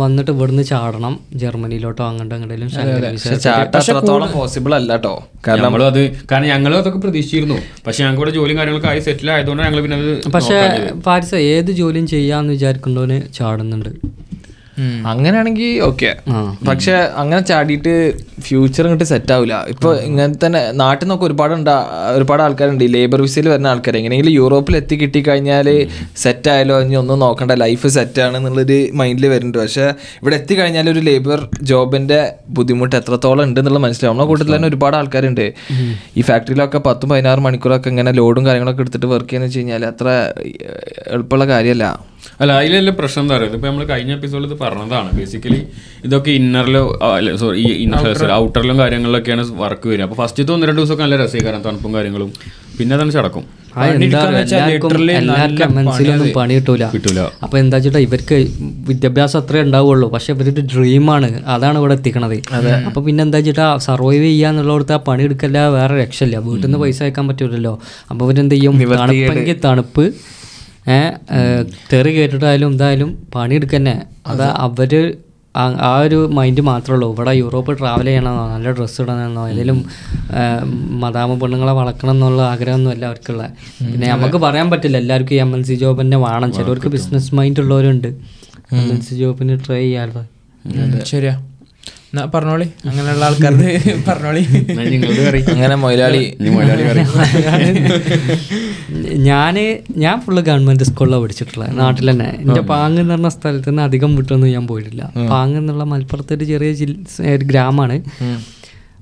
വന്നിട്ട് ഇവിടുന്ന് ചാടണം. ജർമ്മനിയിലോട്ടോ അങ്ങോട്ടോ ചാട്ട പോസിബിൾ അല്ല കേട്ടോ കാരണം നമ്മളും അത് കാരണം ഞങ്ങളും അതൊക്കെ പ്രതീക്ഷിച്ചിരുന്നു. പക്ഷെ ഞങ്ങൾക്ക് ഇവിടെ ജോലിയും കാര്യങ്ങളൊക്കെ ആയി സെറ്റിൽ ആയതുകൊണ്ട് ഞങ്ങൾ പിന്നെ അത് പക്ഷേ പാരിസ ഏത് ജോലിയും ചെയ്യാന്ന് വിചാരിക്കുന്നവന് ചാടുന്നുണ്ട്. അങ്ങനെയാണെങ്കിൽ ഓക്കെ. പക്ഷെ അങ്ങനെ ചാടിയിട്ട് ഫ്യൂച്ചർ ഇങ്ങോട്ട് സെറ്റ് ആവില്ല ഇപ്പൊ ഇങ്ങനെ തന്നെ നാട്ടിൽ നിന്നൊക്കെ ഒരുപാട് ഒരുപാട് ആൾക്കാരുണ്ട്. ഈ ലേബർ വിസയിൽ വരുന്ന ആൾക്കാർ എങ്ങനെയെങ്കിലും യൂറോപ്പിൽ എത്തി കിട്ടി കഴിഞ്ഞാൽ സെറ്റ് ആയാലോ? ഇനി ഒന്നും നോക്കണ്ട. ലൈഫ് സെറ്റ് ആണ് എന്നുള്ളൊരു മൈൻഡിൽ വരുന്നുണ്ട്. പക്ഷെ ഇവിടെ എത്തി കഴിഞ്ഞാൽ ഒരു ലേബർ ജോബിന്റെ ബുദ്ധിമുട്ട് എത്രത്തോളം ഉണ്ട് എന്നുള്ളത് മനസ്സിലാവും. നമ്മളെ കൂട്ടത്തിൽ തന്നെ ഒരുപാട് ആൾക്കാരുണ്ട്. ഈ ഫാക്ടറിയിലൊക്കെ പത്തും പതിനാറ് മണിക്കൂറൊക്കെ ഇങ്ങനെ ലോഡും കാര്യങ്ങളൊക്കെ എടുത്തിട്ട് വർക്ക് ചെയ്യുന്ന വെച്ച് കഴിഞ്ഞാൽ അത്ര എളുപ്പമുള്ള കാര്യമല്ല. അല്ല അതിലെ പ്രശ്നം എന്താ പറയുക ഇപ്പൊ നമ്മൾ കഴിഞ്ഞ എപ്പിസോഡിൽ ഇത് പറഞ്ഞതാണ്. ബേസിക്കലി ഇതൊക്കെ ഇന്നറിലോ സോറി ഈ ഇന്നർ ഔട്ടറിലും കാര്യങ്ങളിലൊക്കെയാണ് വർക്ക് വരിക അപ്പൊ ഫസ്റ്റ് ഒന്ന് രണ്ട് ദിവസമൊക്കെ നല്ല രസീകരണം തണുപ്പും കാര്യങ്ങളും. പിന്നെ അതാണ് ചടക്കും. വെച്ചാൽ literally നല്ല മനസ്സിലൊന്നും പണി കിട്ടൂല. കിട്ടൂല. അപ്പൊ എന്താ വെച്ചിട്ടാ ഇവർക്ക് വിദ്യാഭ്യാസം അത്രേ ഉണ്ടാവുള്ളൂ. പക്ഷെ ഇവരുടെ ഡ്രീമാണ് അതാണ് ഇവിടെ എത്തിക്കണത്. അപ്പൊ പിന്നെ എന്താ വെച്ചിട്ടാ സർവൈവ് ചെയ്യാന്നുള്ളടത്ത് ആ പണി എടുക്കല്ല വേറെ രക്ഷയില്ല. വീട്ടിൽ നിന്ന് പൈസ അയക്കാൻ പറ്റൂലല്ലോ. അപ്പൊ ഇവരെന്ത് ചെയ്യും? തണുപ്പെങ്കിൽ തണുപ്പ് തെറി കേട്ടിട്ടായാലും എന്തായാലും പണിയെടുക്കന്നെ. അത് അവർ ആ- ആ ഒരു മൈൻഡ് മാത്രമേ ഉള്ളൂ. ഇവിടെ യൂറോപ്പ് ട്രാവൽ ചെയ്യണമെന്നോ നല്ല ഡ്രസ്സ് ഇടണമെന്നോ ഏതെങ്കിലും മദാമ പെണ്ണുങ്ങളെ വളക്കണം എന്നുള്ള ആഗ്രഹമൊന്നും അല്ല അവർക്കുള്ള. പിന്നെ നമുക്ക് പറയാൻ പറ്റില്ല. എല്ലാവർക്കും എം എൽ സി ജോബ് തന്നെ വേണം. ചിലവർക്ക് ബിസിനസ് മൈൻഡ് ഉള്ളവരുണ്ട്. എം എൽ സി ജോബിന് ട്രൈ ചെയ്യാറുള്ളത് ശരിയാ. എന്നാ പറഞ്ഞോളി. അങ്ങനെയുള്ള ആൾക്കാർക്ക് പറഞ്ഞോളി. അങ്ങനെ മൊയിലാളി. ഞാൻ ഞാൻ ഫുള്ള് ഗവൺമെന്റ് സ്കൂളിലാണ് പഠിച്ചിട്ടുള്ളത് നാട്ടിൽ തന്നെ എന്റെ പാങ് എന്ന് പറഞ്ഞ സ്ഥലത്ത് നിന്ന് അധികം വിട്ടൊന്നും ഞാൻ പോയിട്ടില്ല. പാങ് എന്നുള്ള മലപ്പുറത്ത് ഒരു ചെറിയ ജില്ല ഒരു ഗ്രാമമാണ്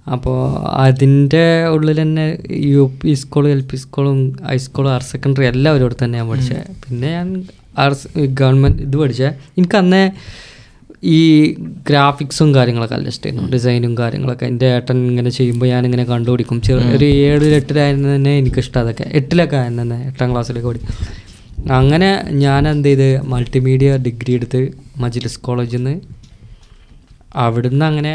അപ്പോൾ അതിന്റെ ഉള്ളിൽ തന്നെ യു പി സ്കൂളും എൽ പി സ്കൂളും ഹൈസ്കൂളും ഹയർ സെക്കൻഡറി എല്ലാം ഒരിടത്ത് തന്നെ ഞാൻ പഠിച്ചത് പിന്നെ ഞാൻ ഗവൺമെന്റ് ഇത് പഠിച്ചത് എനിക്ക് അന്നേ ഈ ഗ്രാഫിക്സും കാര്യങ്ങളൊക്കെ നല്ല ഇഷ്ടമായിരുന്നു ഡിസൈനും കാര്യങ്ങളൊക്കെ. എന്റെ ഏട്ടൻ ഇങ്ങനെ ചെയ്യുമ്പോൾ ഞാനിങ്ങനെ കണ്ടുപിടിക്കും. ചെറിയ ഒരു ഏഴ് എട്ടിലായിരുന്നു തന്നെ എനിക്കിഷ്ടം അതൊക്കെ. എട്ടിലൊക്കെ ആയിരുന്നു തന്നെ. എട്ടാം ക്ലാസ്സിലൊക്കെ പഠിക്കും അങ്ങനെ ഞാൻ എന്ത് ചെയ്ത് മൾട്ടിമീഡിയ ഡിഗ്രി എടുത്ത് മജ്ലിസ് കോളേജിൽ നിന്ന് അവിടുന്ന് അങ്ങനെ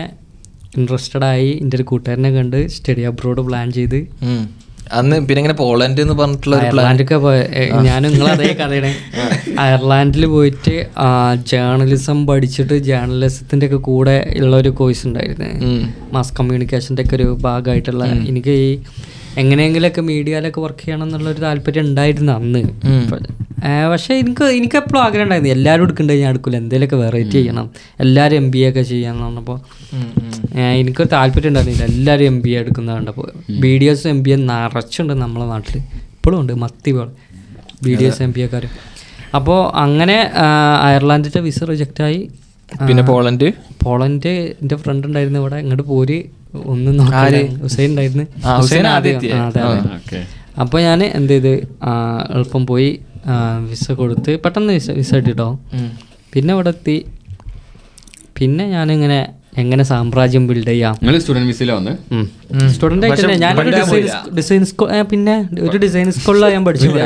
ഇൻട്രസ്റ്റഡ് ആയി. എന്റെ ഒരു കൂട്ടുകാരനെ കണ്ട് സ്റ്റഡി അബ്രോഡ് പ്ലാൻ ചെയ്ത് അന്ന് പിന്നെ ഇങ്ങനെ പോളണ്ട് എന്ന് പറഞ്ഞിട്ടുള്ള അയർലാൻഡൊക്കെ പോയ ഞാൻ നിങ്ങൾ അതേ കഥയാണ്. അയർലാൻഡിൽ പോയിട്ട് ജേർണലിസം പഠിച്ചിട്ട് ജേർണലിസത്തിന്റെ ഒക്കെ കൂടെ ഉള്ള ഒരു കോഴ്സ് ഉണ്ടായിരുന്നു. മാസ് കമ്മ്യൂണിക്കേഷന്റെ ഒക്കെ ഒരു ഭാഗമായിട്ടുള്ള എനിക്ക് ഈ എങ്ങനെയെങ്കിലൊക്കെ മീഡിയയിലൊക്കെ വർക്ക് ചെയ്യണം എന്നുള്ളൊരു താല്പര്യം ഉണ്ടായിരുന്നു അന്ന്. പക്ഷെ എനിക്ക് എനിക്ക് എപ്പോഴും ആഗ്രഹം ഉണ്ടായിരുന്നു. എല്ലാവരും എടുക്കേണ്ടത് ഞാൻ എടുക്കില്ല എന്തെങ്കിലുമൊക്കെ വെറൈറ്റി ചെയ്യണം. എല്ലാവരും എം ബി എ ഒക്കെ ചെയ്യാന്ന് പറഞ്ഞപ്പോൾ എനിക്കൊരു താല്പര്യം ഉണ്ടായിരുന്നില്ല. എല്ലാവരും എം ബി എ എടുക്കുന്ന കണ്ടപ്പോൾ B D S M B A നിറച്ചുണ്ട് നമ്മളെ നാട്ടിൽ ഇപ്പോഴും ഉണ്ട്. മത്തി പോലെ. B D S M B എക്കാർ അപ്പോൾ അങ്ങനെ അയർലാൻഡിന്റെ വിസ റിജക്റ്റ് ആയി. പിന്നെ പോളണ്ട്? പോളണ്ട് എന്റെ ഫ്രണ്ട് ഉണ്ടായിരുന്നു ഇവിടെ. ഇങ്ങോട്ട് പോര്. ഒന്നും നോക്കാതെ ഹുസൈൻ ഉണ്ടായിരുന്നു. ഹുസൈൻ ആദ്യം. ആ, അതെ അതെ. ഓക്കെ. അപ്പോൾ ഞാൻ എന്ത് ചെയ്ത്? എളുപ്പം പോയി വിസ കൊടുത്ത് പെട്ടെന്ന് വിസ വിസ കിട്ടിട്ടോ. പിന്നെ ഇവിടെ എത്തി പിന്നെ ഞാനിങ്ങനെ എങ്ങനെ സാമ്രാജ്യം ബിൽഡ് ചെയ്യാം? നിങ്ങൾ സ്റ്റുഡന്റ് സ്റ്റുഡന്റ് ആയിട്ട് തന്നെ ഞാൻ ഡിസൈൻ പിന്നെ ഒരു ഡിസൈൻ സ്കൂളിലാണ് ഞാൻ പഠിച്ചത്.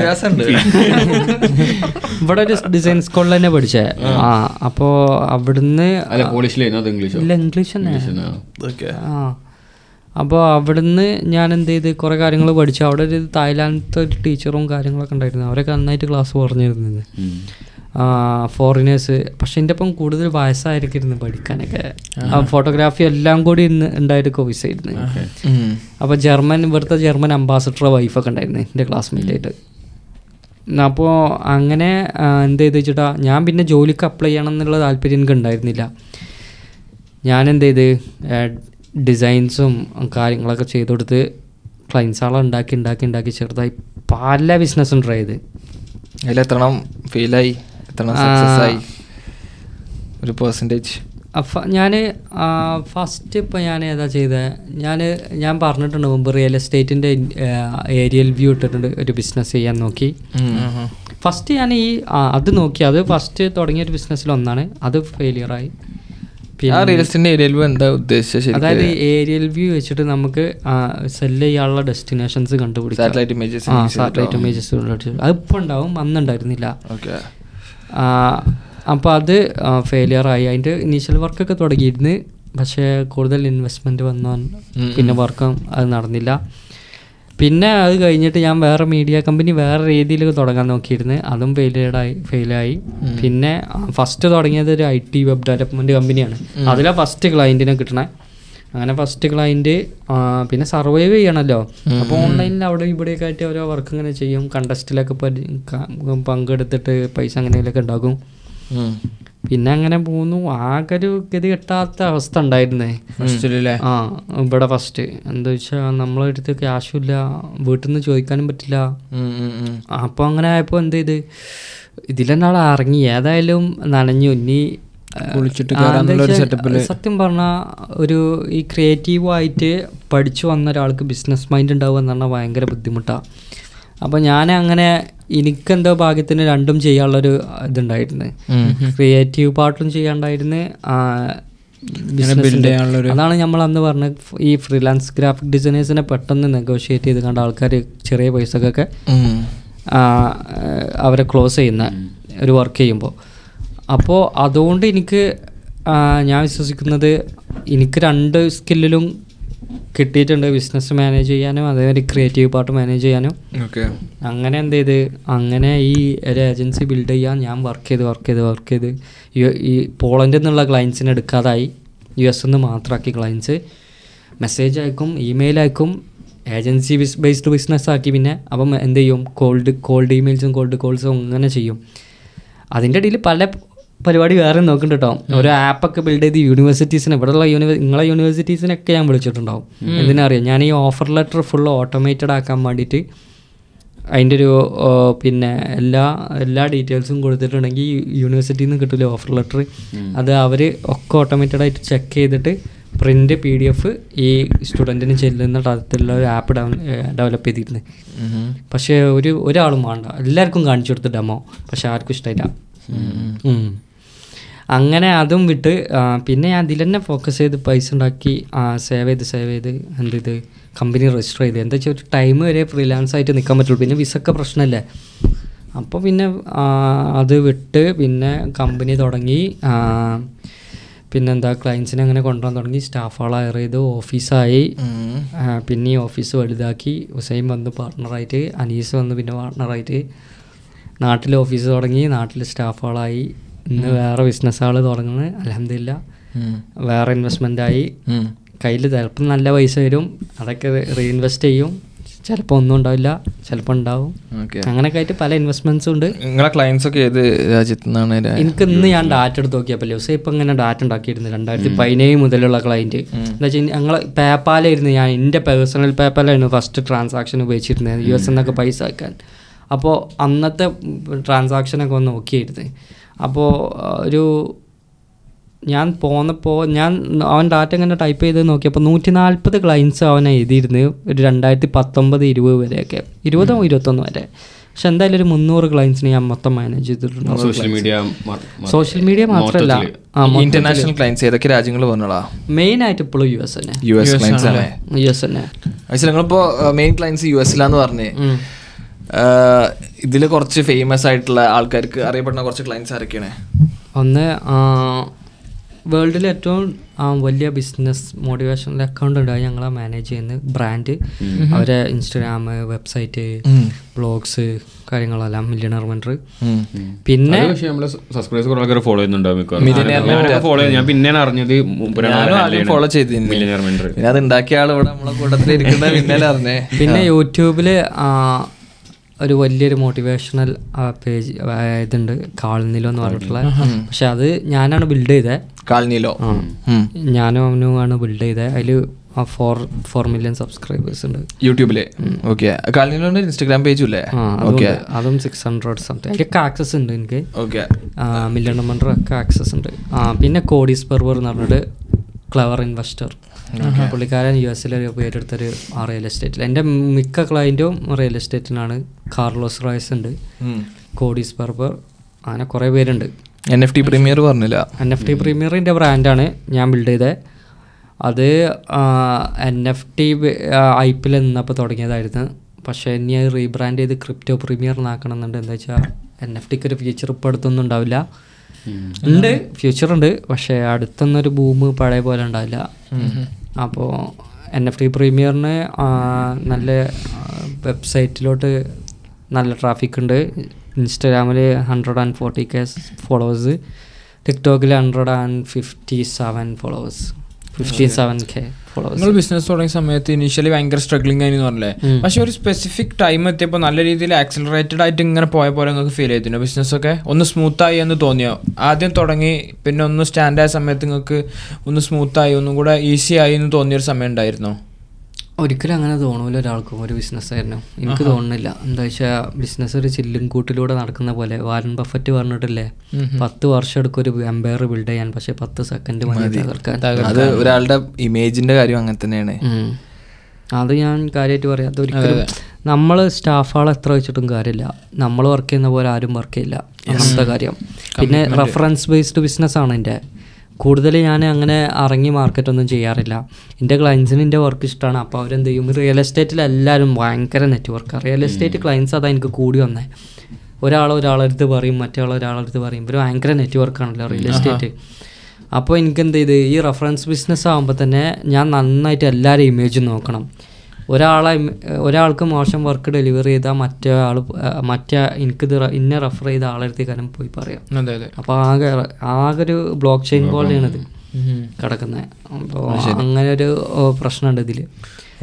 ഇവിടെ ഒരു ഡിസൈൻ സ്കൂളിൽ തന്നെ പഠിച്ചേ. ആ. അപ്പോ അവിടുന്ന് അല്ല പോളിഷിലായിരുന്നു? ഇംഗ്ലീഷോ? ഇല്ല ഇംഗ്ലീഷ് തന്നെ. ആ. അപ്പോൾ അവിടുന്ന് ഞാൻ എന്ത് ചെയ്ത്? കുറേ കാര്യങ്ങൾ പഠിച്ചു. അവിടെ ഒരു തായ്ലാൻഡത്തെ ഒരു ടീച്ചറും കാര്യങ്ങളൊക്കെ ഉണ്ടായിരുന്നു. അവരൊക്കെ നന്നായിട്ട് ക്ലാസ് പറഞ്ഞിരുന്നത്. ഫോറിനേഴ്സ് പക്ഷെ എന്റെ ഒപ്പം കൂടുതൽ വയസ്സായിരിക്കുന്നു പഠിക്കാനൊക്കെ. ഫോട്ടോഗ്രാഫി എല്ലാം കൂടി ഇന്ന് ഉണ്ടായിട്ട് കോഴ്സ് ആയിരുന്നു അപ്പോൾ ജർമ്മൻ ഇവിടുത്തെ ജർമ്മൻ അംബാസഡർ വൈഫൊക്കെ ഉണ്ടായിരുന്നു എന്റെ ക്ലാസ്മേറ്റ് ആയിട്ട്. അപ്പോൾ അങ്ങനെ എന്ത് ചെയ്ത് വെച്ചിട്ടാ ഞാൻ പിന്നെ ജോലിക്ക് അപ്ലൈ ചെയ്യണം എന്നുള്ള താല്പര്യം എനിക്ക് ഉണ്ടായിരുന്നില്ല. ഞാൻ എന്ത് ചെയ്ത് ഡിസൈൻസും കാര്യങ്ങളൊക്കെ ചെയ്ത് കൊടുത്ത് ക്ലൈൻസാളെ ഉണ്ടാക്കി ഉണ്ടാക്കി ഉണ്ടാക്കി ചെറുതായി പല ബിസിനസ്സും ട്രൈ ചെയ്ത്. അതിലെത്രണം എത്രണ്ണം എത്രണ്ണം സക്സസ് ആയി? ഒരു പെർസെന്റേജ് ഞാൻ ഫസ്റ്റ് ഇപ്പോൾ ഞാൻ ഏതാ ചെയ്തത് ഞാൻ ഞാൻ പറഞ്ഞിട്ടുണ്ട് മുമ്പ് റിയൽ എസ്റ്റേറ്റിന്റെ ഏരിയൽ വ്യൂ ഇട്ടിട്ടുണ്ട് ഒരു ബിസിനസ് ചെയ്യാൻ നോക്കി. ഫസ്റ്റ് ഞാൻ ഈ അത് നോക്കി. അത് ഫസ്റ്റ് തുടങ്ങിയ ഒരു ബിസിനസ്സിൽ ഒന്നാണ്. അത് ഫെയിലിയറായി അതായത് ഏരിയൽ വ്യൂ വെച്ചിട്ട് നമുക്ക് സെല്ല് ചെയ്യാനുള്ള ഡെസ്റ്റിനേഷൻസ് കണ്ടുപിടിക്കാം. സാറ്റലൈറ്റ് ഇമേജസ് സാറ്റലൈറ്റ് ഇമേജസ് അത് ഇപ്പോൾ ഉണ്ടാവും. അന്നുണ്ടായിരുന്നില്ല അപ്പോൾ അത് ഫെയിലിയർ ആയി. അതിന്റെ ഇനീഷ്യൽ വർക്കൊക്കെ തുടങ്ങിയിരുന്നു. പക്ഷേ കൂടുതൽ ഇൻവെസ്റ്റ്മെന്റ് വന്നു. പിന്നെ വർക്കും അത് നടന്നില്ല. പിന്നെ അത് കഴിഞ്ഞിട്ട് ഞാൻ വേറെ മീഡിയ കമ്പനി വേറെ രീതിയിൽ തുടങ്ങാൻ നോക്കിയിരുന്നു. അതും ഫെയിലിയർഡായി ഫെയിലായി പിന്നെ ഫസ്റ്റ് തുടങ്ങിയത് ഒരു ഐ ടി വെബ് ഡെവലപ്മെന്റ് കമ്പനിയാണ് അതിലാണ് ഫസ്റ്റ് ക്ലയന്റിനെ കിട്ടണേ. അങ്ങനെ ഫസ്റ്റ് ക്ലയന്റ് പിന്നെ സർവൈവ് ചെയ്യണമല്ലോ അപ്പോൾ ഓൺലൈനിൽ അവിടെ ഇവിടെയൊക്കെ ആയിട്ട് ഓരോ വർക്ക് ഇങ്ങനെ ചെയ്യും. കണ്ടസ്റ്റിലൊക്കെ പങ്കെടുത്തിട്ട് പൈസ അങ്ങനെയൊക്കെ ഉണ്ടാക്കും പിന്നെ അങ്ങനെ പോന്നു. ആകെ ഒരു ഗതി കിട്ടാത്ത അവസ്ഥ ഉണ്ടായിരുന്നേ. ഹോസ്റ്റലിലെ ആ ഇവിടെ ഫസ്റ്റ് എന്താ വെച്ചാൽ നമ്മളെ അടുത്ത് ക്യാഷും ഇല്ല. വീട്ടിൽ നിന്ന് ചോദിക്കാനും പറ്റില്ല. അപ്പോൾ അങ്ങനെ ആയപ്പോൾ എന്ത് ചെയ്ത്? ഇതിലെന്നാൾ ഇറങ്ങി. ഏതായാലും നനഞ്ഞു. ഇനി സത്യം പറഞ്ഞാൽ ഒരു ഈ ക്രിയേറ്റീവായിട്ട് പഠിച്ചു വന്ന ഒരാൾക്ക് ബിസിനസ് മൈൻഡ് ഉണ്ടാവുക എന്ന് പറഞ്ഞാൽ ഭയങ്കര ബുദ്ധിമുട്ടാണ് അപ്പോൾ ഞാൻ അങ്ങനെ എനിക്കെന്തോ ഭാഗ്യത്തിന് രണ്ടും ചെയ്യാനുള്ളൊരു ഇതുണ്ടായിരുന്നു. ക്രിയേറ്റീവ് പാർട്ടും ചെയ്യാണ്ടായിരുന്നു അതാണ് നമ്മൾ അന്ന് പറഞ്ഞ ഈ ഫ്രീലാൻസ് ഗ്രാഫിക് ഡിസൈനേഴ്സിനെ പെട്ടെന്ന് നെഗോഷിയേറ്റ് ചെയ്ത് കണ്ട ആൾക്കാർ ചെറിയ പൈസക്കൊക്കെ അവരെ ക്ലോസ് ചെയ്യുന്ന ഒരു വർക്ക് ചെയ്യുമ്പോൾ അപ്പോൾ അതുകൊണ്ട് എനിക്ക് ഞാൻ വിശ്വസിക്കുന്നത് എനിക്ക് രണ്ട് സ്കില്ലിലും കിട്ടിയിട്ടുണ്ട്. ബിസിനസ് മാനേജ് ചെയ്യാനും അതേപോലെ ക്രിയേറ്റീവ് പാർട്ട് മാനേജ് ചെയ്യാനും. ഓക്കെ അങ്ങനെ എന്ത് ചെയ്ത് അങ്ങനെ ഈ ഒരു ഏജൻസി ബിൽഡ് ചെയ്യാൻ ഞാൻ വർക്ക് ചെയ്ത് വർക്ക് ചെയ്ത് വർക്ക് ചെയ്ത് യു- ഈ പോളണ്ടിൽ നിന്നുള്ള ക്ലയൻസിനെ എടുക്കാതായി. യു എസ് നിന്ന് മാത്രമാക്കി ക്ലയൻസ് മെസ്സേജ് അയക്കും ഇമെയിൽ അയക്കും ഏജൻസി ബിസ് ബേസ്ഡ് ബിസിനസ് ആക്കി പിന്നെ അപ്പം എന്ത് ചെയ്യും? കോൾഡ് കോൾഡ് ഇമെയിൽസും കോൾഡ് കോൾസും അങ്ങനെ ചെയ്യും. അതിന്റെ ഇടയിൽ പല പരിപാടി വേറെ നോക്കുന്നുണ്ട് കേട്ടോ ഒരു ആപ്പൊക്കെ ബിൽഡ് ചെയ്ത് യൂണിവേഴ്സിറ്റീസിന് ഇവിടെയുള്ള യൂണിവേ നിങ്ങളെ യൂണിവേഴ്സിറ്റീസിനൊക്കെ ഞാൻ വിളിച്ചിട്ടുണ്ടാവും. എന്തിനറിയാം? ഞാൻ ഈ ഓഫർ ലെറ്റർ ഫുൾ ഓട്ടോമേറ്റഡ് ആക്കാൻ വേണ്ടിയിട്ട് അതിന്റെ ഒരു പിന്നെ എല്ലാ എല്ലാ ഡീറ്റെയിൽസും കൊടുത്തിട്ടുണ്ടെങ്കിൽ യൂണിവേഴ്സിറ്റിയിൽ നിന്ന് കിട്ടില്ല ഓഫർ ലെറ്റർ അത് അവർ ഒക്കെ ഓട്ടോമേറ്റഡ് ആയിട്ട് ചെക്ക് ചെയ്തിട്ട് പ്രിന്റ് പി ഡി എഫ് ഈ സ്റ്റുഡന്റിന് ചെല്ലുന്ന തരത്തിലുള്ള ഒരു ആപ്പ് ഡെവലപ്പ് ചെയ്തിരുന്നത് പക്ഷേ ഒരു ഒരാളും വേണ്ട. എല്ലാവർക്കും കാണിച്ചു കൊടുത്ത് ഡെമോ പക്ഷെ ആർക്കും ഇഷ്ടമില്ല. ഉം. അങ്ങനെ അതും വിട്ട് പിന്നെ ഞാൻ അതിൽ തന്നെ ഫോക്കസ് ചെയ്ത് പൈസ ഉണ്ടാക്കി സേവ് ചെയ്ത് സേവ് ചെയ്ത് എന്ത് ചെയ്ത് കമ്പനി രജിസ്റ്റർ ചെയ്ത്. എന്താ വെച്ചാൽ ഒരു ടൈം വരെ ഫ്രീലാൻസ് ആയിട്ട് നിൽക്കാൻ പറ്റുള്ളൂ. പിന്നെ വിസൊക്കെ പ്രശ്നമല്ലേ അപ്പോൾ പിന്നെ അത് വിട്ട് പിന്നെ കമ്പനി തുടങ്ങി പിന്നെന്താ ക്ലയൻസിനെ അങ്ങനെ കൊണ്ടുവരാൻ തുടങ്ങി. സ്റ്റാഫുകൾ ഹയർ ചെയ്ത് ഓഫീസായി. പിന്നെ ഈ ഓഫീസ് വലുതാക്കി. ഹുസൈൻ വന്ന് പാർട്ട്ണറായിട്ട് അനീസ് വന്ന് പിന്നെ പാർട്ട്ണറായിട്ട് നാട്ടിൽ ഓഫീസ് തുടങ്ങി. നാട്ടിൽ സ്റ്റാഫുകളായി ഇന്ന് വേറെ ബിസിനസ്സുകൾ തുടങ്ങുന്നത് അലഹമില്ല. വേറെ ഇൻവെസ്റ്റ്മെന്റ് ആയി. കയ്യിൽ ചിലപ്പം നല്ല പൈസ വരും. അതൊക്കെ റീഇൻവെസ്റ്റ് ചെയ്യും. ചിലപ്പോൾ ഒന്നും ഉണ്ടാവില്ല. ചിലപ്പോൾ ഉണ്ടാവും. അങ്ങനെയൊക്കെ ആയിട്ട് പല ഇൻവെസ്റ്റ്മെന്റ്സും ഉണ്ട്. നിങ്ങളെ ക്ലയൻസ് ഒക്കെ ഏത് രാജ്യത്തു നിന്നാണ് എനിക്ക് ഇന്ന് ഞാൻ ഡാറ്റ എടുത്ത് നോക്കിയപ്പോൾ ദിവസം ഇപ്പം ഇങ്ങനെ ഡാറ്റ ഉണ്ടാക്കിയിരുന്നു രണ്ടായിരത്തി പതിനേഴ് മുതലുള്ള ക്ലയന്റ് എന്താ വെച്ചാൽ ഞങ്ങൾ പേപ്പാലായിരുന്നു ഞാൻ. എന്റെ പേഴ്സണൽ പേപ്പാലായിരുന്നു ഫസ്റ്റ് ട്രാൻസാക്ഷൻ ഉപയോഗിച്ചിരുന്നത്. യു എസ് എന്നൊക്കെ പൈസ അയക്കാൻ. അപ്പോൾ അന്നത്തെ ട്രാൻസാക്ഷനൊക്കെ ഒന്ന് നോക്കിയായിരുന്നു. അപ്പോൾ ഒരു ഞാൻ പോന്നപ്പോൾ ഞാൻ അവൻ ഡാറ്റ ഇങ്ങനെ ടൈപ്പ് ചെയ്ത് നോക്കിയപ്പോൾ നൂറ്റി നാൽപ്പത് ക്ലയൻസ് അവൻ എഴുതിയിരുന്നു ഒരു രണ്ടായിരത്തി പത്തൊമ്പത് ഇരുപത് വരെയൊക്കെ. ഇരുപതോ ഇരുപത്തൊന്ന് വരെ. പക്ഷെ എന്തായാലും ഒരു മുന്നൂറ് ക്ലയൻസിന് ഞാൻ മൊത്തം മാനേജ് ചെയ്തിട്ടുണ്ട്. സോഷ്യൽ മീഡിയ സോഷ്യൽ മീഡിയ മാത്രമല്ല ആ ഇന്റർനാഷണൽ ക്ലയൻസ് ഏതൊക്കെ രാജ്യങ്ങൾ പോകുന്നതാ മെയിൻ ആയിട്ട് ഇപ്പോഴും യു എസ് തന്നെ യു എസ് യു എസ് തന്നെ നിങ്ങളിപ്പോ മെയിൻ ക്ലയൻസ് യു എസിലാന്ന് പറഞ്ഞേ. ഇതിൽ കുറച്ച് ഫേമസ് ആയിട്ടുള്ള ആൾക്കാർക്ക് അറിയപ്പെടുന്ന കുറച്ച് ക്ലയൻസ് ആരൊക്കെയാണ്? ഒന്ന് വേൾഡിലെ ഏറ്റവും വലിയ ബിസിനസ് മോട്ടിവേഷണൽ അക്കൗണ്ട് ഉണ്ടായി ഞങ്ങളെ മാനേജ് ചെയ്യുന്ന ബ്രാൻഡ് അവരെ ഇൻസ്റ്റഗ്രാം വെബ്സൈറ്റ് ബ്ലോഗ്സ് കാര്യങ്ങളെല്ലാം മില്യണർ മെന്റർ പിന്നെ ഫോളോ ചെയ്യുന്നുണ്ടാവും ഞാൻ പിന്നെയാണ് അറിഞ്ഞത് ഫോളോ ചെയ്തിരുന്നു. മില്യനർ മെന്റർ പിന്നെ അത് ഉണ്ടാക്കിയ ആൾ ഇവിടെ നമ്മളെ കൂട്ടത്തിൽ ഇരിക്കുന്ന പിന്നെ യൂട്യൂബിൽ ഒരു വലിയൊരു മോട്ടിവേഷണൽ പേജ് ഇതുണ്ട്. കാൾനിലോ എന്ന് പറഞ്ഞിട്ടുള്ള. പക്ഷെ അത് ഞാനാണ് ബിൽഡ് ചെയ്തേ. കാൾനിലോ. ഞാനും അവനും ആണ് ബിൽഡ് ചെയ്തേ. അതിൽ ഫോർ ഫോർ മില്യൺ സബ്സ്ക്രൈബേഴ്സ് ഉണ്ട്. യൂട്യൂബിൽ. ഓക്കെ കാലനിയിലുണ്ട് ഇൻസ്റ്റാഗ്രാം പേജും അല്ലേ ഓക്കെ അതും സിക്സ് ഹൺഡ്രഡ് സംതിങ് അതിലൊക്കെ ആക്സസ് ഉണ്ട് എനിക്ക്. ഓക്കെ മില്യൺ നമ്പർ ഒക്കെ ആക്സസ് ഉണ്ട്. പിന്നെ കോഡീസ് പെർവർ എന്ന് പറഞ്ഞിട്ട് ക്ലവർ ഇൻവെസ്റ്റർ പുള്ളിക്കാരൻ യു എസിലെ ഏറ്റെടുത്തൊരു പേരെടുത്തൊരു ആ റിയൽ എസ്റ്റേറ്റിൽ എന്റെ മിക്ക ക്ലയന്റും റിയൽ എസ്റ്റേറ്റിനാണ് കാർലോസ് റോയ്സ് ഉണ്ട്. കോഡീസ് പെർബർ അങ്ങനെ കുറേ പേരുണ്ട്. എൻ എഫ് ടി പ്രീമിയർ പറഞ്ഞില്ല. എൻ എഫ് ടി പ്രീമിയറിന്റെ ബ്രാൻഡാണ് ഞാൻ ബിൽഡ് ചെയ്തത് അത് N F T I P L നിന്നപ്പോൾ തുടങ്ങിയതായിരുന്നു. പക്ഷേ ഇനി അത് റീബ്രാൻഡ് ചെയ്ത് ക്രിപ്റ്റോ പ്രീമിയർ എന്നാക്കണം എന്നുണ്ട് എന്താ വെച്ചാൽ എൻ എഫ് ടിക്ക് ഒരു ഫ്യൂച്ചർ ഇപ്പോൾ അടുത്തൊന്നും ഉണ്ടാവില്ല. ഉണ്ട് ഫ്യൂച്ചർ ഉണ്ട്. പക്ഷേ അടുത്തൊന്നൊരു ഭൂമി പഴയ പോലെ ഉണ്ടാവില്ല. അപ്പോൾ എൻ എഫ് ടി പ്രീമിയറിന് നല്ല വെബ്സൈറ്റിലോട്ട് നല്ല ട്രാഫിക് ഉണ്ട്. ഇൻസ്റ്റഗ്രാമിൽ hundred and forty K followers ടിക്ടോക്കിൽ hundred and fifty seven followers fifty seven K നിങ്ങൾ ബിസിനസ് തുടങ്ങിയ സമയത്ത് ഇനീഷ്യലി ഭയങ്കര സ്ട്രഗ്ലിംഗ് ആയിരുന്നു പറഞ്ഞല്ലേ? പക്ഷെ ഒരു സ്പെസിഫിക് ടൈം എത്തിയപ്പോൾ നല്ല രീതിയിൽ ആക്സിലറേറ്റഡ് ആയിട്ട് ഇങ്ങനെ പോയ പോലെ നിങ്ങൾക്ക് ഫീൽ ചെയ്തിരുന്നു? ബിസിനസ് ഒക്കെ ഒന്ന് സ്മൂത്തായി എന്ന് തോന്നിയോ? ആദ്യം തുടങ്ങി പിന്നെ ഒന്ന് സ്റ്റാൻഡായ സമയത്ത് നിങ്ങൾക്ക് ഒന്ന് സ്മൂത്തായി ഒന്നും കൂടെ ഈസി ആയി എന്ന് തോന്നിയൊരു സമയം ഉണ്ടായിരുന്നോ? ഒരിക്കലും അങ്ങനെ തോന്നൂല ഒരാൾക്കും ഒരു ബിസിനസ്സായിരുന്നു എനിക്ക് തോന്നുന്നില്ല എന്താ വെച്ചാൽ ബിസിനസ് ഒരു ചില്ലും കൂട്ടിലൂടെ നടക്കുന്ന പോലെ വാരൻ ബഫറ്റ് പറഞ്ഞിട്ടില്ലേ? പത്ത് വർഷം എടുക്കും ഒരു എംപയർ ബിൽഡ് ചെയ്യാൻ പക്ഷെ പത്ത് സെക്കൻഡ് മതി അത് ഒരാളുടെ ഇമേജിന്റെ കാര്യം അങ്ങനെ തന്നെയാണ്. അത് ഞാൻ കാര്യമായിട്ട് പറയാം. അതൊരിക്കലും നമ്മൾ സ്റ്റാഫുകളെ എത്ര വെച്ചിട്ടും കാര്യമില്ല. നമ്മൾ വർക്ക് ചെയ്യുന്ന പോലെ ആരും വർക്ക് ചെയ്യില്ല. അങ്ങനത്തെ കാര്യം. പിന്നെ റെഫറൻസ് ബേസ്ഡ് ബിസിനസ് ആണ് എന്റെ. കൂടുതൽ ഞാൻ അങ്ങനെ ഇറങ്ങി മാർക്കറ്റൊന്നും ചെയ്യാറില്ല. എന്റെ ക്ലയൻസിന് എന്റെ വർക്ക് ഇഷ്ടമാണ് അപ്പോൾ അവരെന്ത് ചെയ്യും? റിയൽ എസ്റ്റേറ്റിൽ എല്ലാവരും ഭയങ്കര നെറ്റ്വർക്കാണ് റിയൽ എസ്റ്റേറ്റ് ക്ലയൻസ് അതാണ് എനിക്ക് കൂടി വന്നേ. ഒരാൾ ഒരാളടുത്ത് പറയും മറ്റേ ആൾ ഒരാളടുത്ത് പറയും. ഇവർ ഭയങ്കര നെറ്റ്വർക്കാണല്ലോ റിയൽ എസ്റ്റേറ്റ് അപ്പോൾ എനിക്ക് എന്ത് ചെയ്ത്? ഈ റെഫറൻസ് ബിസിനസ് ആകുമ്പോൾ തന്നെ ഞാൻ നന്നായിട്ട് എല്ലാവരും ഇമേജ് നോക്കണം. ഒരാളെ ഒരാൾക്ക് മോശം വർക്ക് ഡെലിവറി ചെയ്താൽ മറ്റേ ആൾ മറ്റേ എനിക്കിത് റ- ഇന്നെ റെഫർ ചെയ്ത ആളെടുത്ത് കാര്യം പോയി പറയാം. അതെ അതെ. അപ്പോൾ ആകെ ആകെ ഒരു ബ്ലോക്ക് ചെയിൻ പോലെയാണിത് കിടക്കുന്നത് അപ്പോൾ അങ്ങനെ ഒരു പ്രശ്നമുണ്ട് ഇതിൽ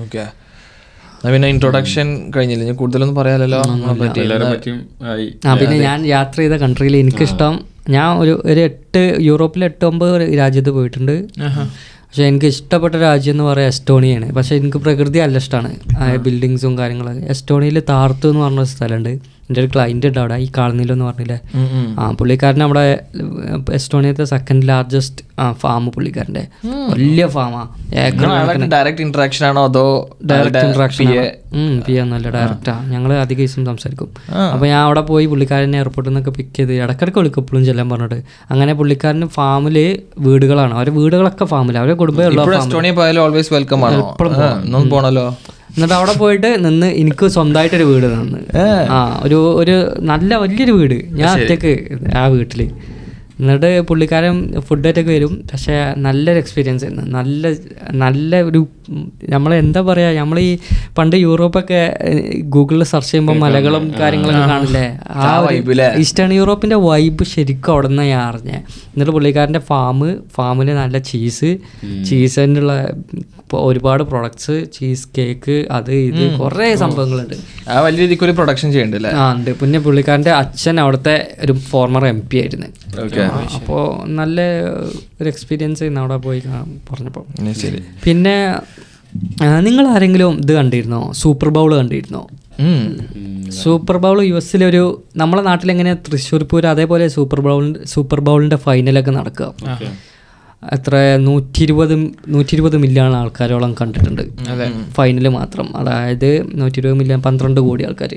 ഓക്കെ. പിന്നെ ഇൻട്രൊഡക്ഷൻ കഴിഞ്ഞില്ല? ഞാൻ കൂടുതലൊന്നും പറയാലല്ലോ പിന്നെ ഞാൻ യാത്ര ചെയ്ത കൺട്രിയിൽ എനിക്കിഷ്ടം ഞാൻ ഒരു ഒരു എട്ട് യൂറോപ്പിൽ എട്ട് ഒമ്പത് രാജ്യത്ത് പോയിട്ടുണ്ട്. പക്ഷെ എനിക്ക് ഇഷ്ടപ്പെട്ട രാജ്യം എന്ന് പറയുക എസ്റ്റോണിയാണ്. പക്ഷെ എനിക്ക് പ്രകൃതി നല്ല ഇഷ്ടമാണ്. ആ ബിൽഡിങ്സും കാര്യങ്ങളൊക്കെ. എസ്റ്റോണിയയിൽ താർത്തു എന്ന് പറഞ്ഞ സ്ഥലമുണ്ട്. എന്റെ ഒരു ക്ലയന്റ് ഉണ്ട് അവിടെ ഈ കാളനിലോ എന്ന് പറഞ്ഞില്ലേ? ആ പുള്ളിക്കാരൻ അവിടെ എസ്റ്റോണിയത്തെ സെക്കൻഡ് ലാർജസ്റ്റ് ഫാം പുള്ളിക്കാരന്റെ. വലിയ ഫാമാ ഏക്കർ ഡയറക്റ്റ് ഇന്ററാക്ഷൻ ആണോ അതോ ഡയറക്റ്റ് ഇൻട്രാക്ഷൻ പി എന്നല്ല ഡയറക്റ്റാ ഞങ്ങൾ അധിക ദിവസം സംസാരിക്കും. അപ്പോൾ ഞാൻ അവിടെ പോയി പുള്ളിക്കാരനെ എയർപോർട്ടിൽ നിന്നൊക്കെ പിക്ക് ചെയ്ത് ഇടക്കിടക്ക് വിളിക്കും എപ്പോഴും ചെല്ലാൻ പറഞ്ഞിട്ട്. അങ്ങനെ പുള്ളിക്കാരന് ഫാമിൽ വീടുകളാണ്. അവരെ വീടുകളൊക്കെ ഫാമിൽ അവരെ കുടുംബം എപ്പോഴും ആ, പോണല്ലോ? എന്നിട്ട് അവിടെ പോയിട്ട് നിന്ന് എനിക്ക് സ്വന്തമായിട്ടൊരു വീട് തന്ന്. ആ ഒരു ഒരു നല്ല വലിയൊരു വീട്. ഞാൻ ഒറ്റയ്ക്ക് ആ വീട്ടിൽ. എന്നിട്ട് പുള്ളിക്കാരൻ ഫുഡായിട്ടൊക്കെ വരും. പക്ഷേ നല്ലൊരു എക്സ്പീരിയൻസ് ആയിരുന്നു. നല്ല നല്ല ഒരു നമ്മൾ എന്താ പറയുക നമ്മൾ ഈ പണ്ട് യൂറോപ്പൊക്കെ ഗൂഗിളിൽ സെർച്ച് ചെയ്യുമ്പോൾ മലകളും കാര്യങ്ങളൊക്കെ കാണില്ലേ ആ വൈബ് ഈസ്റ്റേൺ യൂറോപ്പിന്റെ വൈബ് ശരിക്കും അവിടെ നിന്ന് ഞാൻ അറിഞ്ഞത് എന്നിട്ട് പുള്ളിക്കാരന്റെ ഫാം ഫാമിൽ നല്ല ചീസ് ചീസിനുള്ള ഒരുപാട് പ്രൊഡക്ട്സ് ചീസ് കേക്ക് അത് ഇത് കുറേ സംഭവങ്ങളുണ്ട്. ആ വലിയ രീതിക്ക് ഒരു പ്രൊഡക്ഷൻ ചെയ്യണ്ടല്ലേ? ആ ഉണ്ട്. പിന്നെ പുള്ളിക്കാരന്റെ അച്ഛൻ അവിടുത്തെ ഒരു ഫോർമർ എം പി ആയിരുന്നു. ഓക്കെ അപ്പോൾ നല്ല ഒരു എക്സ്പീരിയൻസ് ചെയ്യുന്നു അവിടെ പോയി പറഞ്ഞപ്പോൾ ശരി. പിന്നെ നിങ്ങൾ ആരെങ്കിലും ഇത് കണ്ടിരുന്നോ? സൂപ്പർ ബൗൾ കണ്ടിരുന്നോ. സൂപ്പർ ബൗൾ യു എസിലൊരു നമ്മളെ നാട്ടിലെങ്ങനെ തൃശ്ശൂർ പൂരം അതേപോലെ സൂപ്പർ ബൗൾ സൂപ്പർ ബൗളിന്റെ ഫൈനലൊക്കെ നടക്കുക. എത്ര നൂറ്റി ഇരുപത് നൂറ്റി ഇരുപത് മില്യൺ ആൾക്കാരോളം കണ്ടിട്ടുണ്ട്. ഫൈനൽ മാത്രം. അതായത് നൂറ്റി ഇരുപത് മില്യൺ പന്ത്രണ്ട് കോടി ആൾക്കാർ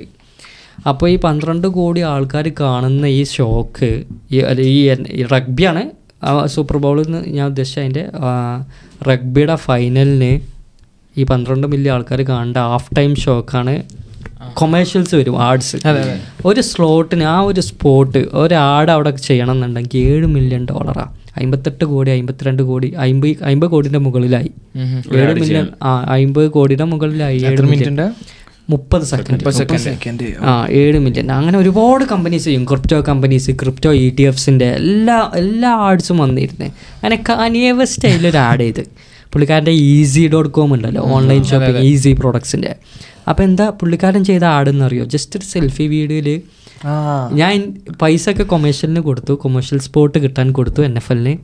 അപ്പോൾ ഈ പന്ത്രണ്ട് കോടി ആൾക്കാർ കാണുന്ന ഈ ഷോക്ക് ഈ ഈ റഗ്ബിയാണ് സൂപ്പർ ബൗളിൽ നിന്ന് ഞാൻ ഉദ്ദേശിച്ച അതിന്റെ റഗ്ബിയുടെ ഫൈനലിന് ഈ പന്ത്രണ്ട് മില്യൺ ആൾക്കാർ കാണേണ്ട ഹാഫ് ടൈം ഷോക്കാണ് കൊമേഴ്ഷ്യൽസ് വരും ആഡ്സ് ഒരു സ്ലോട്ടിന് ആ ഒരു സ്പോട്ട് ഒരു ആഡ് അവിടെ ചെയ്യണം എന്നുണ്ടെങ്കിൽ ഏഴ് മില്യൺ ഡോളറാണ് അമ്പത്തെട്ട് കോടി അമ്പത്തിരണ്ട് കോടി അമ്പത് അമ്പത് കോടിന്റെ മുകളിലായി. ഏഴ് മില്യൺ ആ അമ്പത് കോടിയുടെ മുകളിലായി. ഏഴ് മില്യൺ. മുപ്പത് സെക്കൻഡ്. സെക്കൻഡ്. ആ ഏഴ് മില്യൺ. അങ്ങനെ ഒരുപാട് കമ്പനീസ് ചെയ്യും. Crypto companies crypto E T എഫ്സിന്റെ എല്ലാ എല്ലാ ആഡ്സും വന്നിരുന്നത് അങ്ങനെ കാനിയവ സ്റ്റൈലൊരു ആഡ് ചെയ്ത്. പുള്ളിക്കാരന്റെ ഈസി ഡോട്ട് കോം ഉണ്ടല്ലോ. ഓൺലൈൻ ഷോപ്പിംഗ് ഈസി പ്രോഡക്ട്സിന്റെ അപ്പോൾ എന്താ പുള്ളിക്കാരൻ ചെയ്ത ആടെന്ന് അറിയോ ജസ്റ്റ് ഒരു സെൽഫി വീഡിയോയിൽ ഞാൻ പൈസ ഒക്കെ കൊമേഴ്ഷ്യലിന് കൊടുത്തു. കൊമേഴ്ഷ്യൽ സ്പോട്ട് കിട്ടാൻ കൊടുത്തു എൻ എഫ് എല്ലിന്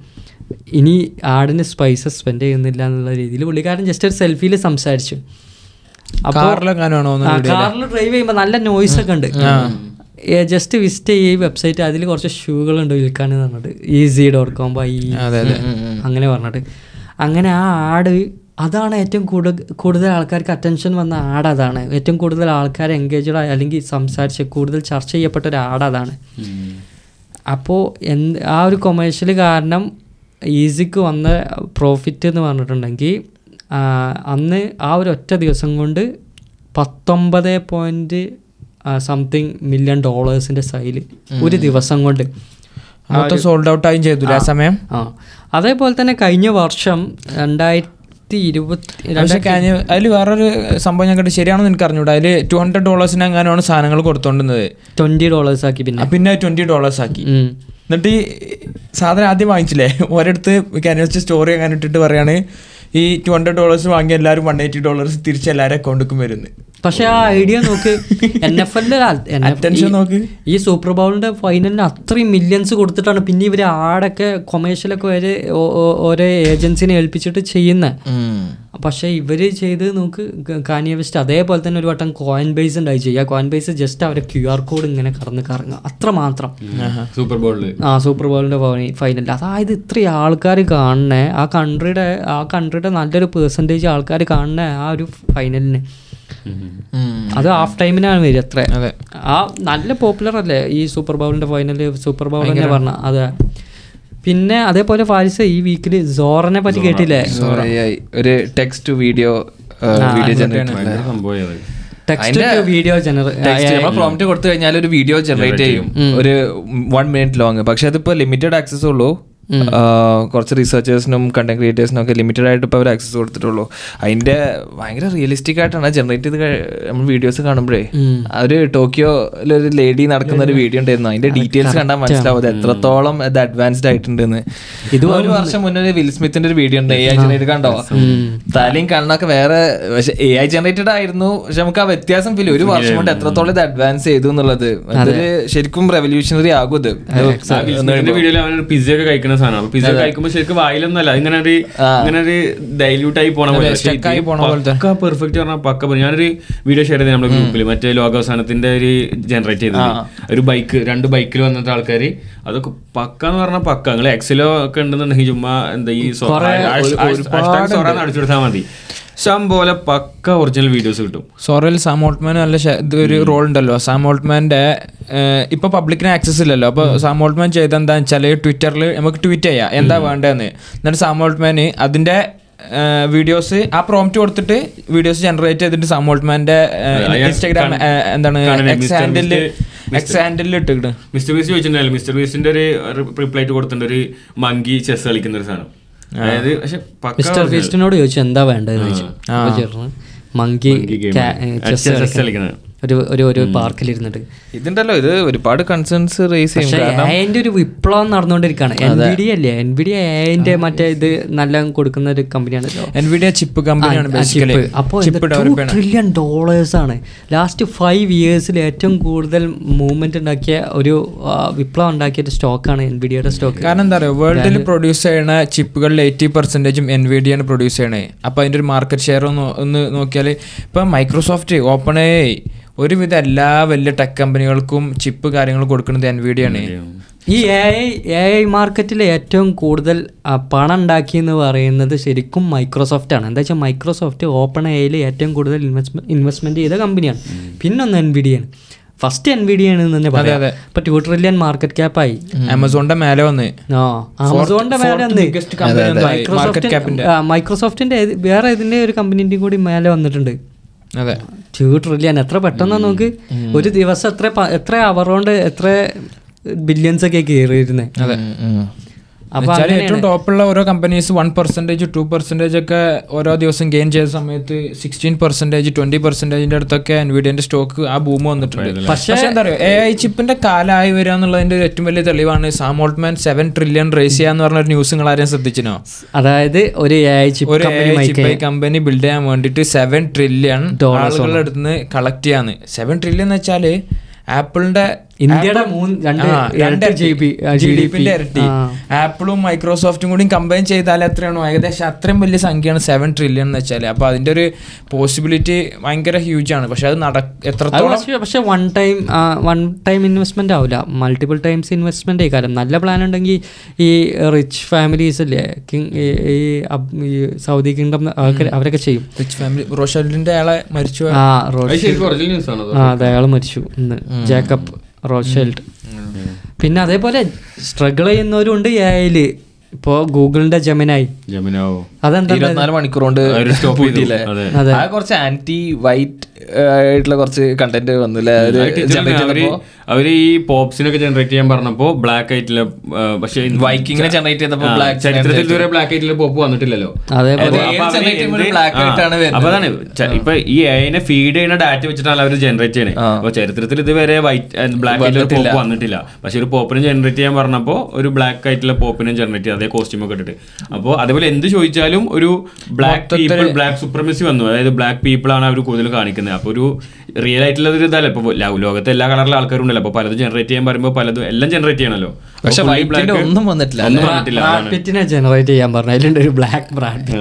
ഇനി ആടിന് പൈസ സ്പെൻഡ് ചെയ്യുന്നില്ല എന്നുള്ള രീതിയിൽ പുള്ളിക്കാരൻ ജസ്റ്റ് ഒരു സെൽഫിയിൽ സംസാരിച്ചു. കാറിൽ ഡ്രൈവ് ചെയ്യുമ്പോൾ നല്ല നോയിസ് ഒക്കെ ഉണ്ട്. ജസ്റ്റ് വിസിറ്റ് ചെയ്യ ഈ വെബ്സൈറ്റ് അതിൽ കുറച്ച് ഷൂകളുണ്ട് വിൽക്കാൻ പറഞ്ഞിട്ട്. ഈസി ഡോട്ട് കോം ബൈ അങ്ങനെ പറഞ്ഞിട്ട്. അങ്ങനെ ആ ആഡ് അതാണ് ഏറ്റവും കൂടുതൽ കൂടുതൽ ആൾക്കാർക്ക് അറ്റൻഷൻ വന്ന ആഡ് അതാണ്. ഏറ്റവും കൂടുതൽ ആൾക്കാർ എൻഗേജ്ഡ് ആയി അല്ലെങ്കിൽ സംസാരിച്ച് കൂടുതൽ ചർച്ച ചെയ്യപ്പെട്ട ഒരു ആഡ് അതാണ്. അപ്പോൾ എന്ത് ആ ഒരു കൊമേഴ്ഷ്യൽ കാരണം ഈസിക്ക് വന്ന പ്രോഫിറ്റ് എന്ന് പറഞ്ഞിട്ടുണ്ടെങ്കിൽ അന്ന് ആ ഒരു ഒറ്റ ദിവസം കൊണ്ട് പത്തൊമ്പത് പോയിന്റ് സംതിങ് മില്യൺ ഡോളേഴ്സിന്റെ സൈൽ ഒരു ദിവസം കൊണ്ട്. സോൾഡ് ഔട്ട് ആയും ചെയ്തു ആ. സമയം? ആ. അതേപോലെ തന്നെ കഴിഞ്ഞ വർഷം രണ്ടായിരത്തി ഇരുപത്തി പക്ഷേ അതിൽ വേറൊരു സംഭവം ഞാൻ കണ്ടു ശരിയാണെന്ന് എനിക്ക് അറിഞ്ഞൂടാ അതിൽ ടു ഹൺഡ്രഡ് ഡോളേഴ്സിന് എങ്ങനെയാണ് സാധനങ്ങൾ കൊടുത്തോണ്ടുന്നത് ട്വന്റി ഡോളേഴ്സ് ആക്കി പിന്നെ. പിന്നെ ട്വന്റി ഡോളേഴ്സ് ആക്കി. എന്നിട്ട് ഈ സാധനം ആദ്യം വാങ്ങിച്ചില്ലേ? ഒരിടത്ത് കാനോച്ച് സ്റ്റോറി അങ്ങനെ ഇട്ടിട്ട് പറയാണ് ഈ ടു ഹൺഡ്രഡ് ഡോളേഴ്സ് വാങ്ങി എല്ലാവരും വൺ എയ്റ്റി ഡോളേഴ്സ് തിരിച്ച് എല്ലാവരും അക്കൗണ്ടിക്കും വരുന്നത് പക്ഷെ ആ ഐഡിയ നോക്ക്. എൻ എഫ് എല്ലിൽ നോക്ക്. ഈ സൂപ്പർ ബൗളിന്റെ ഫൈനലിന് അത്രയും മില്യൺസ് കൊടുത്തിട്ടാണ് പിന്നെ ഇവർ ആടൊക്കെ കൊമേഴ്ഷ്യലൊക്കെ വരെ ഓരോ ഏജൻസിനെ ഏൽപ്പിച്ചിട്ട് ചെയ്യുന്നത് പക്ഷേ ഇവർ ചെയ്ത് നോക്ക് കാനിയ വെസ്റ്റ് അതേപോലെ തന്നെ ഒരു വട്ടം കോയിൻ ബേസ് ഉണ്ടായി ചെയ്യുക. കോയിൻ ബേസ് ജസ്റ്റ് അവരെ ക്യു ആർ കോഡ് ഇങ്ങനെ കറന്ന് കറങ്ങുക. അത്ര മാത്രം. സൂപ്പർ ബോളിൽ ആ സൂപ്പർ ബോളിന്റെ ഫൈനൽ അതായത് ഇത്രയും ആൾക്കാർ കാണണേ ആ കൺട്രിയുടെ ആ കൺട്രിയുടെ നല്ലൊരു പെർസെന്റേജ് ആൾക്കാർ കാണണേ ആ ഒരു ഫൈനലിന് അത് ഹാഫ് ടൈമിനാണ് വരിക അത്ര. അതെ. ആ നല്ല പോപ്പുലർ അല്ലേ? ഈ സൂപ്പർ ബൗളിന്റെ ഫൈനൽ സൂപ്പർ ബൗൾ തന്നെ പറഞ്ഞ. അതെ. പിന്നെ അതേപോലെ ഫാരിസ് ഈ വീക്കിൽ സോറനെ പറ്റി കേട്ടില്ലേ? ഒരു text video video generate video generate prompt കൊടുത്തു കഴിഞ്ഞാൽ ഒരു വീഡിയോ ജനറേറ്റ് ചെയ്യും. ഒരു വൺ മിനിറ്റ് ലോങ് പക്ഷെ അതിപ്പോ ലിമിറ്റഡ് ആക്സസ് ഉള്ളൂ. കുറച്ച് റിസർച്ചേഴ്സിനും കണ്ടന്റ് ക്രിയേറ്റേഴ്സിനും ഒക്കെ ലിമിറ്റഡ് ആയിട്ട് ഇപ്പോൾ അവർ ആക്സസ് കൊടുത്തിട്ടുള്ളൂ. അതിന്റെ ഭയങ്കര റിയലിസ്റ്റിക് ആയിട്ടാണ് ജനറേറ്റ് ചെയ്ത് നമ്മൾ വീഡിയോസ് കാണുമ്പോഴേ. ഒരു ടോക്കിയോയിൽ ഒരു ലേഡി നടക്കുന്ന ഒരു വീഡിയോ ഉണ്ടായിരുന്നു. അതിന്റെ ഡീറ്റെയിൽസ് കണ്ടാൽ മനസ്സിലാവും. എത്രത്തോളം അത് അഡ്വാൻസ്ഡ് ആയിട്ടുണ്ടെന്ന്. ഇത് ഒരു വർഷം മുന്നേ ഒരു വിൽ സ്മിത്തിന്റെ ഒരു വീഡിയോ ഉണ്ട്. എ ഐ ജനറേറ്റ് കണ്ടോ? തലയും കണ്ണൊക്കെ വേറെ പക്ഷെ എ ഐ ജനറേറ്റഡ് ആയിരുന്നു. പക്ഷെ നമുക്ക് ആ വ്യത്യാസം ഫീൽ ഒരു വർഷം കൊണ്ട് എത്രത്തോളം ഇത് അഡ്വാൻസ് ചെയ്തു എന്നുള്ളത്. അതൊരു ശരിക്കും റെവല്യൂഷണറി ആകും ഇത്. വീഡിയോയിൽ അവൻ പിസ്സ ഒക്കെ കഴിക്കുന്ന സാധനമാണ് പിസ്സ കഴിക്കുമ്പോൾ ശരിക്കും വായിലൊന്നല്ല ഇങ്ങനെ ഒരു ഇങ്ങനെ ഒരു ഡൈല്യൂട്ട് ആയി പോണ പോലെ. പക്ക പെർഫെക്റ്റ് പറഞ്ഞാൽ പക്ക ഞാനൊരു വീഡിയോ ഷെയർ ചെയ്തത് നമ്മുടെ ഗ്രൂപ്പിൽ മറ്റേ ലോകാവസാനത്തിന്റെ ഒരു ജനറേറ്റ് ചെയ്തത്. ഒരു ബൈക്ക് രണ്ട് ബൈക്കിൽ വന്നിട്ട് ആൾക്കാർ അതൊക്കെ പക്ക എന്ന് പറഞ്ഞാൽ പക്ക നിങ്ങൾ എക്സിലോ ഒക്കെ ഉണ്ടെന്നുണ്ടെങ്കിൽ ചുമ്മാ എന്താ ഈ അടിച്ചു കൊടുത്താൽ മതി. ഇഷ്ടം പോലെ പക്ക ഒറിജിനൽ വീഡിയോസ് കിട്ടും. സോറൽ സാം ഓൾട്ട്മാൻ നല്ല ഇതൊരു ഒരു റോൾ ഉണ്ടല്ലോ സാം ഓൾട്ട്മാന്റെ ഇപ്പൊ പബ്ലിക്കിന് ആക്സസ് ഇല്ലല്ലോ. അപ്പോൾ സാം ഓൾട്ട്മാൻ ചെയ്ത എന്താ വെച്ചാൽ ട്വിറ്ററിൽ നമുക്ക് ട്വീറ്റ് ചെയ്യാം. എന്താ വേണ്ടതെന്ന്. എന്നിട്ട് സാം ഓൾട്ട്മാൻ അതിന്റെ വീഡിയോസ് ആ പ്രോംപ്റ്റ് കൊടുത്തിട്ട് വീഡിയോസ് ജനറേറ്റ് ചെയ്തിട്ട് സാമോൾട്ട്മാന്റെ അയാൾ ഇൻസ്റ്റാഗ്രാം എന്താണ് എക്സ് ഹാൻഡിൽ എക്സ് ഹാൻഡിൽ ഇട്ടിട്ട്. മിസ്റ്റർ ബീസ് ചോദിച്ചിട്ടുണ്ടായിരുന്നു. മിസ്റ്റർ ബീസിന്റെ ഒരു റിപ്ലൈറ്റ് കൊടുത്തിട്ടുണ്ട്. ഒരു മങ്കി ചെസ് കളിക്കുന്ന ഒരു സാധനം. അതായത് പക്ഷെ മിസ്റ്റർ ഫീസ്റ്റിനോട് ചോദിച്ചു എന്താ വേണ്ടത് ചോദിച്ചു മങ്കി. ചെസ് കളിക്കുന്നത്. ഒരു ഒരു ഒരു പാർക്കിലിരുന്നിട്ട്. ഇതുണ്ടല്ലോ ഇത് ഒരുപാട് കൺസേൺസ് റേസ് ചെയ്യും. എന്റെ ഒരു വിപ്ലവം നടന്നുകൊണ്ടിരിക്കുകയാണ് എൻവിഡിയ അല്ലേ? എൻവിഡിയ അതിന്റെ മറ്റേ ഇത് നല്ല കൊടുക്കുന്ന ഒരു കമ്പനിയാണല്ലോ എൻവിഡിയ ചിപ്പ് കമ്പനിയാണ് അപ്പോൾ ട്രില്യൺ ഡോളേഴ്സ് ആണ് ലാസ്റ്റ് ഫൈവ് ഇയേഴ്സിൽ ഏറ്റവും കൂടുതൽ മൂവ്മെന്റ് ഉണ്ടാക്കിയ ഒരു വിപ്ലവം ഉണ്ടാക്കിയ ഒരു സ്റ്റോക്കാണ് എൻവിഡിയയുടെ സ്റ്റോക്ക് കാരണം എന്താ പറയുക വേൾഡിൽ പ്രൊഡ്യൂസ് ചെയ്യുന്ന ചിപ്പുകളിൽ എയ്റ്റി പെർസെന്റേജും എൻ വി ഡി ആണ് പ്രൊഡ്യൂസ് ചെയ്യണേ. അപ്പോൾ അതിന്റെ ഒരു മാർക്കറ്റ് ഷെയർ ഒന്ന് ഒന്ന് നോക്കിയാൽ ഇപ്പം മൈക്രോസോഫ്റ്റ് ഓപ്പൺ എ ഒരുവിധം എല്ലാ വലിയ ടെക് കമ്പനികൾക്കും ചിപ്പ് കാര്യങ്ങൾ കൊടുക്കുന്നത് എൻ വി ഡി ആണ് ഈ എ ഐ എ ഐ മാർക്കറ്റിൽ ഏറ്റവും കൂടുതൽ പണം ഉണ്ടാക്കി എന്ന് പറയുന്നത് ശരിക്കും മൈക്രോസോഫ്റ്റ് ആണ്. എന്താ വെച്ചാൽ മൈക്രോസോഫ്റ്റ് ഓപ്പൺ എയിൽ ഏറ്റവും കൂടുതൽ ഇൻവെസ്റ്റ്മെന്റ് ചെയ്ത കമ്പനിയാണ് പിന്നൊന്ന് എൻ വി ഡി ആണ് ഫസ്റ്റ് എൻ വി ഡി ആണ് എന്ന് തന്നെ പറയാം. ഇപ്പൊ ടു ട്രില്യൺ മാർക്കറ്റ് ക്യാപ്പ് ആയി. ആമസോണിന്റെ മേലെ വന്ന്. ആമസോണിന്റെ മേലെ വന്ന്. മൈക്രോസോഫ്റ്റിന്റെ വേറെ ഇതിന്റെ ഒരു കമ്പനിന്റെയും കൂടി മേലെ വന്നിട്ടുണ്ട്. അതെ. ടു ട്രില്യൺ എത്ര പെട്ടെന്ന് നോക്ക്. ഒരു ദിവസം എത്ര എത്ര അവർ കൊണ്ട് എത്ര ബില്യൺസ് ഒക്കെ കയറിയിരുന്നേ. എന്നുവെച്ചാൽ ഏറ്റവും ടോപ്പുള്ള ഓരോ companies one percentage two percentage ഒക്കെ ഓരോ ദിവസം ഗെയിൻ ചെയ്ത സമയത്ത് സിക്സ്റ്റീൻ പെർസെന്റേജ് ട്വന്റി പെർസെന്റേജിന്റെ അടുത്തൊക്കെ എൻവിഡിയന്റെ സ്റ്റോക്ക് ആ ബൂം വന്നിട്ടുണ്ട്. പക്ഷേ എന്താ പറയുക എ ഐ ചിപ്പിന്റെ കാലമായി വരിക എന്നുള്ളതിന്റെ ഒരു ഏറ്റവും വലിയ തെളിവാണ് സാമോൾട്ട്മാൻ സെവൻ ട്രില്യൺ റേസ് ചെയ്യാന്ന് പറഞ്ഞ ഒരു ന്യൂസ് നിങ്ങൾ ആരെയും ശ്രദ്ധിച്ചിനോ അതായത് ഒരു എ ഐ ചിപ്പ് ഒരു കമ്പനി ചിപ്പ് കമ്പനി ബിൽഡ് ചെയ്യാൻ വേണ്ടിയിട്ട് സെവൻ ട്രില്യൺ ആളുകളുടെ അടുത്ത് നിന്ന് കളക്ട് ചെയ്യാന്ന്. സെവൻ ട്രില്യൺ എന്ന് വെച്ചാൽ ആപ്പിളിന്റെ ഇന്ത്യയുടെ മൂന്ന് രണ്ട് ഇരട്ടി ജി ഡി. പിന്റെ ഇരട്ടി. ആപ്പിളും മൈക്രോസോഫ്റ്റും കൂടി കമ്പൈൻ ചെയ്താൽ എത്രയാണോ? ഏകദേശം അത്രയും വലിയ സംഖ്യയാണ് സെവൻ ട്രില്യൺ എന്ന് വെച്ചാൽ അപ്പൊ അതിന്റെ ഒരു പോസിബിലിറ്റി ഭയങ്കര ഹ്യൂജ് ആണ്. പക്ഷെ അത് നട എത്രത്തോളം പക്ഷേ one time one time investment ആവില്ല മൾട്ടിപ്പിൾ ടൈംസ് ഇൻവെസ്റ്റ്മെന്റ് ആയിക്കാരം നല്ല പ്ലാൻ ഉണ്ടെങ്കിൽ ഈ റിച്ച് ഫാമിലീസ് അല്ലേ കിങ് ഈ സൗദി കിങ്ഡം അവരൊക്കെ ചെയ്യും. റിച്ച് ഫാമിലി റോഷലിന്റെ അയാളെ മരിച്ചു ആ അതെ അയാൾ മരിച്ചു ഇന്ന്. ജേക്കബ് റോഷെൽഡ് പിന്നെ അതേപോലെ സ്ട്രഗിൾ ചെയ്യുന്നവരും ഉണ്ട് എ ഐയിൽ ഇപ്പോ ഗൂഗിളിന്റെ ജമിനായി. ഇരുപത്തിനാല് മണിക്കൂർ കൊണ്ട്. ആ കുറച്ച് ആന്റി വൈറ്റ് ആയിട്ടുള്ള കുറച്ച് കണ്ടന്റ് വന്നില്ലേ? അവർ ഈ പോപ്സിനൊക്കെ ജനറേറ്റ് ചെയ്യാൻ പറഞ്ഞപ്പോ ബ്ലാക്ക് ആയിട്ടില്ല പക്ഷെ വൈക്കിങ്ങിനെ ജനറേറ്റ് ചെയ്തപ്പോ ബ്ലാക്ക് ചരിത്രത്തിൽ ഇതുവരെ ബ്ലാക്ക് ആയിട്ടില്ല പോപ്പ് വന്നിട്ടില്ലല്ലോ. അപ്പൊ അതാണ് ഇപ്പൊ ഈ അതിനെ ഫീഡ് ചെയ്യുന്ന ഡാറ്റ വെച്ചിട്ടാണ് അവർ ജനറേറ്റ് ചെയ്യണേ. അപ്പൊ ചരിത്രത്തിൽ ഇതുവരെ വൈറ്റ് ബ്ലാക്ക് ആയിട്ടുള്ള പോപ്പ് വന്നിട്ടില്ല. പക്ഷെ ഒരു പോപ്പിനെ ജനറേറ്റ് ചെയ്യാൻ പറഞ്ഞപ്പോ ഒരു ബ്ലാക്ക് ആയിട്ടുള്ള പോപ്പിനെ ജനറേറ്റ് ചെയ്ത് അതേ കോസ്റ്റ്യൂം ഒക്കെ ഇട്ടിട്ട്. അപ്പോൾ അതേപോലെ എന്ത് ചോദിച്ചാലും ഒരു ബ്ലാക്ക് പീപ്പിൾ ബ്ലാക്ക് സുപ്രമസി വന്നു. അതായത് ബ്ലാക്ക് പീപ്പിൾ ആണ് അവർ കൂടുതൽ കാണിക്കുന്നത്. അപ്പോൾ ഒരു റിയൽ ആയിട്ടുള്ള ഒരു ഇതല്ല. ഇപ്പൊ ലോ- ലോകത്തെ എല്ലാ കളറിലെ ആൾക്കാരും ഉണ്ടല്ലോ അപ്പൊ പലതും ജനറേറ്റ് ചെയ്യാൻ പറയുമ്പോൾ പലതും എല്ലാം ജനറേറ്റ് ചെയ്യണല്ലോ. പക്ഷെ ഒന്നും വന്നിട്ടില്ല. ഒന്നും വന്നിട്ടില്ല ജനറേറ്റ് ചെയ്യാൻ പറഞ്ഞു അതിലുണ്ട് ഒരു ബ്ലാക്ക് ബ്രാൻഡ്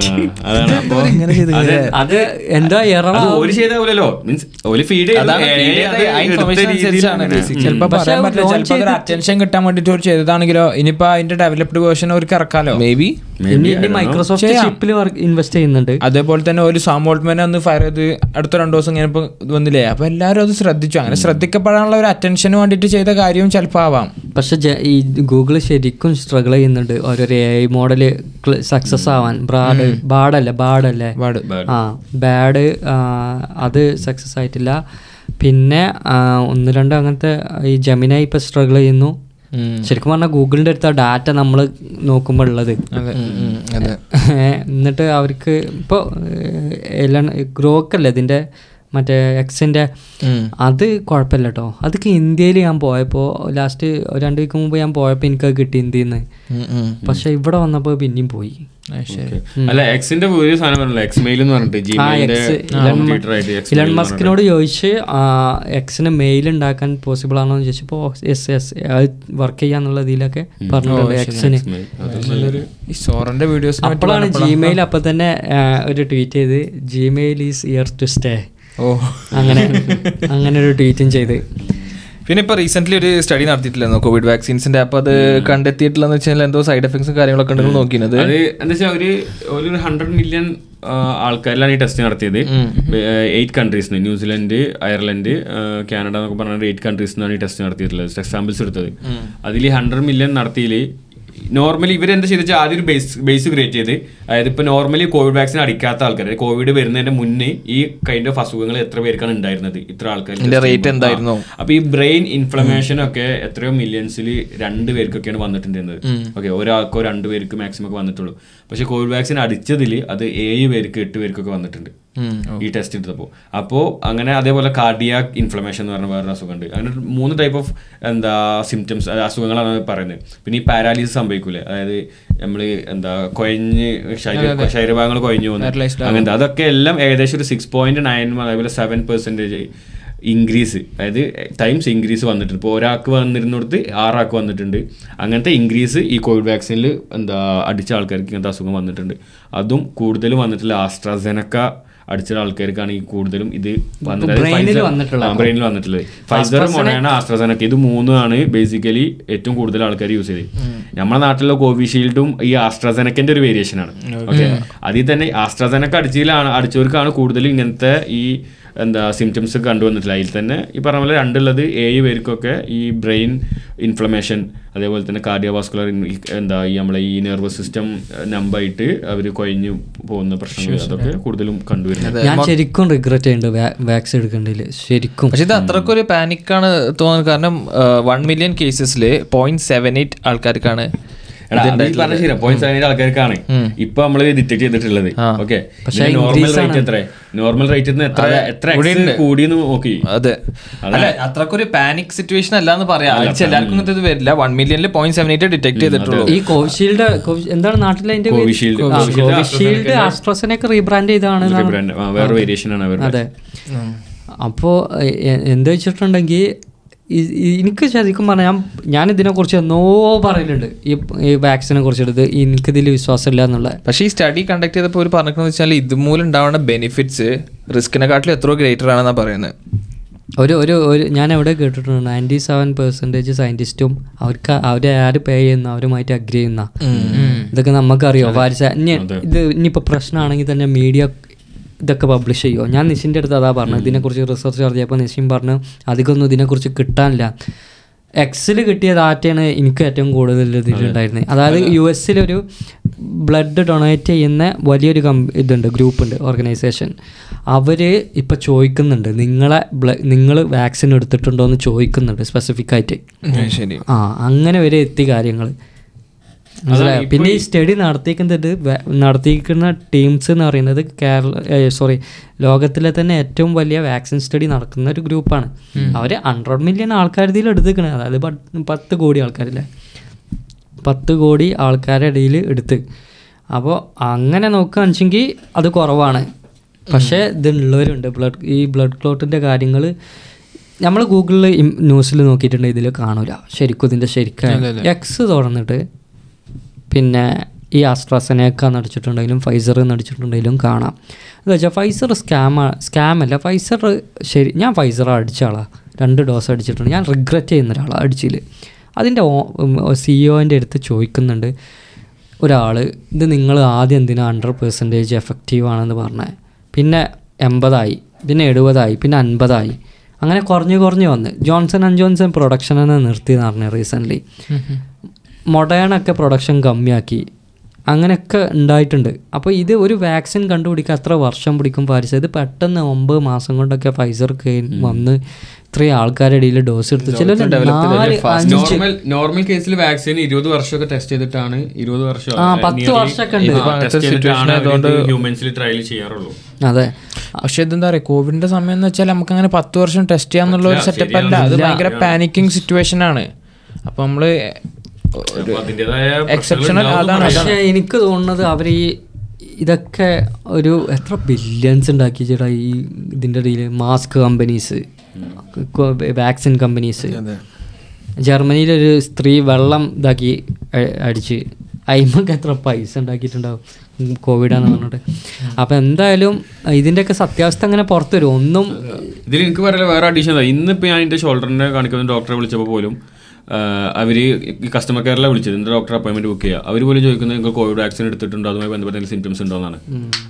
അത് എന്താ അത് ഒരു ചെയ്താവൂലല്ലോ മീൻസ് ഒരു ഫീഡ് പറയാൻ പറ്റില്ല അറ്റൻഷൻ കിട്ടാൻ വേണ്ടിട്ട് ഒരു ചെയ്തതാണെങ്കിലോ ഇനിയിപ്പോ അതിന്റെ ഡെവലപ്ഡ് വേർഷൻ അവർക്ക് ഇറക്കാലോ? മേ ബി മൈക്രോസോഫ്റ്റ് ഷിപ്പിൽ ഇൻവെസ്റ്റ് ചെയ്യുന്നുണ്ട്. അതേപോലെ തന്നെ ഒരു സാമോൾട്ട്മാനെ ഒന്ന് ഫയർ ചെയ്ത് അടുത്ത രണ്ടു ദിവസം ഇങ്ങനെ ഇപ്പൊ വന്നില്ലേ അപ്പൊ എല്ലാവരും അത് ശ്രദ്ധിച്ചു. അങ്ങനെ ശ്രദ്ധിക്കപ്പെടാനുള്ള ഒരു അറ്റൻഷന് വേണ്ടിയിട്ട് ചെയ്ത കാര്യവും ചിലപ്പോൾ ആവാം. പക്ഷെ ഈ ഗൂഗിൾ ശരിക്കും സ്ട്രഗിൾ ചെയ്യുന്നുണ്ട് ഓരോരോ എ ഐ മോഡൽ സക്സസ് ആവാൻ. ബ്രാഡ് ബാഡല്ലേ ബാഡല്ലേ ആ ബാഡ് അത് സക്സസ് ആയിട്ടില്ല. പിന്നെ ഒന്ന് രണ്ട് അങ്ങനത്തെ ഈ ജമിനായി ഇപ്പൊ സ്ട്രഗിൾ ചെയ്യുന്നു. ശരിക്കും പറഞ്ഞാൽ ഗൂഗിളിന്റെ അടുത്ത ഡാറ്റ നമ്മൾ നോക്കുമ്പോൾ ഉള്ളത് എന്നിട്ട് അവർക്ക് ഇപ്പോൾ എല്ലാം ഗ്രോക്ക് അല്ലേ ഇതിന്റെ മറ്റേ എക്സിന്റെ അത് കുഴപ്പമില്ല കേട്ടോ അതൊക്കെ ഇന്ത്യയിൽ ഞാൻ പോയപ്പോൾ ലാസ്റ്റ് രണ്ട് വീക്ക് മുമ്പ് ഞാൻ പോയപ്പോൾ എനിക്കത് കിട്ടി ഇന്ത്യയിൽ നിന്ന് പക്ഷെ ഇവിടെ വന്നപ്പോൾ പിന്നെയും പോയി. അല്ല എക്സിന്റെ ഒരു സാധനം പറഞ്ഞല്ലോ? എക്സ് എന്ന് പറഞ്ഞിട്ട് ഇലൺ മസ്കിനോട് ചോദിച്ച് എക്സിന് മെയിൽ ഉണ്ടാക്കാൻ പോസിബിൾ ആണോ എന്ന് ചോദിച്ചപ്പോൾ എസ് എസ് വർക്ക് ചെയ്യാന്നുള്ള ഇതിലൊക്കെ പറഞ്ഞിട്ടുണ്ട് എക്സിന് ഈ സോറന്റെ വീഡിയോസ് അപ്പോഴാണ് ജിമെയിൽ അപ്പൊ തന്നെ ഒരു ട്വീറ്റ് ചെയ്ത് Gmail is here to stay ഓ. അങ്ങനെ അങ്ങനെ ഒരു ട്വീറ്റും ചെയ്ത്. പിന്നെ ഇപ്പൊ റീസെന്റ്ലി ഒരു സ്റ്റഡി നടത്തിയിട്ടില്ലായിരുന്നു? കോവിഡ് വാക്സിൻസിന്റെ അപ്പൊ അത് കണ്ടെത്തിയിട്ടില്ലെന്ന് വെച്ചാൽ എന്തോ സൈഡ് എഫക്ട്സും കാര്യങ്ങളൊക്കെ ഉണ്ടെന്ന് നോക്കിയത് അത്. എന്താ വെച്ചാൽ ഒരു ഒരു ഹൺഡ്രഡ് മില്യൺ ആൾക്കാരിലാണ് ഈ ടെസ്റ്റ് നടത്തിയത്. എയ്റ്റ് കൺട്രീസിന് ന്യൂസിലൻഡ് അയർലൻഡ് കാനഡ എന്നൊക്കെ പറഞ്ഞ എയ്റ്റ് കൺട്രീസിനാണ് ഈ ടെസ്റ്റ് നടത്തിയിട്ടുള്ളത്. എക്സാമ്പിൾസ് സാമ്പിൾസ് എടുത്തത് അതിൽ ഹൺഡ്രഡ് മില്യൺ നടത്തിയിൽ നോർമലി ഇവരെന്താ ചെയ്തെന്ന് വെച്ചാൽ ആദ്യം ഒരു ബേസ് ബേസ് ക്രിയേറ്റ് ചെയ്ത്. അതായത് ഇപ്പൊ നോർമലി കോവിഡ് വാക്സിൻ അടിക്കാത്ത ആൾക്കാർ കോവിഡ് വരുന്നതിന്റെ മുന്നേ ഈ കൈൻഡ് ഓഫ് അസുഖങ്ങൾ എത്ര പേർക്കാണ് ഉണ്ടായിരുന്നത് ഇത്ര ആൾക്കാർ എന്തായിരുന്നു? അപ്പൊ ഈ ബ്രെയിൻ ഇൻഫ്ലമേഷൻ ഒക്കെ എത്രയോ മില്യൺസിൽ രണ്ട് പേർക്കൊക്കെയാണ് വന്നിട്ടുണ്ടായിരുന്നത്. ഓക്കെ ഒരാൾക്കോ രണ്ടു പേർക്ക് മാക്സിമം ഒക്കെ വന്നിട്ടുള്ളൂ. പക്ഷെ കോവിഡ് വാക്സിൻ അടിച്ചതിൽ അത് ഏഴ് പേർക്ക് എട്ട് പേർക്കൊക്കെ വന്നിട്ടുണ്ട്. ഈ ടെസ്റ്റ് എടുത്തപ്പോൾ അപ്പോൾ അങ്ങനെ അതേപോലെ കാർഡിയാക് ഇൻഫ്ലമേഷൻ എന്ന് പറഞ്ഞ വേറൊരു അസുഖമുണ്ട്. അങ്ങനെ മൂന്ന് ടൈപ്പ് ഓഫ് എന്താ സിംറ്റംസ് അസുഖങ്ങളാണ് പറയുന്നത്. പിന്നെ ഈ പാരാലിസിസ് സംഭവിക്കൂലേ? അതായത് നമ്മൾ എന്താ ശരീര ശരീരഭാഗങ്ങൾ കൊയഞ്ഞു പോകുന്നത് അങ്ങനത്തെ അതൊക്കെ എല്ലാം ഏകദേശം ഒരു സിക്സ് പോയിന്റ് നയൻ അതേപോലെ സെവൻ പെർസെന്റേജ് ഇൻക്രീസ് അതായത് ടൈംസ് ഇൻക്രീസ് വന്നിട്ടുണ്ട്. ഇപ്പോൾ ഒരാൾക്ക് വന്നിരുന്നിടത്ത് ആറാൾക്ക് വന്നിട്ടുണ്ട്. അങ്ങനത്തെ ഇൻക്രീസ് ഈ കോവിഡ് വാക്സിനിൽ എന്താ അടിച്ച ആൾക്കാർക്ക് ഇങ്ങനത്തെ അസുഖം വന്നിട്ടുണ്ട്. അതും കൂടുതലും വന്നിട്ടില്ല ആസ്ട്രാസെനക്ക അടിച്ച ആൾക്കാർക്കാണ് ഈ കൂടുതലും ഇത്. ബ്രെയിനിൽ വന്നിട്ടുള്ളത്. ഫൈസർ മൊണാന ആസ്ട്രസനൊക്കെ. ഇത് മൂന്നാണ് ബേസിക്കലി ഏറ്റവും കൂടുതൽ ആൾക്കാർ യൂസ് ചെയ്തത്. നമ്മുടെ നാട്ടിലെ കോവിഷീൽഡും ഈ ആസ്ട്രസനക്കിന്റെ ഒരു വേരിയേഷൻ ആണ്. ഓക്കെ അതിൽ തന്നെ ആസ്ട്രസനക്ക അടിച്ചാണ് അടിച്ചവർക്കാണ് കൂടുതൽ ഇങ്ങനത്തെ ഈ എന്താ സിംറ്റംസ് കണ്ടുവന്നിട്ടില്ല അതിൽ തന്നെ ഈ പറഞ്ഞ പോലെ രണ്ടുള്ളത് ഏഴ് പേർക്കൊക്കെ ഈ ബ്രെയിൻ ഇൻഫ്ലമേഷൻ അതേപോലെ തന്നെ കാർഡിയോവാസ്കുലർ എന്താ ഈ നമ്മളെ ഈ നെർവസ് സിസ്റ്റം നമ്പായിട്ട് അവർ കൊഴിഞ്ഞു പോകുന്ന പ്രശ്നങ്ങൾ അതൊക്കെ കൂടുതലും കണ്ടുവരുന്നത് ഞാൻ ശരിക്കും റിഗ്രറ്റ് ചെയ്യുന്നുണ്ട് വാക്സിൻ എടുക്കേണ്ടതിൽ ശരിക്കും. പക്ഷെ ഇത് അത്രക്കൊരു പാനിക്കാണ് തോന്നുന്നത്. കാരണം വൺ മില്യൺ കേസസിൽ പോയിന്റ് സെവൻ എയ്റ്റ് ആൾക്കാർക്കാണ് പറഞ്ഞ ശരിയാ. പോയിന്റ് സെവൻ ആൾക്കാർക്കാണ്. ഇപ്പൊ നമ്മൾ ഡിറ്റക്ട് ചെയ്തിട്ടുള്ളത്. ഓക്കെ നോർമൽ റേറ്റ് എത്ര നോർമൽ റേറ്റ് എത്ര എത്ര കൂടിയെന്ന് നോക്കി. അതെ. അല്ല അത്രക്കൊരു പാനിക് സിറ്റുവേഷൻ അല്ലാന്ന് പറയാം. ആഴ്ച എല്ലാവർക്കും ഇങ്ങനത്തെ ഇത് വരില്ല. വൺ മില്യണിൽ പോയിന്റ് സെവൻ എയ്റ്റ് ഡിറ്റക്ട് ചെയ്തിട്ടുള്ളൂ. ഈ കോവിഷീൽഡ് എന്താണ് നാട്ടിലെ അതിന്റെ കോവിഷീൽഡ്. ആ, കോവിഷീൽഡ്, കോവിഷീൽഡ് റീബ്രാൻഡ് ചെയ്താണ്. വേറെ വേരിയേഷൻ ആണ് അതെ. അപ്പോൾ എന്താ വെച്ചിട്ടുണ്ടെങ്കിൽ എനിക്ക് ശരിക്കും പറഞ്ഞാൽ ഞാൻ ഞാൻ ഇതിനെക്കുറിച്ച് എന്നോ പറയലുണ്ട് ഈ ഈ വാക്സിനെ കുറിച്ചെടുത്ത് എനിക്കിതിൽ വിശ്വാസമില്ല എന്നുള്ള. പക്ഷേ ഈ സ്റ്റഡി കണ്ടക്ട് ചെയ്തപ്പോൾ ഒരു പറഞ്ഞിരിക്കുന്നത് വെച്ചാൽ ഇതുമൂലം ഉണ്ടാവുന്ന ബെനിഫിറ്റ്സ് റിസ്കിനെക്കാട്ടിലും എത്രയോ ഗ്രേറ്റർ ആണെന്നാണ് പറയുന്നത്. ഒരു ഒരു ഒരു ഞാൻ എവിടെ കേട്ടിട്ടുണ്ട്. നയന്റി സെവൻ പെർസെന്റേജ് സയന്റിസ്റ്റും അവർക്ക് അവരെ ആര് പേ ചെയ്യുന്ന അവരുമായിട്ട് അഗ്രി ചെയ്യുന്ന. ഇതൊക്കെ നമുക്കറിയോ. വാരിസ ഇത് ഇനിയിപ്പോൾ പ്രശ്നമാണെങ്കിൽ തന്നെ മീഡിയ ഇതൊക്കെ പബ്ലിഷ് ചെയ്യുമോ ഞാൻ നിഷിന്റെ അടുത്ത് അതാ പറഞ്ഞത്. ഇതിനെക്കുറിച്ച് റിസർച്ച് നടത്തിയപ്പോൾ നിഷിൻ പറഞ്ഞു അധികമൊന്നും ഇതിനെക്കുറിച്ച് കിട്ടാനില്ല. എക്സിൽ കിട്ടിയ ഡാറ്റയാണ് എനിക്ക് ഏറ്റവും കൂടുതൽ ഇതിലുണ്ടായിരുന്നത് അതായത് യു എസിലൊരു ബ്ലഡ് ഡൊണേറ്റ് ചെയ്യുന്ന വലിയൊരു കം ഇതുണ്ട് ഗ്രൂപ്പുണ്ട് ഓർഗനൈസേഷൻ അവർ ഇപ്പോൾ ചോദിക്കുന്നുണ്ട് നിങ്ങളെ ബ്ല നിങ്ങൾ വാക്സിൻ എടുത്തിട്ടുണ്ടോ എന്ന് ചോദിക്കുന്നുണ്ട് സ്പെസിഫിക് ആയിട്ട്. ആ അങ്ങനെ വരെ എത്തി കാര്യങ്ങൾ മനസ്സിലായോ? പിന്നെ ഈ സ്റ്റഡി നടത്തിക്കുന്നത് നടത്തിക്കുന്ന നടത്തിയിരിക്കുന്ന ടീംസ് എന്ന് പറയുന്നത് കേരള സോറി ലോകത്തിലെ തന്നെ ഏറ്റവും വലിയ വാക്സിൻ സ്റ്റഡി നടക്കുന്ന ഒരു ഗ്രൂപ്പാണ്. അവർ ഹൺഡ്രഡ് മില്യൺ ആൾക്കാരുടെ ഇതിൽ എടുത്തിക്കണേ അതായത് പത്ത് കോടി ആൾക്കാരില്ലേ? പത്ത് കോടി ആൾക്കാരുടെ ഇടയിൽ എടുത്ത്. അപ്പോൾ അങ്ങനെ നോക്കുകയാണെങ്കിൽ അത് കുറവാണ്. പക്ഷേ ഇതുള്ളവരുണ്ട് ബ്ലഡ് ഈ ബ്ലഡ് ക്ലോട്ടിന്റെ കാര്യങ്ങൾ നമ്മൾ ഗൂഗിളിൽ ന്യൂസിൽ നോക്കിയിട്ടുണ്ടെങ്കിൽ ഇതിൽ കാണൂല. ശരിക്കും ഇതിന്റെ ശരിക്കും എക്സ് തുറന്നിട്ട് പിന്നെ ഈ ആസ്ട്രാസെനേക്ക നടിച്ചിട്ടുണ്ടെങ്കിലും ഫൈസർ നടിച്ചിട്ടുണ്ടെങ്കിലും കാണാം. എന്ന് വെച്ചാൽ ഫൈസർ സ്കാം സ്കാമല്ല ഫൈസർ ശരി ഞാൻ ഫൈസർ അടിച്ച ആളാണ് രണ്ട് ഡോസ് അടിച്ചിട്ടുണ്ട്. ഞാൻ റിഗ്രറ്റ് ചെയ്യുന്ന ഒരാളാണ് അടിച്ചിൽ അതിന്റെ സിഇഒന്റെ അടുത്ത് ചോദിക്കുന്നുണ്ട് ഒരാൾ ഇത് നിങ്ങൾ ആദ്യം എന്തിനാ ഹൺഡ്രഡ് പെർസെന്റേജ് എഫക്റ്റീവ് ആണെന്ന് പറഞ്ഞത് പിന്നെ എൺപതായി പിന്നെ എഴുപതായി പിന്നെ അൻപതായി. അങ്ങനെ കുറഞ്ഞ് കുറഞ്ഞ് വന്ന്. ജോൺസൺ ആൻഡ് ജോൺസൺ പ്രൊഡക്ഷൻ എന്ന് നിർത്തി എന്ന് പറഞ്ഞു റീസെന്റ്ലി മൊഡേണൊക്കെ പ്രൊഡക്ഷൻ കമ്മിയാക്കി. അങ്ങനെയൊക്കെ ഉണ്ടായിട്ടുണ്ട്. അപ്പോൾ ഇത് ഒരു വാക്സിൻ കണ്ടുപിടിക്കാൻ അത്ര വർഷം പിടിക്കും പാരിസ്. ഇത് പെട്ടെന്ന് ഒമ്പത് മാസം കൊണ്ടൊക്കെ ഫൈസർ വന്ന് ഇത്രയും ആൾക്കാരുടെ ഇടയിൽ ഡോസ് എടുത്ത്. ചില നോർമൽ നോർമൽ കേസിൽ വാക്സിൻ ഇരുപത് വർഷമൊക്കെ ടെസ്റ്റ് ചെയ്തിട്ടാണ് ഇരുപത് വർഷം ആ, പത്ത് വർഷമൊക്കെ ഉണ്ട്. ഹ്യൂമൻസിൽ ട്രയൽ ചെയ്യാറുള്ളൂ. അതെ. പക്ഷെ ഇതെന്താ പറയുക കോവിഡിന്റെ സമയം എന്ന് വെച്ചാൽ നമുക്ക് അങ്ങനെ പത്ത് വർഷം ടെസ്റ്റ് ചെയ്യാന്നുള്ള ഒരു സെറ്റപ്പ് അല്ല. അത് ഭയങ്കര പാനിക്കിങ് സിറ്റുവേഷൻ ആണ്. അപ്പൊ നമ്മൾ എക്സെപ്ഷണൽ അതാണ്. പക്ഷേ എനിക്ക് തോന്നുന്നത് അവർ ഈ ഇതൊക്കെ ഒരു എത്ര ബില്യൺസ് ഉണ്ടാക്കി ചേട്ടാ ഈ ഇതിന്റെ ഇടയിൽ മാസ്ക് കമ്പനീസ് വാക്സിൻ കമ്പനീസ് ജർമ്മനിയിലൊരു സ്ത്രീ വെള്ളം ഇതാക്കി അടിച്ച്. അയിമക്ക് എത്ര പൈസ ഉണ്ടാക്കിയിട്ടുണ്ടാവും? കോവിഡാന്ന് പറഞ്ഞിട്ട്. അപ്പം എന്തായാലും ഇതിന്റെയൊക്കെ സത്യാവസ്ഥ അങ്ങനെ പുറത്തു വരും. ഒന്നും ഇതിൽ എനിക്ക് പറയാൻ വേറെ അഡീഷൻ ഇന്നിപ്പോ ഞാൻ എന്റെ ഷോൾഡറിനെ കാണിക്കുന്ന ഡോക്ടറെ വിളിച്ചപ്പോൾ പോലും അവർ ഈ കസ്റ്റമർ കെയറിലാണ് വിളിച്ചത്. എന്താ ഡോക്ടർ അപ്പോയിൻമെന്റ് ബുക്ക് ചെയ്യുക അവർ പോലും ചോദിക്കുന്നത് നിങ്ങൾ കോവിഡ് വാക്സിൻ എടുത്തിട്ടുണ്ടോ? അതുമായി ബന്ധപ്പെട്ട എന്തെങ്കിലും സിംറ്റംസ് ഉണ്ടോ എന്നാണ്.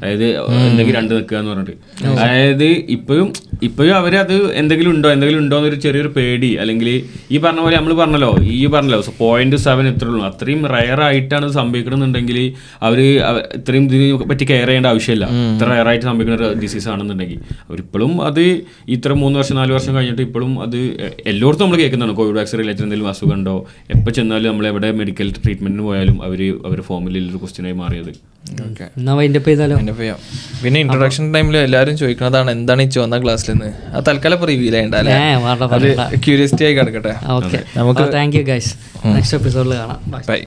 അതായത് എന്തെങ്കിലും രണ്ട് നിൽക്കുക എന്ന് പറഞ്ഞിട്ട്. അതായത് ഇപ്പോഴും ഇപ്പോഴും അവരത് എന്തെങ്കിലും ഉണ്ടോ? എന്തെങ്കിലും ഉണ്ടോ എന്നൊരു ചെറിയൊരു പേടി. അല്ലെങ്കിൽ ഈ പറഞ്ഞ പോലെ നമ്മൾ പറഞ്ഞല്ലോ ഈ പറഞ്ഞല്ലോ പോയിന്റ് സെവൻ എത്ര ഉള്ളൂ. അത്രയും റയർ ആയിട്ടാണ് സംഭവിക്കണമെന്നുണ്ടെങ്കിൽ അവർ ഇത്രയും ഇതിനെ പറ്റി കെയർ ചെയ്യേണ്ട ആവശ്യമില്ല. ഇത്ര റയർ ആയിട്ട് സംഭവിക്കുന്ന ഒരു ഡിസീസ് ആണെന്നുണ്ടെങ്കിൽ. അവരിപ്പോഴും അത് ഇത്ര മൂന്ന് വർഷം നാല് വർഷം കഴിഞ്ഞിട്ട് ഇപ്പോഴും അത് എല്ലായിടത്തും നമ്മൾ കേൾക്കുന്നതാണ്. കോവിഡ് വാക്സിൻ റിലേറ്റഡ് എന്തെങ്കിലും അസുഖം ഉണ്ടോ? എപ്പോൾ ചെന്നാലും നമ്മൾ എവിടെ മെഡിക്കൽ ട്രീറ്റ്മെന്റിന് പോയാലും അവർ അവർ ഫോമിൽ ഒരു ക്വസ്റ്റ്യനായി മാറിയത്. പിന്നെ ഇൻട്രൊഡക്ഷൻ ടൈമിൽ എല്ലാവരും ചോദിക്കുന്നതാണ് എന്താണ് ഈ ചുവന്ന ക്ലാസ്സിൽ നിന്ന് അത് തൽക്കാലം റിവ്യൂ റിവീൽ ചെയ്യണ്ടല്ലേ ഏ വേണ്ട ക്യൂരിയസിറ്റി ആയി കിടക്കട്ടെ. ഓക്കെ. നമുക്ക് താങ്ക് യു ഗൈസ് നെക്സ്റ്റ് എപ്പിസോഡിൽ കാണാം. ബൈ